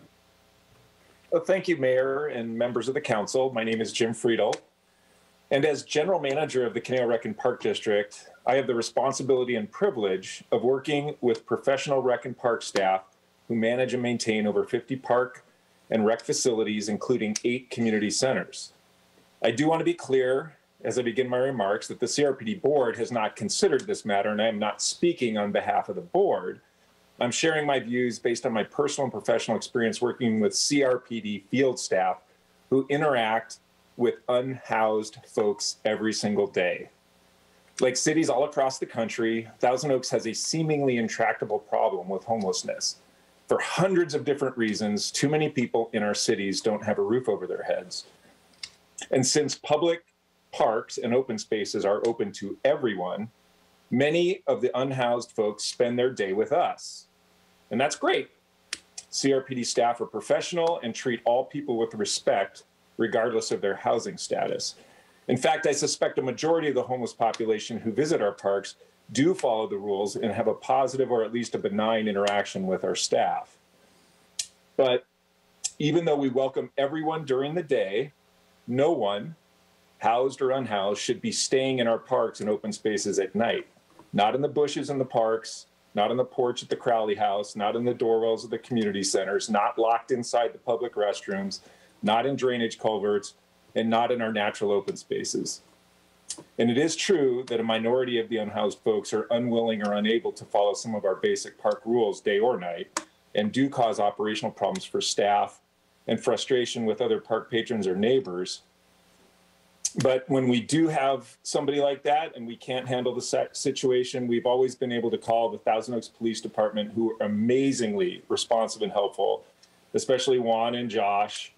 Well, thank you, Mayor and members of the council. My name is Jim Friedl. And as general manager of the and Park District, I have the responsibility and privilege of working with professional rec and park staff who manage and maintain over 50 park and rec facilities, including eight community centers. I do want to be clear as I begin my remarks that the CRPD board has not considered this matter, and I am not speaking on behalf of the board. I'm sharing my views based on my personal and professional experience working with CRPD field staff who interact with unhoused folks every single day. Like cities all across the country, Thousand Oaks has a seemingly intractable problem with homelessness. For hundreds of different reasons, too many people in our cities don't have a roof over their heads. And since public parks and open spaces are open to everyone, many of the unhoused folks spend their day with us. And that's great. CRPD staff are professional and treat all people with respect, regardless of their housing status. In fact, I suspect a majority of the homeless population who visit our parks do follow the rules and have a positive or at least a benign interaction with our staff. But even though we welcome everyone during the day, no one, housed or unhoused, should be staying in our parks and open spaces at night. Not in the bushes in the parks, not on the porch at the Crowley House, not in the doorwells of the community centers, not locked inside the public restrooms, not in drainage culverts, and not in our natural open spaces. And it is true that a minority of the unhoused folks are unwilling or unable to follow some of our basic park rules day or night and do cause operational problems for staff and frustration with other park patrons or neighbors. But when we do have somebody like that and we can't handle the situation, we've always been able to call the Thousand Oaks Police Department, who are amazingly responsive and helpful, especially Juan and Josh.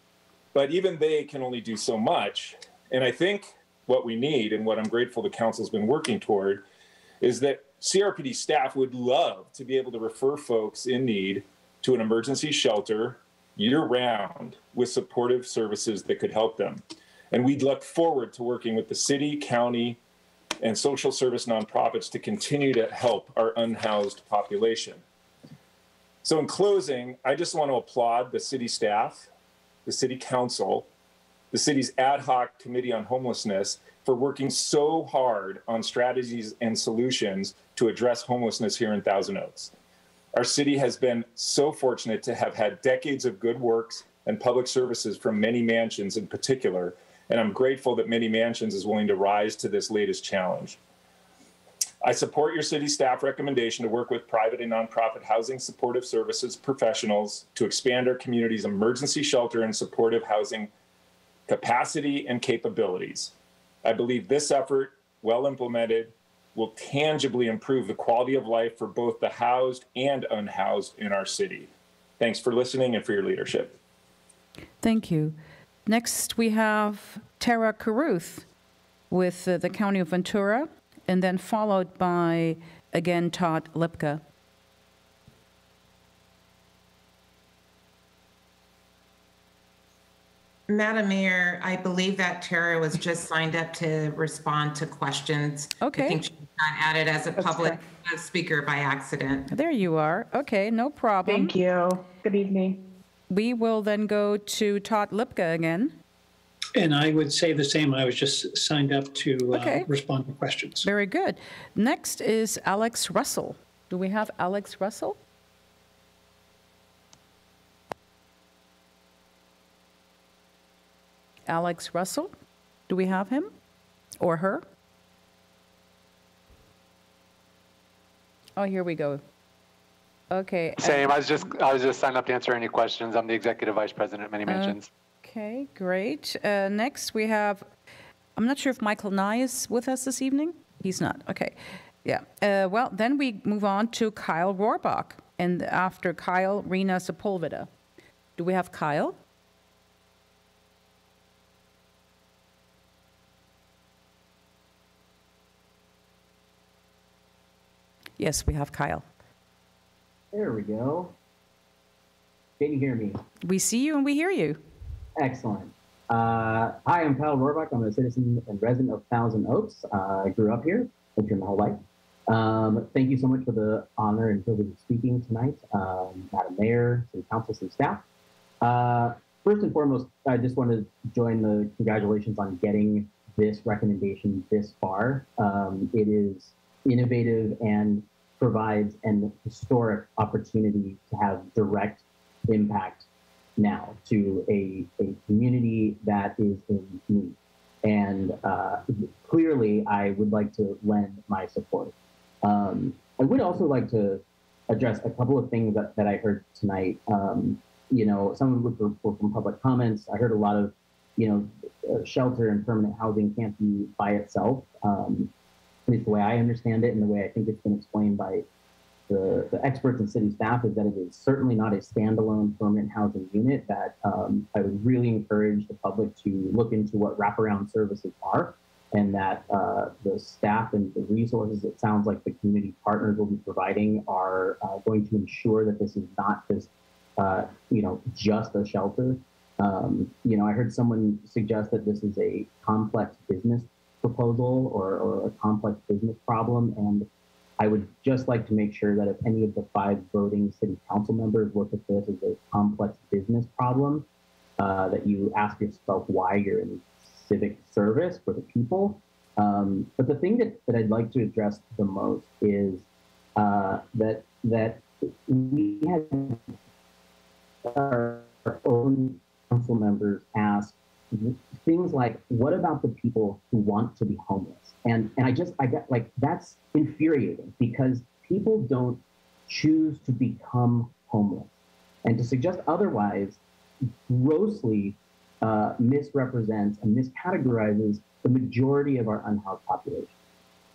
But even they can only do so much. And I think what we need and what I'm grateful the council's been working toward is that CRPD staff would love to be able to refer folks in need to an emergency shelter year round with supportive services that could help them. And we'd look forward to working with the city, county, and social service nonprofits to continue to help our unhoused population. So, in closing, I just want to applaud the city staff, the city council, the city's ad hoc committee on homelessness for working so hard on strategies and solutions to address homelessness here in Thousand Oaks. Our city has been so fortunate to have had decades of good works and public services from Many Mansions in particular, and I'm grateful that Many Mansions is willing to rise to this latest challenge. I support your city staff recommendation to work with private and nonprofit housing supportive services professionals to expand our community's emergency shelter and supportive housing capacity and capabilities. I believe this effort, well implemented, will tangibly improve the quality of life for both the housed and unhoused in our city. Thanks for listening and for your leadership. Thank you. Next, we have Tara Caruth with uh, the County of Ventura, and then followed by, again, Todd Lipka. Madam Mayor, I believe that Tara was just signed up to respond to questions. Okay. I think she got added as a public speaker by accident. There you are. Okay, no problem. Thank you. Good evening. We will then go to Todd Lipka again. And I would say the same. I was just signed up to uh, respond to questions. Very good. Next is Alex Russell. Do we have Alex Russell? Alex Russell? Do we have him or her? Oh, here we go. Okay. Same. I was just I was just signed up to answer any questions. I'm the executive vice president at Many Mansions. Okay, great. Uh, next, we have, I'm not sure if Michael Nye is with us this evening. He's not. Okay. Yeah. Uh, well, then we move on to Kyle Rohrbach. And after Kyle, Rena Sepulveda. Do we have Kyle? Yes, we have Kyle. There we go. Can you hear me? We see you and we hear you. Excellent. Uh, hi, I'm Kyle Rohrbach. I'm a citizen and resident of Thousand Oaks. Uh, I grew up here, lived here my whole life. Um, thank you so much for the honor and privilege of speaking tonight, um, Madam Mayor, City Council, City staff. Uh, first and foremost, I just want to join the congratulations on getting this recommendation this far. Um, it is innovative and provides an historic opportunity to have direct impact now to a, a community that is in need. And uh, clearly, I would like to lend my support. Um, I would also like to address a couple of things that, that I heard tonight. Um, you know, some of which were, from public comments. I heard a lot of, you know, shelter and permanent housing can't be by itself. Um, least the way I understand it and the way I think it's been explained by the, the experts and city staff is that it is certainly not a standalone permanent housing unit that um, I would really encourage the public to look into what wraparound services are and that uh, the staff and the resources it sounds like the community partners will be providing are uh, going to ensure that this is not just uh, you know just a shelter. Um, you know i heard someone suggest that this is a complex business proposal or, or a complex business problem and I would just like to make sure that if any of the five voting city council members look at this as a complex business problem, uh, that you ask yourself why you're in civic service for the people. Um, but the thing that, that I'd like to address the most is uh, that that we had our own council members ask things like, "What about the people who want to be homeless?" And and I just I get like that's infuriating because people don't choose to become homeless, and to suggest otherwise grossly uh, misrepresents and miscategorizes the majority of our unhoused population.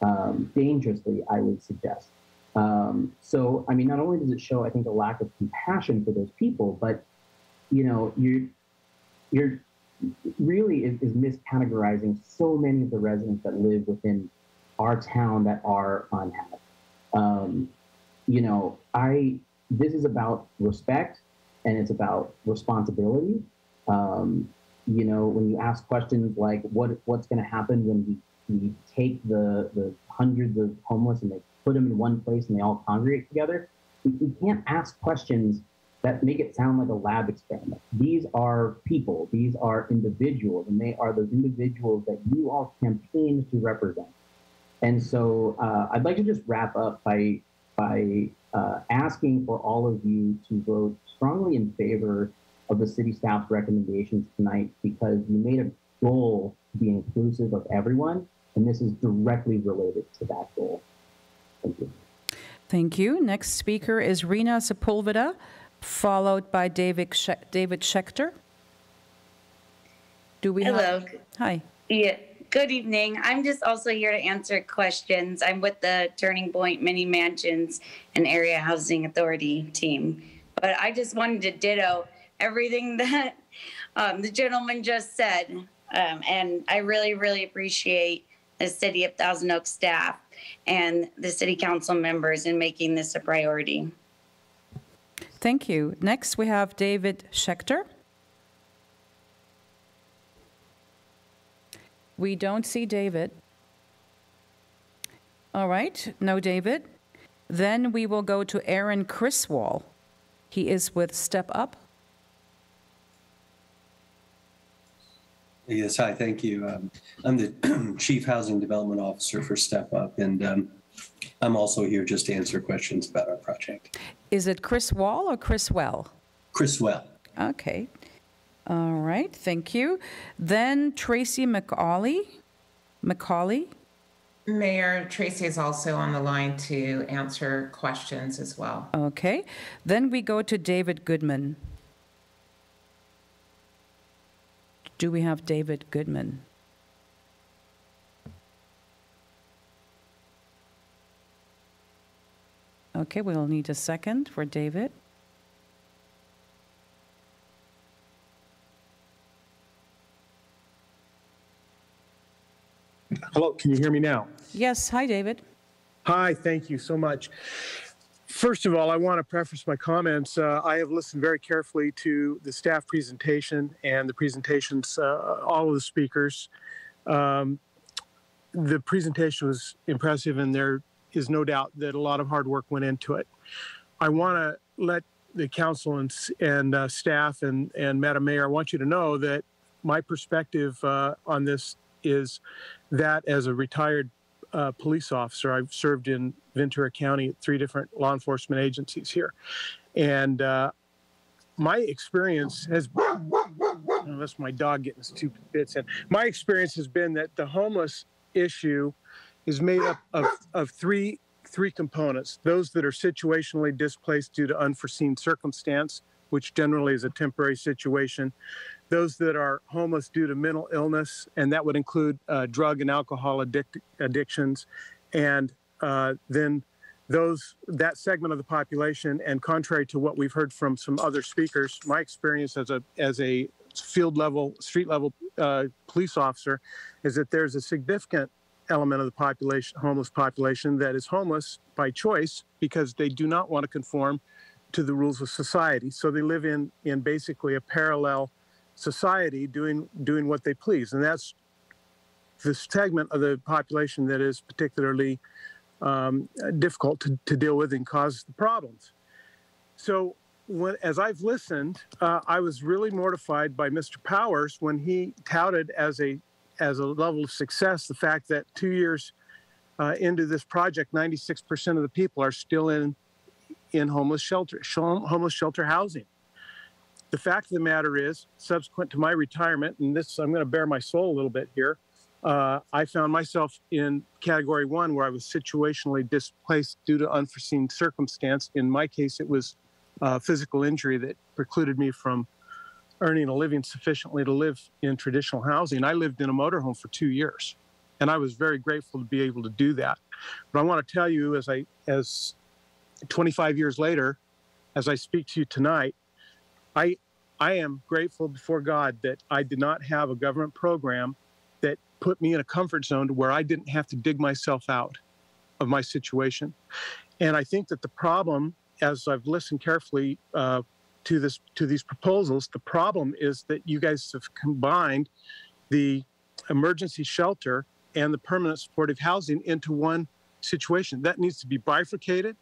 Um, dangerously, I would suggest. Um, so, I mean, not only does it show, I think, a lack of compassion for those people, but you know, you're you're really is, is miscategorizing so many of the residents that live within our town that are unhoused. Um, you know, I this is about respect and it's about responsibility. Um, you know, when you ask questions like what what's going to happen when we, we take the the hundreds of homeless and they put them in one place and they all congregate together, we, we can't ask questions that make it sound like a lab experiment. These are people, these are individuals, and they are those individuals that you all campaign to represent. And so uh, I'd like to just wrap up by by uh, asking for all of you to vote strongly in favor of the city staff's recommendations tonight because you made a goal to be inclusive of everyone, and this is directly related to that goal. Thank you. Thank you. Next speaker is Rena Sepulveda, followed by David she- David Schechter. Do we have Hello. have? Hi. Yeah. Good evening. I'm just also here to answer questions. I'm with the Turning Point Many Mansions and Area Housing Authority team. But I just wanted to ditto everything that um, the gentleman just said. Um, and I really, really appreciate the City of Thousand Oaks staff and the City Council members in making this a priority. Thank you. Next, we have David Schechter. We don't see David. All right, no David. Then we will go to Aaron Chriswall. He is with Step Up. Yes, hi, thank you. Um, I'm the Chief Housing Development Officer for Step Up, and um, I'm also here just to answer questions about our project. Is it Chris Wall or Chris Well? Chris Well. Okay. All right, thank you. Then Tracy McCauley. McCauley. Mayor Tracy is also on the line to answer questions as well. Okay. Then we go to David Goodman. Do we have David Goodman? Okay, we'll need a second for David. Hello, can you hear me now? Yes, hi, David. Hi, thank you so much. First of all, I want to preface my comments. Uh, I have listened very carefully to the staff presentation and the presentations, uh, all of the speakers. Um, the presentation was impressive, and there is no doubt that a lot of hard work went into it. I want to let the council and, and uh, staff and, and Madam Mayor, I want you to know that my perspective uh, on this is that as a retired uh, police officer, I've served in Ventura County at three different law enforcement agencies here. And uh, my experience has, unless my dog getting his two bits in, my experience has been that the homeless issue is made up of, of three three components. Those that are situationally displaced due to unforeseen circumstance which generally is a temporary situation. Those that are homeless due to mental illness and that would include uh, drug and alcohol addic- addictions. And uh, then those that segment of the population and contrary to what we've heard from some other speakers my experience as a as a field level street level uh, police officer is that there's a significant element of the population, homeless population, that is homeless by choice because they do not want to conform to the rules of society. So they live in in basically a parallel society, doing doing what they please, and that's the segment of the population that is particularly um, difficult to, to deal with and cause the problems. So when, as I've listened, uh, I was really mortified by Mr. Powers when he touted as a as a level of success the fact that two years uh, into this project, 96% of the people are still in in homeless shelter, homeless shelter housing. The fact of the matter is, subsequent to my retirement, and this I'm going to bare my soul a little bit here, uh, I found myself in category one where I was situationally displaced due to unforeseen circumstance. In my case, it was uh, physical injury that precluded me from earning a living sufficiently to live in traditional housing. I lived in a motorhome for two years, and I was very grateful to be able to do that. But I want to tell you, as I as 25 years later, as I speak to you tonight, I I am grateful before God that I did not have a government program that put me in a comfort zone to where I didn't have to dig myself out of my situation. And I think that the problem, as I've listened carefully uh, to this to these proposals, the problem is that you guys have combined the emergency shelter and the permanent supportive housing into one situation. That needs to be bifurcated,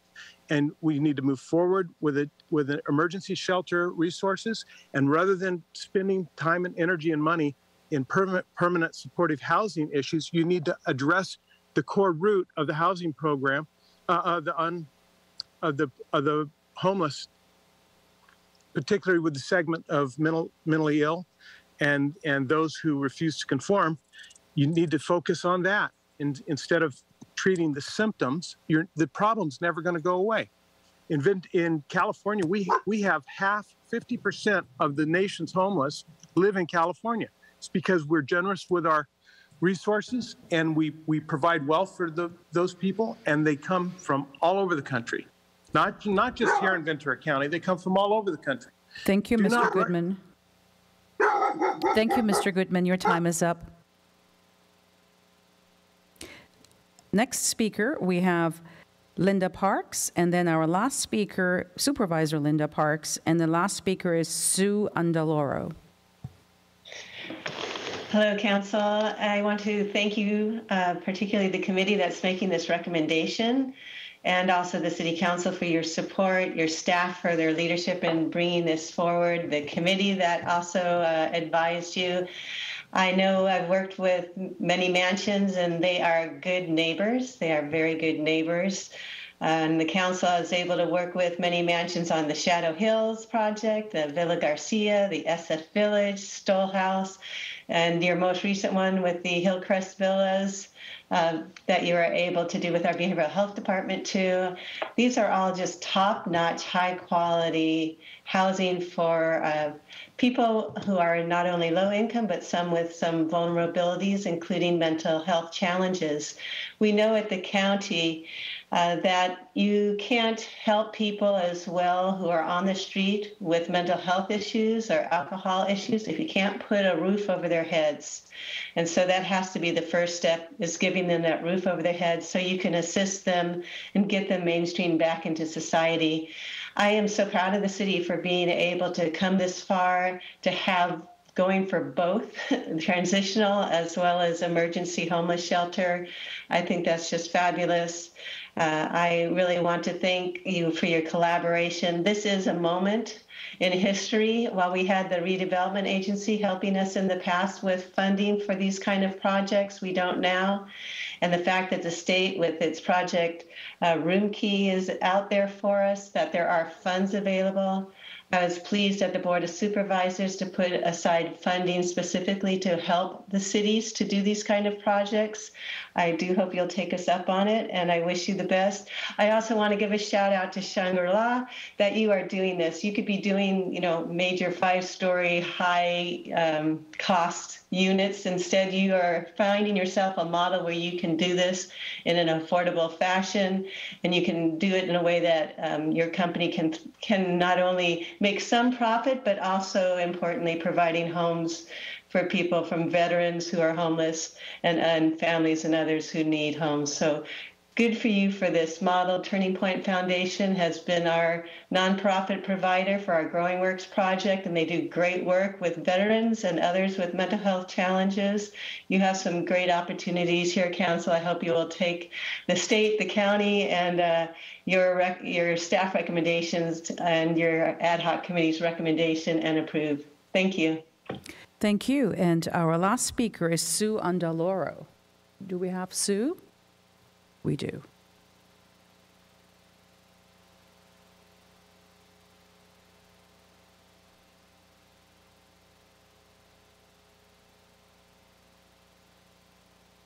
and we need to move forward with it with an emergency shelter resources. And rather than spending time and energy and money in permanent permanent supportive housing issues, you need to address the core root of the housing program, uh, of the un, of the of the homeless, particularly with the segment of mental mentally ill, and and those who refuse to conform. You need to focus on that in, instead of treating the symptoms. The problem's never going to go away. In, in California, we we have half, 50% of the nation's homeless live in California. It's because we're generous with our resources and we, we provide wealth for the, those people, and they come from all over the country. Not, not just here in Ventura County, they come from all over the country. Thank you, Do Mr. Goodman. Thank you, Mr. Goodman. Your time is up. Next speaker, we have Linda Parks, and then our last speaker, Supervisor Linda Parks, and the last speaker is Sue Andaloro. Hello, Council. I want to thank you, uh, particularly the committee that's making this recommendation, and also the City Council for your support, your staff for their leadership in bringing this forward, the committee that also uh, advised you. I know I've worked with Many Mansions, and they are good neighbors. They are very good neighbors. And the council is able to work with Many Mansions on the Shadow Hills project, the Villa Garcia, the Esseff Village, Stoll House, and your most recent one with the Hillcrest Villas uh, that you are able to do with our behavioral health department too. These are all just top-notch, high-quality housing for uh, people who are not only low income, but some with some vulnerabilities, including mental health challenges. We know at the county uh, that you can't help people as well who are on the street with mental health issues or alcohol issues if you can't put a roof over their heads. And so that has to be the first step is giving them that roof over their heads so you can assist them and get them mainstream back into society. I am so proud of the city for being able to come this far, to have going for both transitional as well as emergency homeless shelter. I think that's just fabulous. Uh, I really want to thank you for your collaboration. This is a moment in history. While we had the redevelopment agency helping us in the past with funding for these kind of projects, we don't now. And the fact that the state, with its project uh, Roomkey, is out there for us, that there are funds available. I was pleased at the Board of Supervisors to put aside funding specifically to help the cities to do these kind of projects. I do hope you'll take us up on it, and I wish you the best. I also want to give a shout out to Shangri-La that you are doing this. You could be doing, you know, major five-story, high-cost units. Instead, you are finding yourself a model where you can do this in an affordable fashion, and you can do it in a way that um, your company can can not only make some profit, but also importantly providing homes for people from veterans who are homeless and, and families and others who need homes. So Good for You for this model. Turning Point Foundation has been our nonprofit provider for our Growing Works project, and they do great work with veterans and others with mental health challenges. You have some great opportunities here, Council. I hope you will take the state, the county, and uh, your rec- your staff recommendations and your ad hoc committee's recommendation and approve. Thank you. Thank you. And our last speaker is Sue Andaloro. Do we have Sue? We do.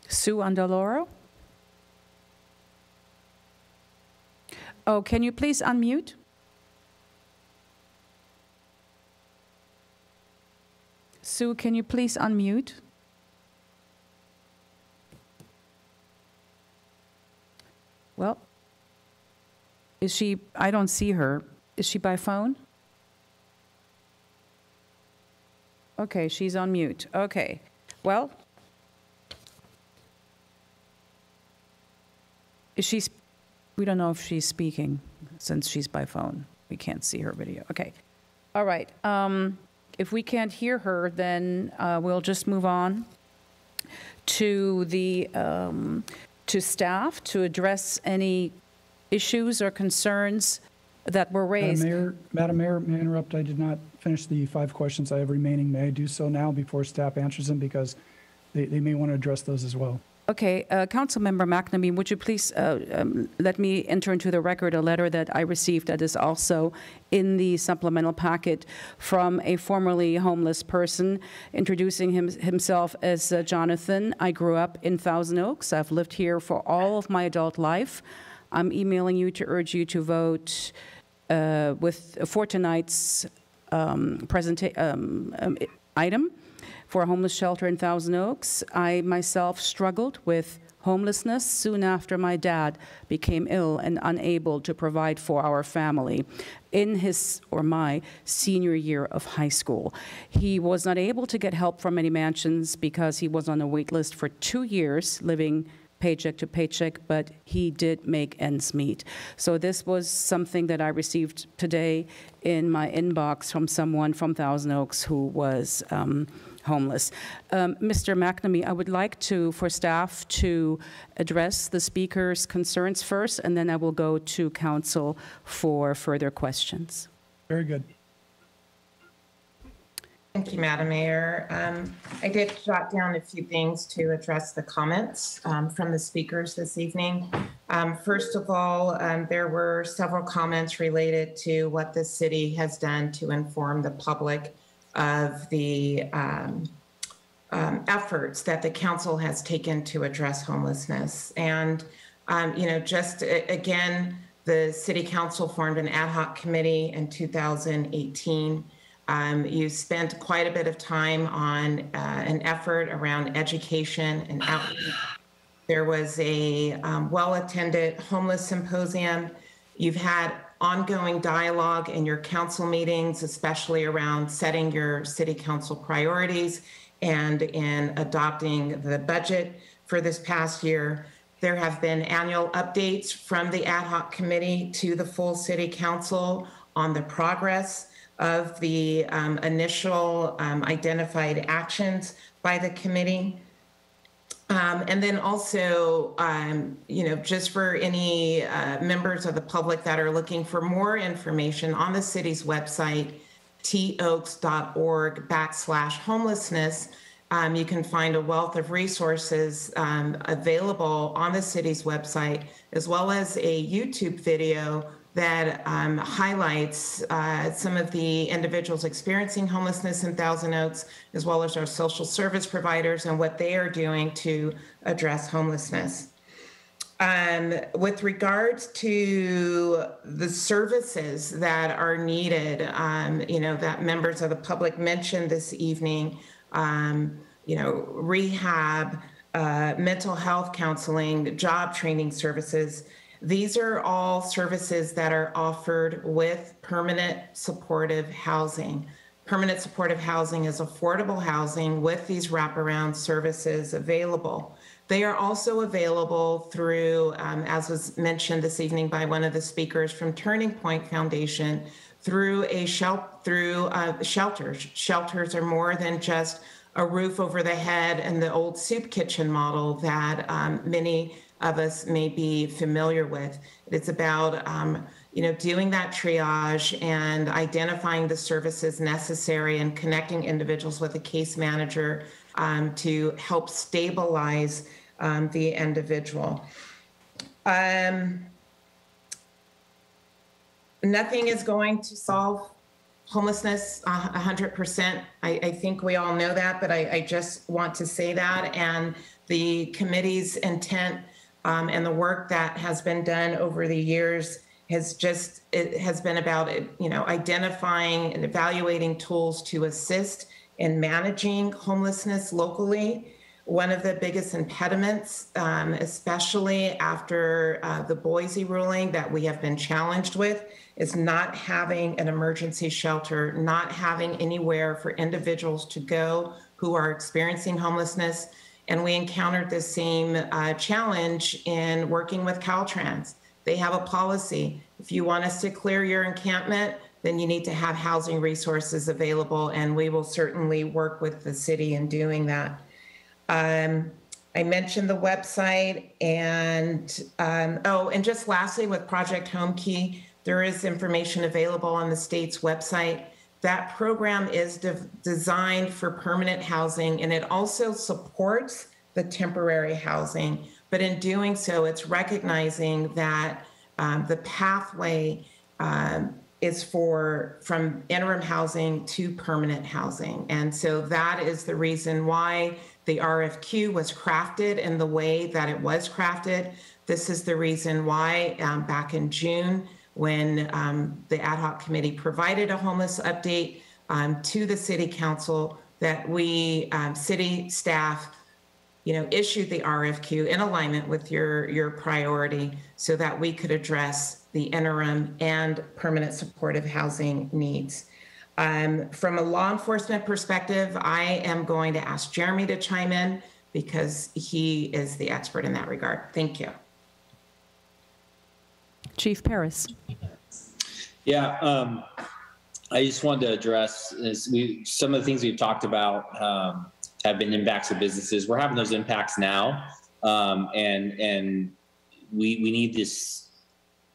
Sue Andaloro? Oh, can you please unmute? Sue, can you please unmute? Well, is she, I don't see her. Is she by phone? Okay, she's on mute. Okay. Well, is she, we don't know if she's speaking since she's by phone. We can't see her video. Okay. All right. Um, if we can't hear her, then uh, we'll just move on to the um, to staff to address any issues or concerns that were raised. Madam Mayor, Madam Mayor, may I interrupt? I did not finish the five questions I have remaining. May I do so now before staff answers them because they, they may want to address those as well. Okay, uh, Councilmember McNamee, would you please uh, um, let me enter into the record a letter that I received that is also in the supplemental packet from a formerly homeless person introducing him, himself as uh, Jonathan. I grew up in Thousand Oaks. I've lived here for all of my adult life. I'm emailing you to urge you to vote uh, with for tonight's um, um, um, item for a homeless shelter in Thousand Oaks. I myself struggled with homelessness soon after my dad became ill and unable to provide for our family in his or my senior year of high school. He was not able to get help from any mansions because he was on a wait list for two years living paycheck to paycheck, but he did make ends meet. So this was something that I received today in my inbox from someone from Thousand Oaks who was um, homeless. Um, Mr. McNamee, I would like to, for staff, to address the speaker's concerns first, and then I will go to council for further questions. Very good. Thank you, Madam Mayor. Um, I did jot down a few things to address the comments um, from the speakers this evening. Um, first of all, um, there were several comments related to what the city has done to inform the public of the um, um, efforts that the council has taken to address homelessness. And, you know, just again, the city council formed an ad hoc committee in 2018 um, you spent quite a bit of time on uh, an effort around education and outreach. There was a um, well attended homeless symposium. You've had ongoing dialogue in your council meetings, especially around setting your city council priorities and in adopting the budget for this past year. There have been annual updates from the ad hoc committee to the full city council on the progress of the um, initial um, identified actions by the committee. Um, and then also, um, you know, just for any uh, members of the public that are looking for more information on the city's website, toaks.org backslash homelessness, um, you can find a wealth of resources um, available on the city's website, as well as a YouTube video that um, highlights uh, some of the individuals experiencing homelessness in Thousand Oaks, as well as our social service providers and what they are doing to address homelessness. Um, with regards to the services that are needed, um, you know, that members of the public mentioned this evening, um, you know, rehab, uh, mental health counseling, job training services, these are all services that are offered with permanent supportive housing. permanent supportive housing is affordable housing with these wraparound services available. They are also available through, um, as was mentioned this evening by one of the speakers from Turning Point Foundation, through a shel- through uh, shelters. Shelters are more than just a roof over the head and the old soup kitchen model that um, many of us may be familiar with. It's about um, you know doing that triage and identifying the services necessary and connecting individuals with a case manager um, to help stabilize um, the individual. Um, nothing is going to solve homelessness a uh, 100%. I, I, think we all know that, but I, I, just want to say that. And the committee's intent um, and the work that has been done over the years has just it has been about you know identifying and evaluating tools to assist in managing homelessness locally one of the biggest impediments, um, especially after uh, the Boise ruling that we have been challenged with, is not having an emergency shelter, not having anywhere for individuals to go who are experiencing homelessness. And we encountered the same uh, challenge in working with Caltrans. They have a policy. If you want us to clear your encampment, then you need to have housing resources available, and we will certainly work with the city in doing that. Um, I mentioned the website and, um, oh, and just lastly, with Project Homekey, there is information available on the state's website. That program is de- designed for permanent housing and it also supports the temporary housing. But in doing so, it's recognizing that um, the pathway um, is for from interim housing to permanent housing. And so that is the reason why the RFQ was crafted in the way that it was crafted. This is the reason why um, back in June, when um, the ad hoc committee provided a homeless update um, to the city council, that we, um, city staff, you know, issued the RFQ in alignment with your, your priority so that we could address the interim and permanent supportive housing needs. Um, from a law enforcement perspective, I am going to ask Jeremy to chime in because he is the expert in that regard. Thank you. Chief Paris. Yeah, um, I just wanted to address we some of the things we've talked about um, have been impacts of businesses. We're having those impacts now, um, and and we we need this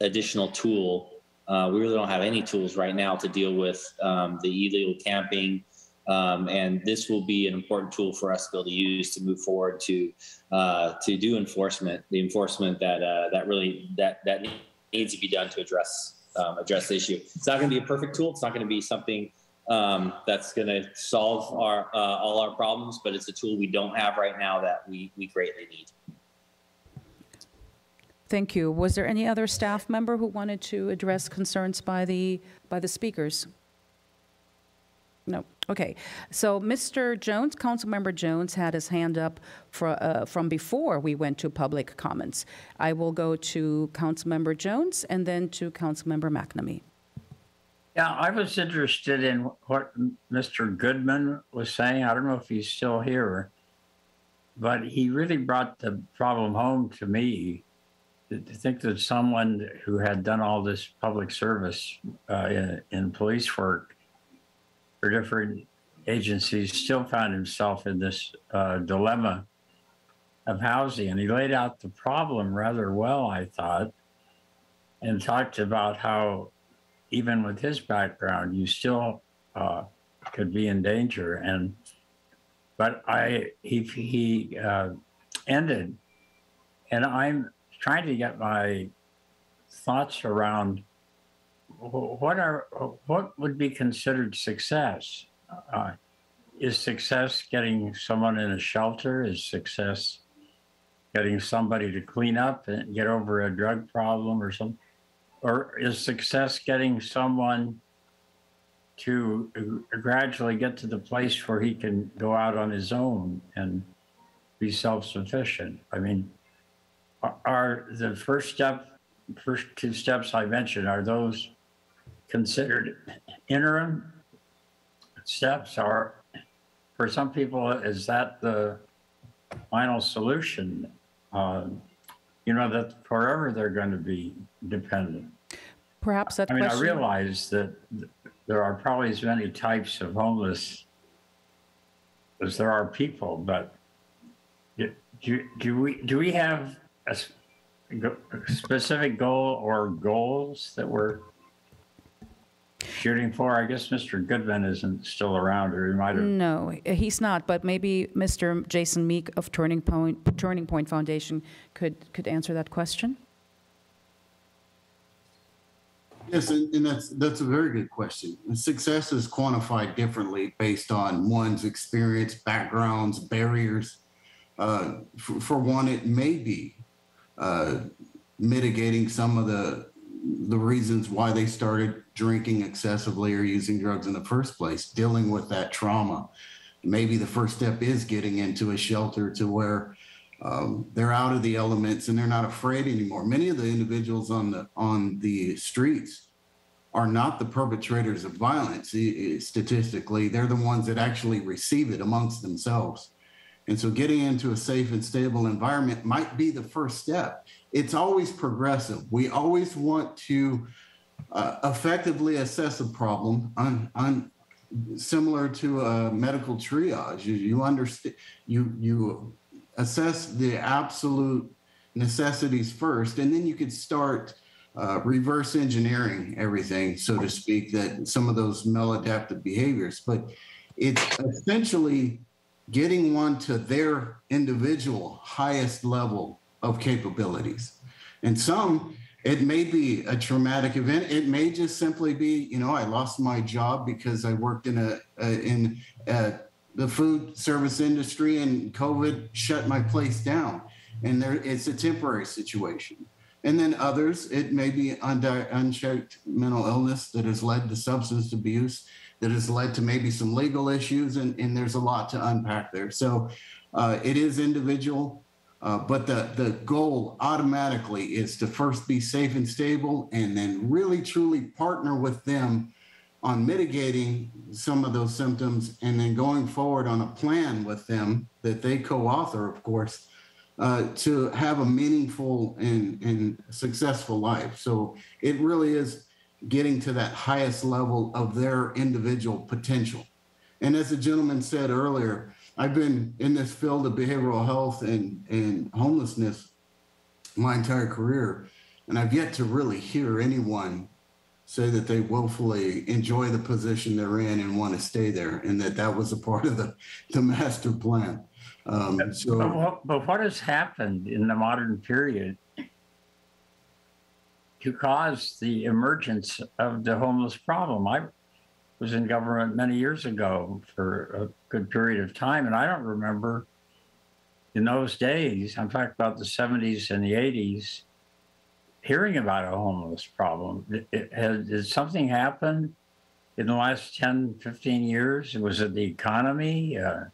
additional tool uh, we really don't have any tools right now to deal with um, the illegal camping. Um, and this will be an important tool for us to be able to use to move forward to uh, to do enforcement, the enforcement that uh, that really that that needs to be done to address um, address the issue. It's not going to be a perfect tool. It's not going to be something um, that's going to solve our uh, all our problems, but it's a tool we don't have right now that we we greatly need. Thank you. Was there any other staff member who wanted to address concerns by the, by the speakers? No. Okay. So Mr. Jones, Councilmember Jones, had his hand up for, uh, from before we went to public comments. I will go to Councilmember Jones and then to Councilmember McNamee. Yeah, I was interested in what Mr. Goodman was saying. I don't know if he's still here, but he really brought the problem home to me to think that someone who had done all this public service uh, in, in police work for different agencies still found himself in this uh, dilemma of housing. And he laid out the problem rather well, I thought, and talked about how, even with his background, you still uh, could be in danger. And but I he he uh, ended, and I'm trying to get my thoughts around what are what would be considered success. Uh, is success getting someone in a shelter? Is success getting somebody to clean up and get over a drug problem or something? Or is success getting someone to gradually get to the place where he can go out on his own and be self sufficient? I mean, are the first step, first two steps I mentioned, are those considered interim steps are, for some people, is that the final solution? Uh, You know, that forever they're going to be dependent. Perhaps that I mean, I realize that th- there are probably as many types of homeless as there are people, but do, do, do we, do we have a specific goal or goals that we're shooting for? I guess Mr. Goodman isn't still around, or he might have. No, he's not, but maybe Mr. Jason Meek of Turning Point, Turning Point Foundation could, could answer that question. Yes, and, and that's that's a very good question. And Success is quantified differently based on one's experience, backgrounds, barriers. Uh, for, for one, it may be uh, mitigating some of the the reasons why they started drinking excessively or using drugs in the first place, dealing with that trauma. Maybe the first step is getting into a shelter to where um, they're out of the elements and they're not afraid anymore. Many of the individuals on the on the streets are not the perpetrators of violence. Statistically, they're the ones that actually receive it amongst themselves. And so getting into a safe and stable environment might be the first step. It's always progressive. We always want to uh, effectively assess a problem on, on similar to a medical triage. You, you understand, you, you assess the absolute necessities first, and then you could start uh, reverse engineering everything, so to speak, that some of those maladaptive behaviors. But it's essentially getting one to their individual highest level of capabilities. And some, it may be a traumatic event. It may just simply be, you know, I lost my job because I worked in a, a in a, the food service industry and COVID shut my place down. And there, it's a temporary situation. And then others, it may be undi- unchecked mental illness that has led to substance abuse, that has led to maybe some legal issues, and, and there's a lot to unpack there. So uh, it is individual, uh, but the, the goal automatically is to first be safe and stable and then really truly partner with them on mitigating some of those symptoms and then going forward on a plan with them that they co-author, of course, uh, to have a meaningful and, and successful life. So it really is getting to that highest level of their individual potential. And as the gentleman said earlier, I've been in this field of behavioral health and, and homelessness my entire career, and I've yet to really hear anyone say that they willfully enjoy the position they're in and want to stay there, and that that was a part of the, the master plan. Um, But so, what, but what has happened in the modern period to cause the emergence of the homeless problem? I was in government many years ago for a good period of time, and I don't remember in those days, I'm talking about the 70s and the 80s, hearing about a homeless problem. It, it has, did something happen in the last 10, 15 years? Was it the economy? Uh,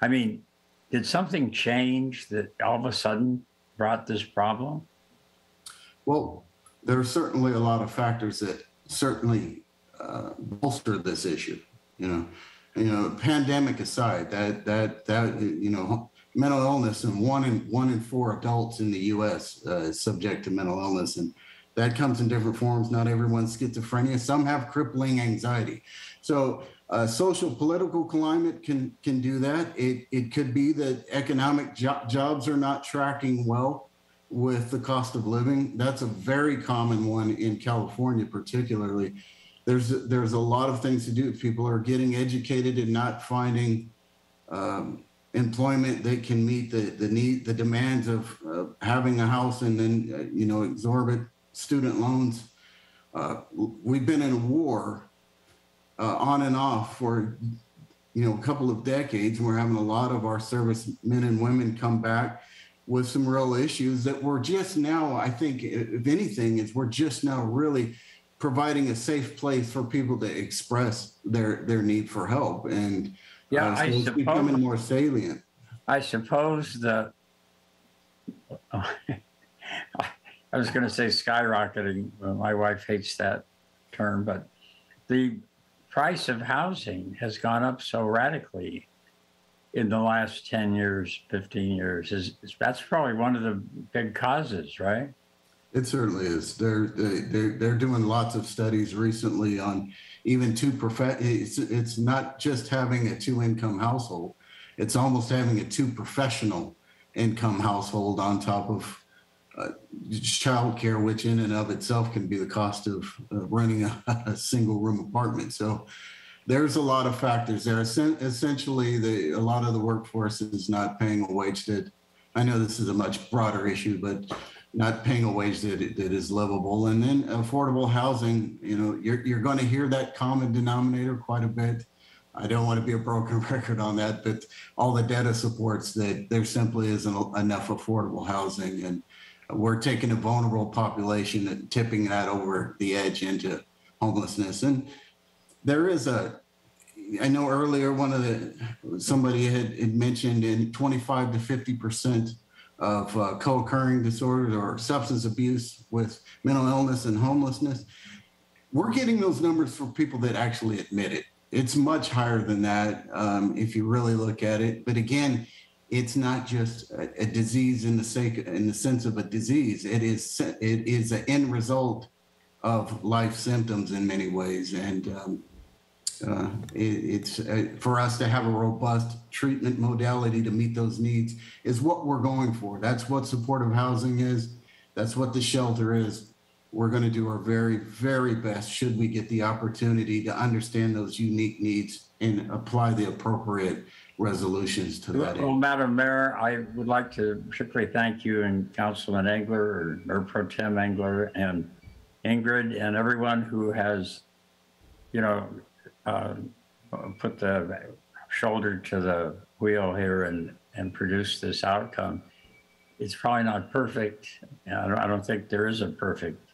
I mean, did something change that all of a sudden brought this problem? well, there are certainly a lot of factors that certainly uh, bolster this issue. You know, you know, pandemic aside, that that that you know, mental illness and one in one in four adults in the U.S. Uh, is subject to mental illness, and that comes in different forms. Not everyone's schizophrenia. Some have crippling anxiety. So, uh, social political climate can can do that. It it could be that economic jo- jobs are not tracking well with the cost of living. That's a very common one in California, particularly. There's there's a lot of things to do. People are getting educated and not finding um, employment that can meet the the need the demands of uh, having a house and then uh, you know exorbitant student loans. Uh, we've been in a war uh, on and off for you know a couple of decades, and we're having a lot of our servicemen and women come back with some real issues that we're just now. I think, if anything, is we're just now really providing a safe place for people to express their their need for help, and Yeah, uh, so I it's suppose- becoming more salient. I suppose the, I was going to say skyrocketing. uh, My wife hates that term, but the price of housing has gone up so radically in the last 10 years, 15 years. Is, is- that's probably one of the big causes, right? It certainly is. They're, they- they're, they're doing lots of studies recently on even two prof, it's, it's not just having a two income household. It's almost having a two professional income household on top of uh, childcare, which in and of itself can be the cost of uh, renting a, a single room apartment. So there's a lot of factors there. Essen- Essentially, the, a lot of the workforce is not paying a wage that, I know this is a much broader issue, but not paying a wage that, that is livable. And then affordable housing, you know, you're, you're going to hear that common denominator quite a bit. I don't want to be a broken record on that, but all the data supports that there simply isn't enough affordable housing. And we're taking a vulnerable population and tipping that over the edge into homelessness. And there is a, I know earlier one of the, somebody had, had mentioned in 25 to 50% of uh, co-occurring disorders or substance abuse with mental illness and homelessness. We're getting those numbers for people that actually admit it. It's much higher than that um, if you really look at it. But again, it's not just a, a disease in the sake in the sense of a disease. It is it is an end result of life symptoms in many ways, and um, uh, it, it's uh, for us to have a robust treatment modality to meet those needs is what we're going for. That's what supportive housing is. That's what the shelter is. We're going to do our very, very best should we get the opportunity to understand those unique needs and apply the appropriate resolutions to that. Well, end. Madam Mayor, I would like to particularly thank you and Councilman Engler or Mayor Pro Tem Engler and Ingrid and everyone who has, you know, uh, put the shoulder to the wheel here and, and produce this outcome. It's probably not perfect. and I don't, I don't think there is a perfect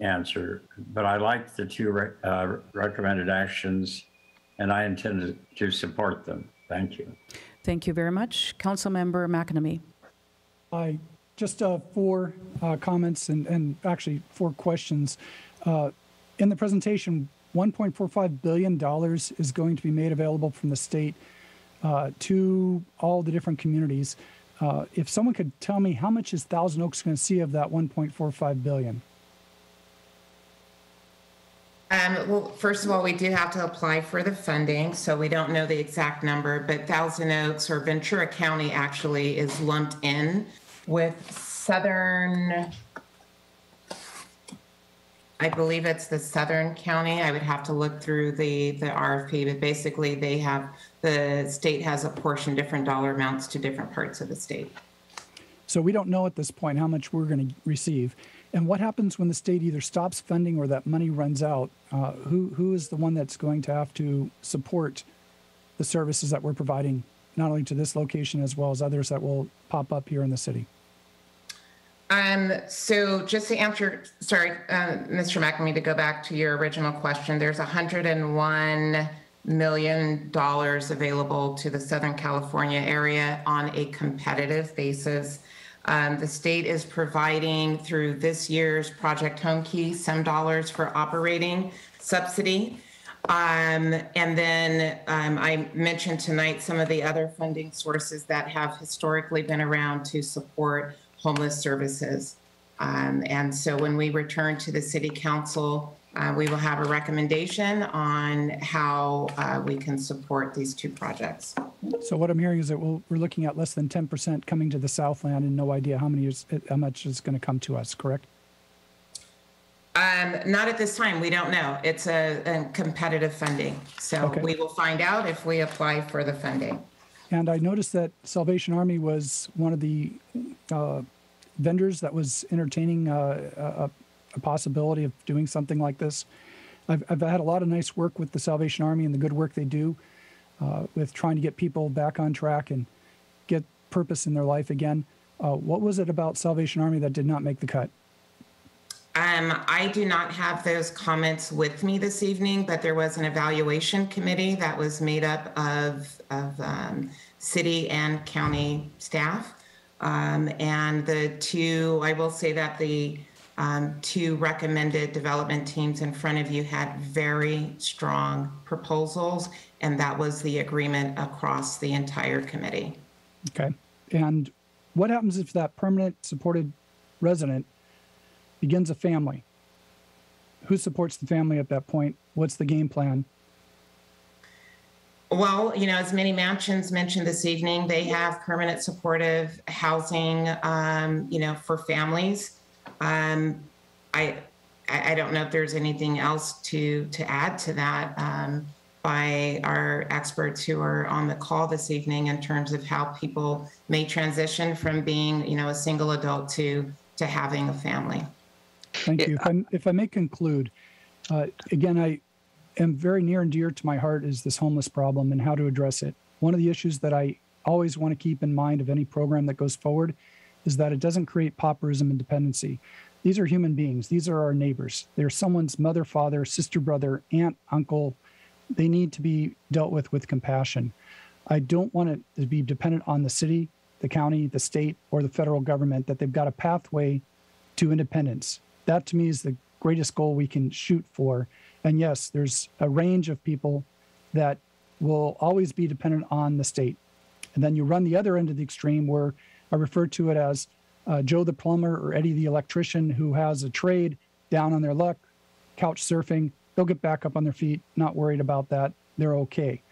answer, but I like the two re- uh, recommended actions and I intend to- to support them. Thank you. Thank you very much. Councilmember McNamee. I, just uh, four uh, comments and, and actually four questions. Uh, In the presentation, $1.45 billion is going to be made available from the state uh, to all the different communities. Uh, If someone could tell me how much is Thousand Oaks going to see of that 1.45 billion? Um, well, first of all, we do have to apply for the funding, so we don't know the exact number, but Thousand Oaks or Ventura County actually is lumped in with Southern, I believe it's the Southern County. I would have to look through the, the RFP, but basically they have, the state has apportioned different dollar amounts to different parts of the state. So we don't know at this point how much we're going to receive. And what happens when the state either stops funding or that money runs out? Uh, who, who is the one that's going to have to support the services that we're providing, not only to this location as well as others that will pop up here in the city? Um, so just to answer, sorry, uh, Mr. McNamee, to go back to your original question, there's $101 million available to the Southern California area on a competitive basis. Um, the state is providing through this year's Project Homekey some dollars for operating subsidy. Um, and then um, I mentioned tonight some of the other funding sources that have historically been around to support homeless services. Um, and so when we return to the city council, uh, we will have a recommendation on how uh, we can support these two projects. So what I'm hearing is that we'll, we're looking at less than 10% coming to the Southland and no idea how many is, how much is going to come to us, correct? Um, not at this time. We don't know. It's a, a competitive funding. So Okay. we will find out if we apply for the funding. And I noticed that Salvation Army was one of the uh, vendors that was entertaining uh, a, a possibility of doing something like this. I've, I've had a lot of nice work with the Salvation Army and the good work they do uh, with trying to get people back on track and get purpose in their life again. Uh, what was it about Salvation Army that did not make the cut? Um, I do not have those comments with me this evening, but there was an evaluation committee that was made up of, of um, city and county staff. Um, and the two, I will say that the um, two recommended development teams in front of you had very strong proposals, and that was the agreement across the entire committee. Okay. And what happens if that permanent supported resident begins a family? Who supports the family at that point? What's the game plan? Well, you know, as many mansions mentioned this evening, they have permanent supportive housing, um, you know, for families. Um, I, I don't know if there's anything else to to add to that um, by our experts who are on the call this evening in terms of how people may transition from being, you know, a single adult to to having a family. Thank you. If I, if I may conclude, uh, again, I am very near and dear to my heart is this homeless problem and how to address it. One of the issues that I always want to keep in mind of any program that goes forward is that it doesn't create pauperism and dependency. These are human beings. These are our neighbors. They're someone's mother, father, sister, brother, aunt, uncle. They need to be dealt with with compassion. I don't want it to be dependent on the city, the county, the state, or the federal government that they've got a pathway to independence. That to me is the greatest goal we can shoot for. And yes, there's a range of people that will always be dependent on the state. And then you run the other end of the extreme where I refer to it as uh, Joe the plumber or Eddie the electrician who has a trade down on their luck, couch surfing. They'll get back up on their feet, not worried about that. They're okay.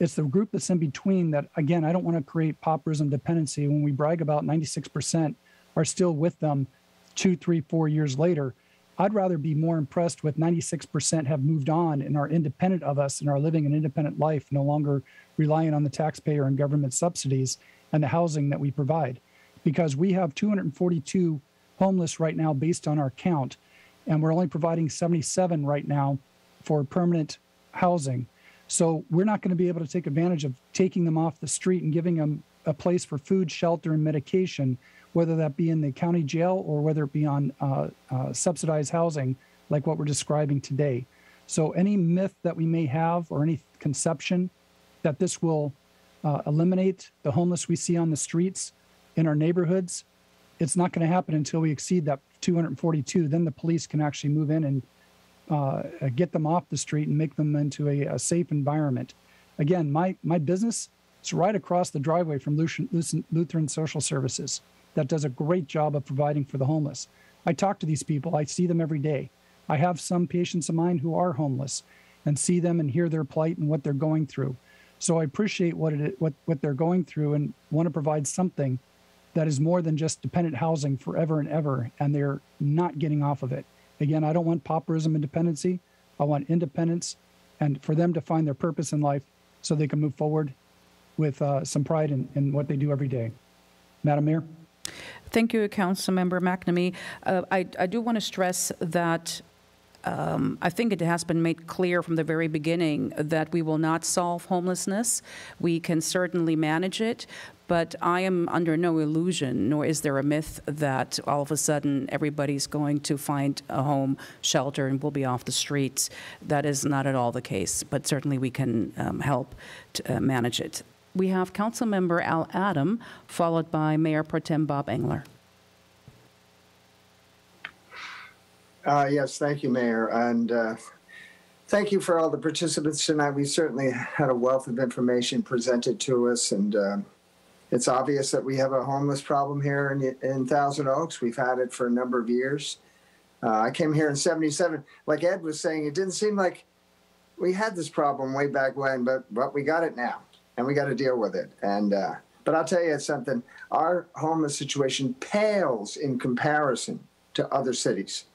It's the group that's in between that, again, I don't want to create pauperism dependency. When we brag about 96% are still with them two, three, four years later, I'd rather be more impressed with 96% have moved on and are independent of us and are living an independent life, no longer relying on the taxpayer and government subsidies and the housing that we provide. Because we have 242 homeless right now based on our count, and we're only providing 77 right now for permanent housing. So we're not going to be able to take advantage of taking them off the street and giving them a place for food, shelter, and medication whether that be in the county jail or whether it be on uh, uh, subsidized housing, like what we're describing today. So, any myth that we may have or any conception that this will uh, eliminate the homeless we see on the streets in our neighborhoods, it's not going to happen until we exceed that 242. Then the police can actually move in and uh, get them off the street and make them into a, a safe environment. Again, my my business is right across the driveway from Lutheran, Lutheran Social Services that does a great job of providing for the homeless. I talk to these people, I see them every day. I have some patients of mine who are homeless and see them and hear their plight and what they're going through. So I appreciate what it what what they're going through and want to provide something that is more than just dependent housing forever and ever and they're not getting off of it. Again, I don't want pauperism and dependency. I want independence and for them to find their purpose in life so they can move forward with uh, some pride in, in what they do every day. Madam Mayor? Thank you, Councilmember McNamee. Uh, I, I do want to stress that um, I think it has been made clear from the very beginning that we will not solve homelessness. We can certainly manage it, but I am under no illusion, nor is there a myth that all of a sudden everybody's going to find a home, shelter, and will be off the streets. That is not at all the case, but certainly we can um, help to uh, manage it we have Councilmember Al Adam, followed by Mayor Pro Tem Bob Engler. Uh, yes, thank you, Mayor. And uh, thank you for all the participants tonight. We certainly had a wealth of information presented to us. And uh, it's obvious that we have a homeless problem here in, in Thousand Oaks. We've had it for a number of years. Uh, I came here in 77. Like Ed was saying, it didn't seem like we had this problem way back when, but, but we got it now and we got to deal with it. And uh, but I'll tell you something: our homeless situation pales in comparison to other cities.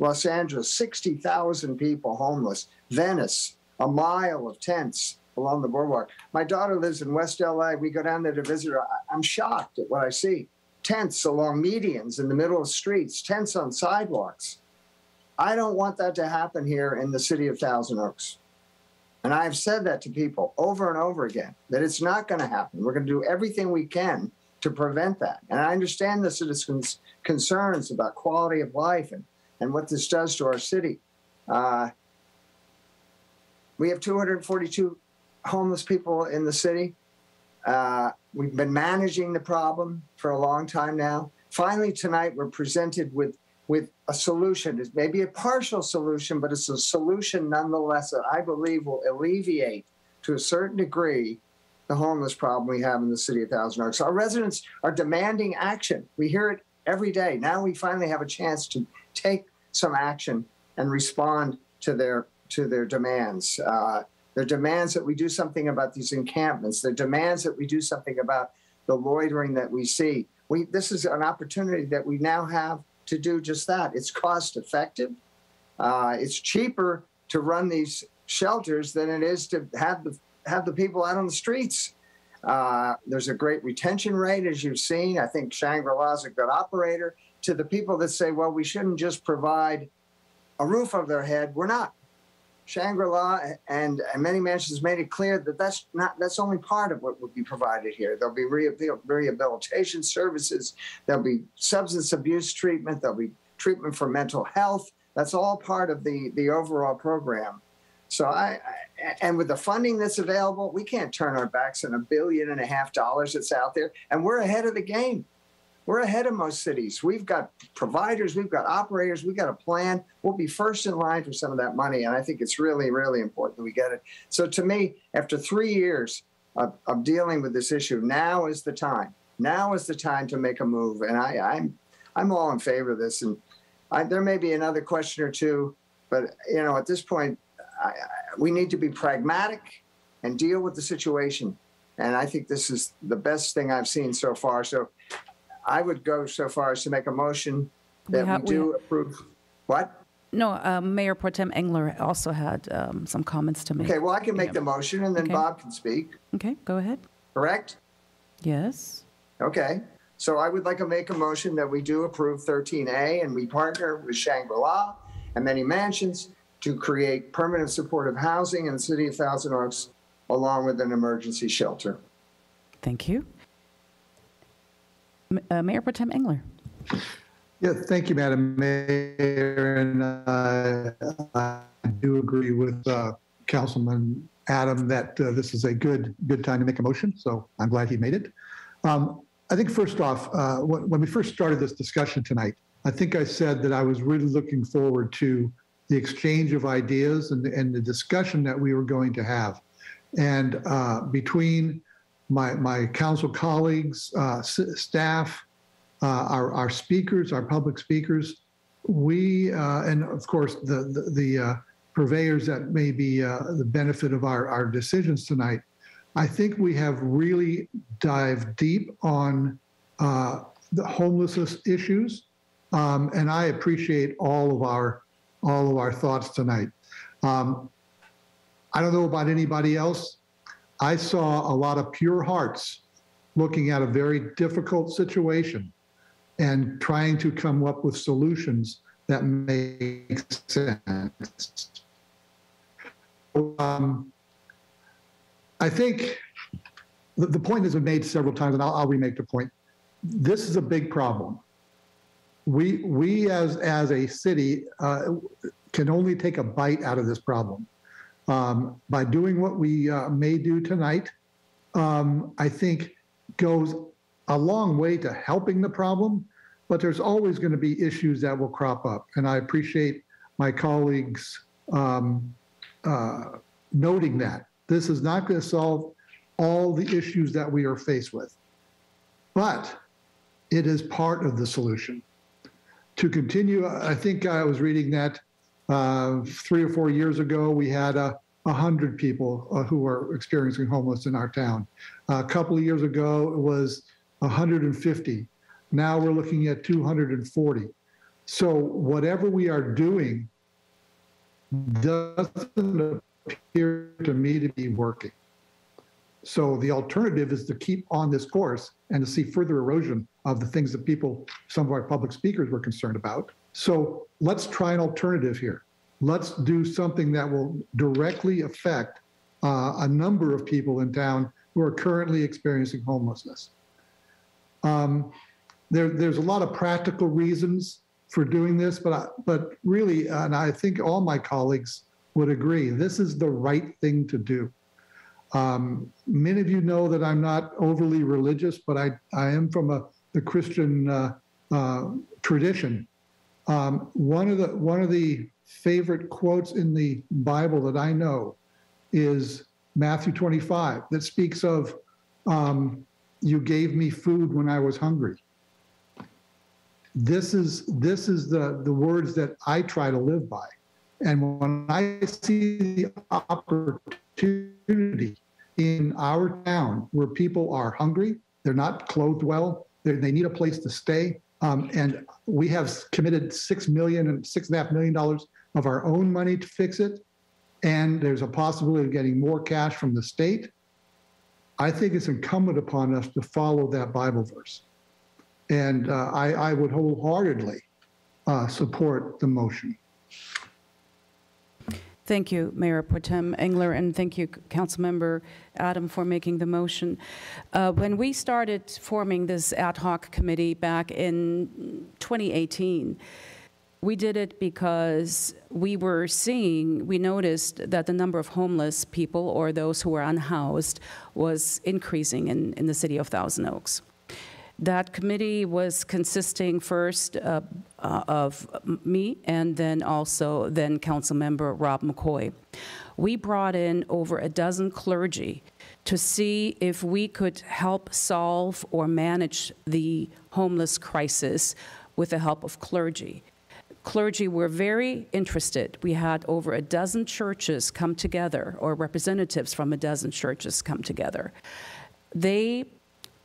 Los Angeles, sixty thousand people homeless. Venice, a mile of tents along the boardwalk. My daughter lives in West LA. We go down there to visit her. I'm shocked at what I see: tents along medians in the middle of streets, tents on sidewalks. I don't want that to happen here in the city of Thousand Oaks. And I've said that to people over and over again that it's not going to happen. We're going to do everything we can to prevent that. And I understand the citizens' concerns about quality of life and, and what this does to our city. Uh, we have 242 homeless people in the city. Uh, we've been managing the problem for a long time now. Finally, tonight, we're presented with with a solution. It's maybe a partial solution, but it's a solution nonetheless that I believe will alleviate to a certain degree the homeless problem we have in the city of Thousand Oaks. Our residents are demanding action. We hear it every day. Now we finally have a chance to take some action and respond to their to their demands. Uh, their demands that we do something about these encampments. Their demands that we do something about the loitering that we see. We this is an opportunity that we now have to do just that. It's cost effective. Uh, it's cheaper to run these shelters than it is to have the have the people out on the streets. Uh, there's a great retention rate, as you've seen. I think Shangri La is a good operator. To the people that say, well, we shouldn't just provide a roof over their head, we're not. Shangri La and, and many mansions made it clear that that's not that's only part of what would be provided here. There'll be rehabilitation services, there'll be substance abuse treatment, there'll be treatment for mental health. That's all part of the the overall program. So I, I, and with the funding that's available, we can't turn our backs on a billion and a half dollars that's out there, and we're ahead of the game. We're ahead of most cities. We've got providers, we've got operators, we've got a plan. We'll be first in line for some of that money, and I think it's really, really important that we get it. So to me, after three years of, of dealing with this issue, now is the time. Now is the time to make a move, and I, I'm I'm all in favor of this. And I, there may be another question or two, but you know, at this point, I, I, we need to be pragmatic and deal with the situation. And I think this is the best thing I've seen so far. So I would go so far as to make a motion that we, we do we, approve. What? No, um, Mayor Pro Tem Engler also had um, some comments to make. Okay, well, I can make yeah. the motion and then okay. Bob can speak. Okay, go ahead. Correct? Yes. Okay. So I would like to make a motion that we do approve 13A and we partner with Shangri-La and many mansions to create permanent supportive housing in the city of Thousand Oaks along with an emergency shelter. Thank you. Uh, Mayor Pro Tem Engler. Yeah, thank you, Madam Mayor. And uh, I do agree with uh, Councilman Adam that uh, this is a good good time to make a motion. So I'm glad he made it. Um, I think first off, uh, when, when we first started this discussion tonight, I think I said that I was really looking forward to the exchange of ideas and, and the discussion that we were going to have. And uh, between my, my council colleagues, uh, staff, uh, our, our speakers, our public speakers, we, uh, and of course, the, the, the uh, purveyors that may be uh, the benefit of our, our decisions tonight, I think we have really dived deep on the homelessness issues. Um, and I appreciate all of our all of our thoughts tonight. Um, I don't know about anybody else. I saw a lot of pure hearts looking at a very difficult situation and trying to come up with solutions that make sense. Um, I think the, the, point has been made several times, and I'll, I'll remake the point. This is a big problem. We we as as a city uh, can only take a bite out of this problem. Um, by doing what we uh, may do tonight, um, I think goes a long way to helping the problem, but there's always going to be issues that will crop up. And I appreciate my colleagues um, uh, noting that. This is not going to solve all the issues that we are faced with, but it is part of the solution. To continue, I think I was reading that uh, three or four years ago, we had a, a hundred people uh, who were experiencing homeless in our town. a couple of years ago, it was 150. Now we're looking at 240. So whatever we are doing doesn't appear to me to be working. So the alternative is to keep on this course and to see further erosion of the things that people, some of our public speakers were concerned about. So let's try an alternative here. Let's do something that will directly affect uh, a number of people in town who are currently experiencing homelessness. Um, there, there's a lot of practical reasons for doing this, but I, but really, and I think all my colleagues would agree, this is the right thing to do. Um, many of you know that I'm not overly religious, but I, I am from a, the Christian uh, uh, tradition. Um, one of the one of the favorite quotes in the Bible that I know is Matthew 25 that speaks of um, you gave me food when I was hungry. This is this is the the words that I try to live by. And when I see the opportunity in our town where people are hungry, they're not clothed well, they they need a place to stay, um, and we have committed six million and six and a half million dollars of our own money to fix it, and there's a possibility of getting more cash from the state. I think it's incumbent upon us to follow that Bible verse, and uh, I, I would wholeheartedly uh, support the motion. Thank you, Mayor Potem Engler, and thank you, Councilmember Adam, for making the motion. Uh, when we started forming this ad hoc committee back in 2018, we did it because we were seeing, we noticed that the number of homeless people or those who were unhoused was increasing in, in the city of Thousand Oaks. That committee was consisting first uh, uh, of me and then also then council member Rob McCoy. We brought in over a dozen clergy to see if we could help solve or manage the homeless crisis with the help of clergy clergy were very interested. We had over a dozen churches come together, or representatives from a dozen churches come together. They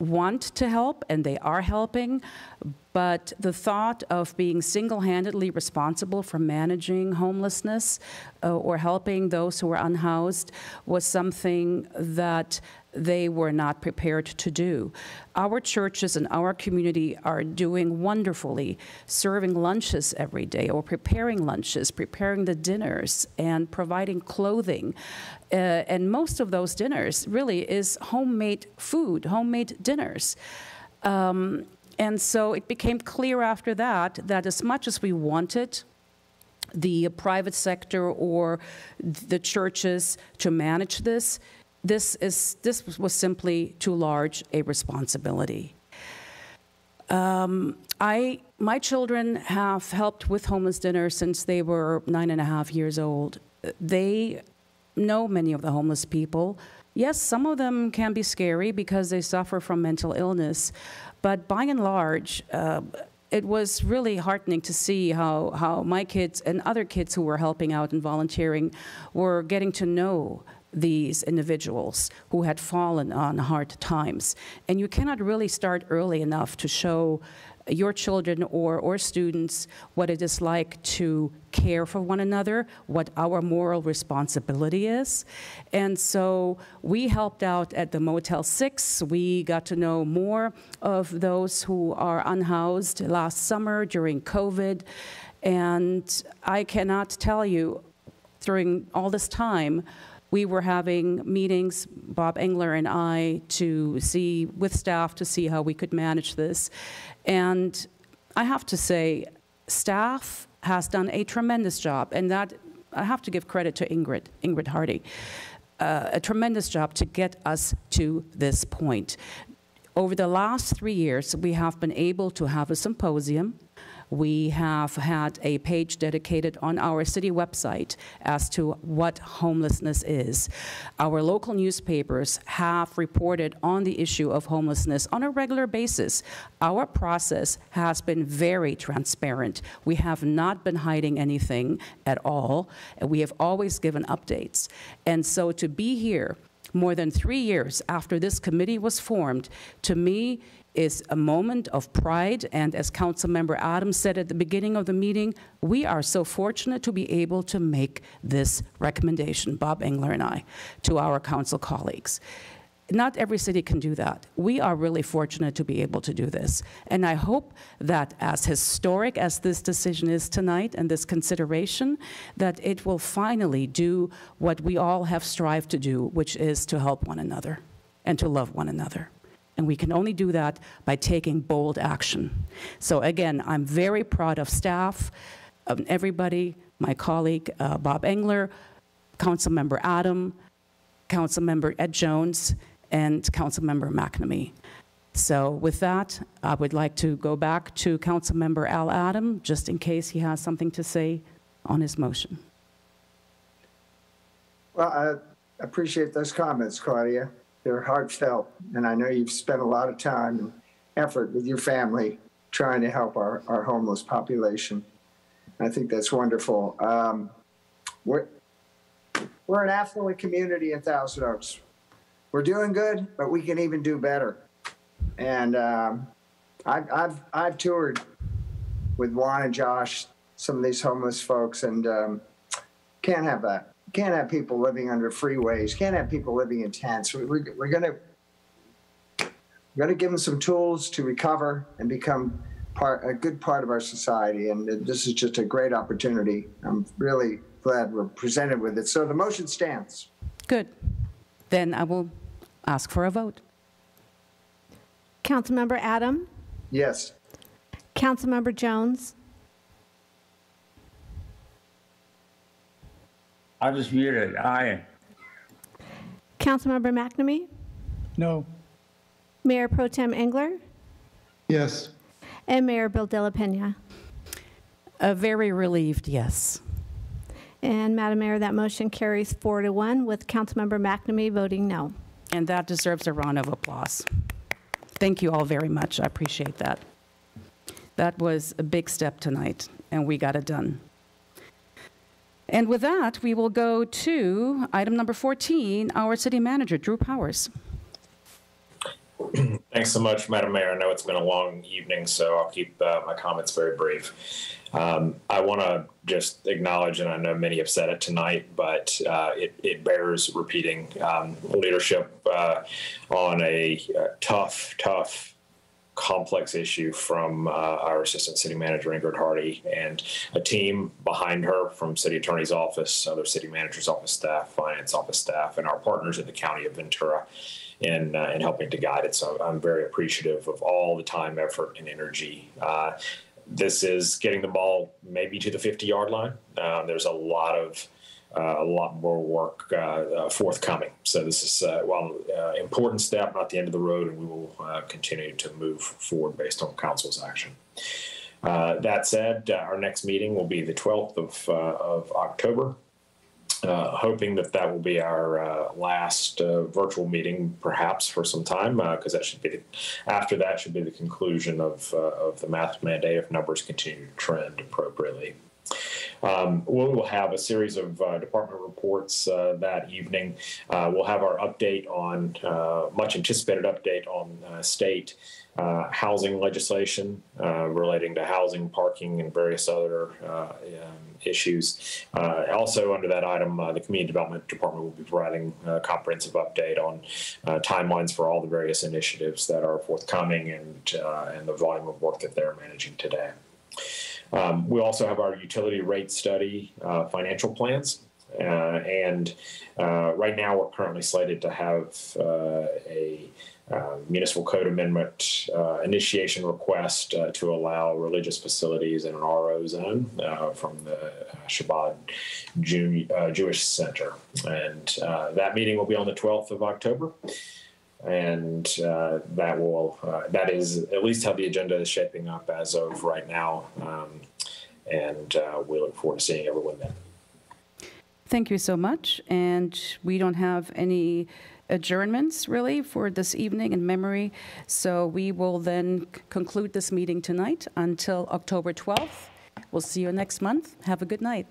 want to help and they are helping, but the thought of being single handedly responsible for managing homelessness uh, or helping those who are unhoused was something that they were not prepared to do. Our churches and our community are doing wonderfully, serving lunches every day or preparing lunches, preparing the dinners, and providing clothing. Uh, and most of those dinners really is homemade food, homemade dinners. Um, and so it became clear after that that as much as we wanted the private sector or the churches to manage this, this, is, this was simply too large a responsibility. Um, I, my children have helped with homeless dinner since they were nine and a half years old. They know many of the homeless people. Yes, some of them can be scary because they suffer from mental illness, but by and large, uh, it was really heartening to see how, how my kids and other kids who were helping out and volunteering were getting to know these individuals who had fallen on hard times. And you cannot really start early enough to show your children or, or students what it is like to care for one another, what our moral responsibility is. And so we helped out at the Motel 6. We got to know more of those who are unhoused last summer during COVID. And I cannot tell you during all this time we were having meetings, Bob Engler and I, to see with staff to see how we could manage this. And I have to say, staff has done a tremendous job, and that I have to give credit to Ingrid, Ingrid Hardy, uh, a tremendous job to get us to this point. Over the last three years, we have been able to have a symposium we have had a page dedicated on our city website as to what homelessness is. Our local newspapers have reported on the issue of homelessness on a regular basis. Our process has been very transparent. We have not been hiding anything at all. We have always given updates. And so to be here more than three years after this committee was formed, to me, is a moment of pride. And as Councilmember Adams said at the beginning of the meeting, we are so fortunate to be able to make this recommendation, Bob Engler and I, to our council colleagues. Not every city can do that. We are really fortunate to be able to do this. And I hope that as historic as this decision is tonight and this consideration, that it will finally do what we all have strived to do, which is to help one another and to love one another. And we can only do that by taking bold action. So again, I'm very proud of staff, of everybody, my colleague uh, Bob Engler, Councilmember Adam, Councilmember Ed Jones, and Councilmember McNamee. So with that, I would like to go back to Councilmember Al Adam, just in case he has something to say on his motion. Well, I appreciate those comments, Claudia. They're heartfelt, and I know you've spent a lot of time and effort with your family trying to help our, our homeless population. I think that's wonderful. Um, we're, we're an affluent community in Thousand Oaks. We're doing good, but we can even do better. And um, I've, I've, I've toured with Juan and Josh, some of these homeless folks, and um, can't have that. Can't have people living under freeways. Can't have people living in tents. We, we, we're going to we're going to give them some tools to recover and become part a good part of our society. And this is just a great opportunity. I'm really glad we're presented with it. So the motion stands. Good. Then I will ask for a vote. Councilmember Adam, Yes. Councilmember Jones, I was muted. Aye. Councilmember McNamee, No. Mayor Pro Tem Engler, Yes. and Mayor Bill De La Pena. A uh, very relieved yes. And Madam Mayor, that motion carries four to one with Councilmember McNamee voting no. And that deserves a round of applause. Thank you all very much. I appreciate that. That was a big step tonight, and we got it done. And with that, we will go to item number 14, our city manager, Drew Powers. Thanks so much, Madam Mayor. I know it's been a long evening, so I'll keep uh, my comments very brief. Um, I want to just acknowledge, and I know many have said it tonight, but uh, it, it, bears repeating um, leadership uh, on a, a, tough, tough, complex issue from uh, our Assistant City Manager, Ingrid Hardy, and a team behind her from City Attorney's Office, other City Manager's Office staff, Finance Office staff, and our partners in the County of Ventura in, uh, in helping to guide it. So I'm very appreciative of all the time, effort, and energy. Uh, this is getting the ball maybe to the 50 yard line. Uh, there's a lot of a lot more work uh, uh, forthcoming. So this is uh, well important step, not the end of the road, and we will continue to move forward based on council's action. that said, our next meeting will be the 12th of, of October. Uh, hoping that that will be our uh, last uh, virtual meeting, perhaps for some time, because that should be the, after that should be the conclusion of of the math mandate if numbers continue to trend appropriately. Um, we will have a series of uh, department reports uh, that evening. Uh, we'll have our update on much anticipated update on state uh, housing legislation uh, relating to housing, parking, and various other uh, um, issues. Uh, also, under that item, uh, the Community Development Department will be providing a comprehensive update on uh, timelines for all the various initiatives that are forthcoming and, and the volume of work that they're managing today. Um, we also have our utility rate study financial plans. and right now, we're currently slated to have a uh, municipal code amendment uh, initiation request uh, to allow religious facilities in an RO zone uh, from the Chabad Jew, uh, Jewish Center. And uh, that meeting will be on the 12th of October. And uh, that will, uh, that is at least how the agenda is shaping up as of right now. Um, and uh, we look forward to seeing everyone then. Thank you so much. And we don't have any adjournments really for this evening in memory. So we will then conclude this meeting tonight until October 12th. We'll see you next month. Have a good night.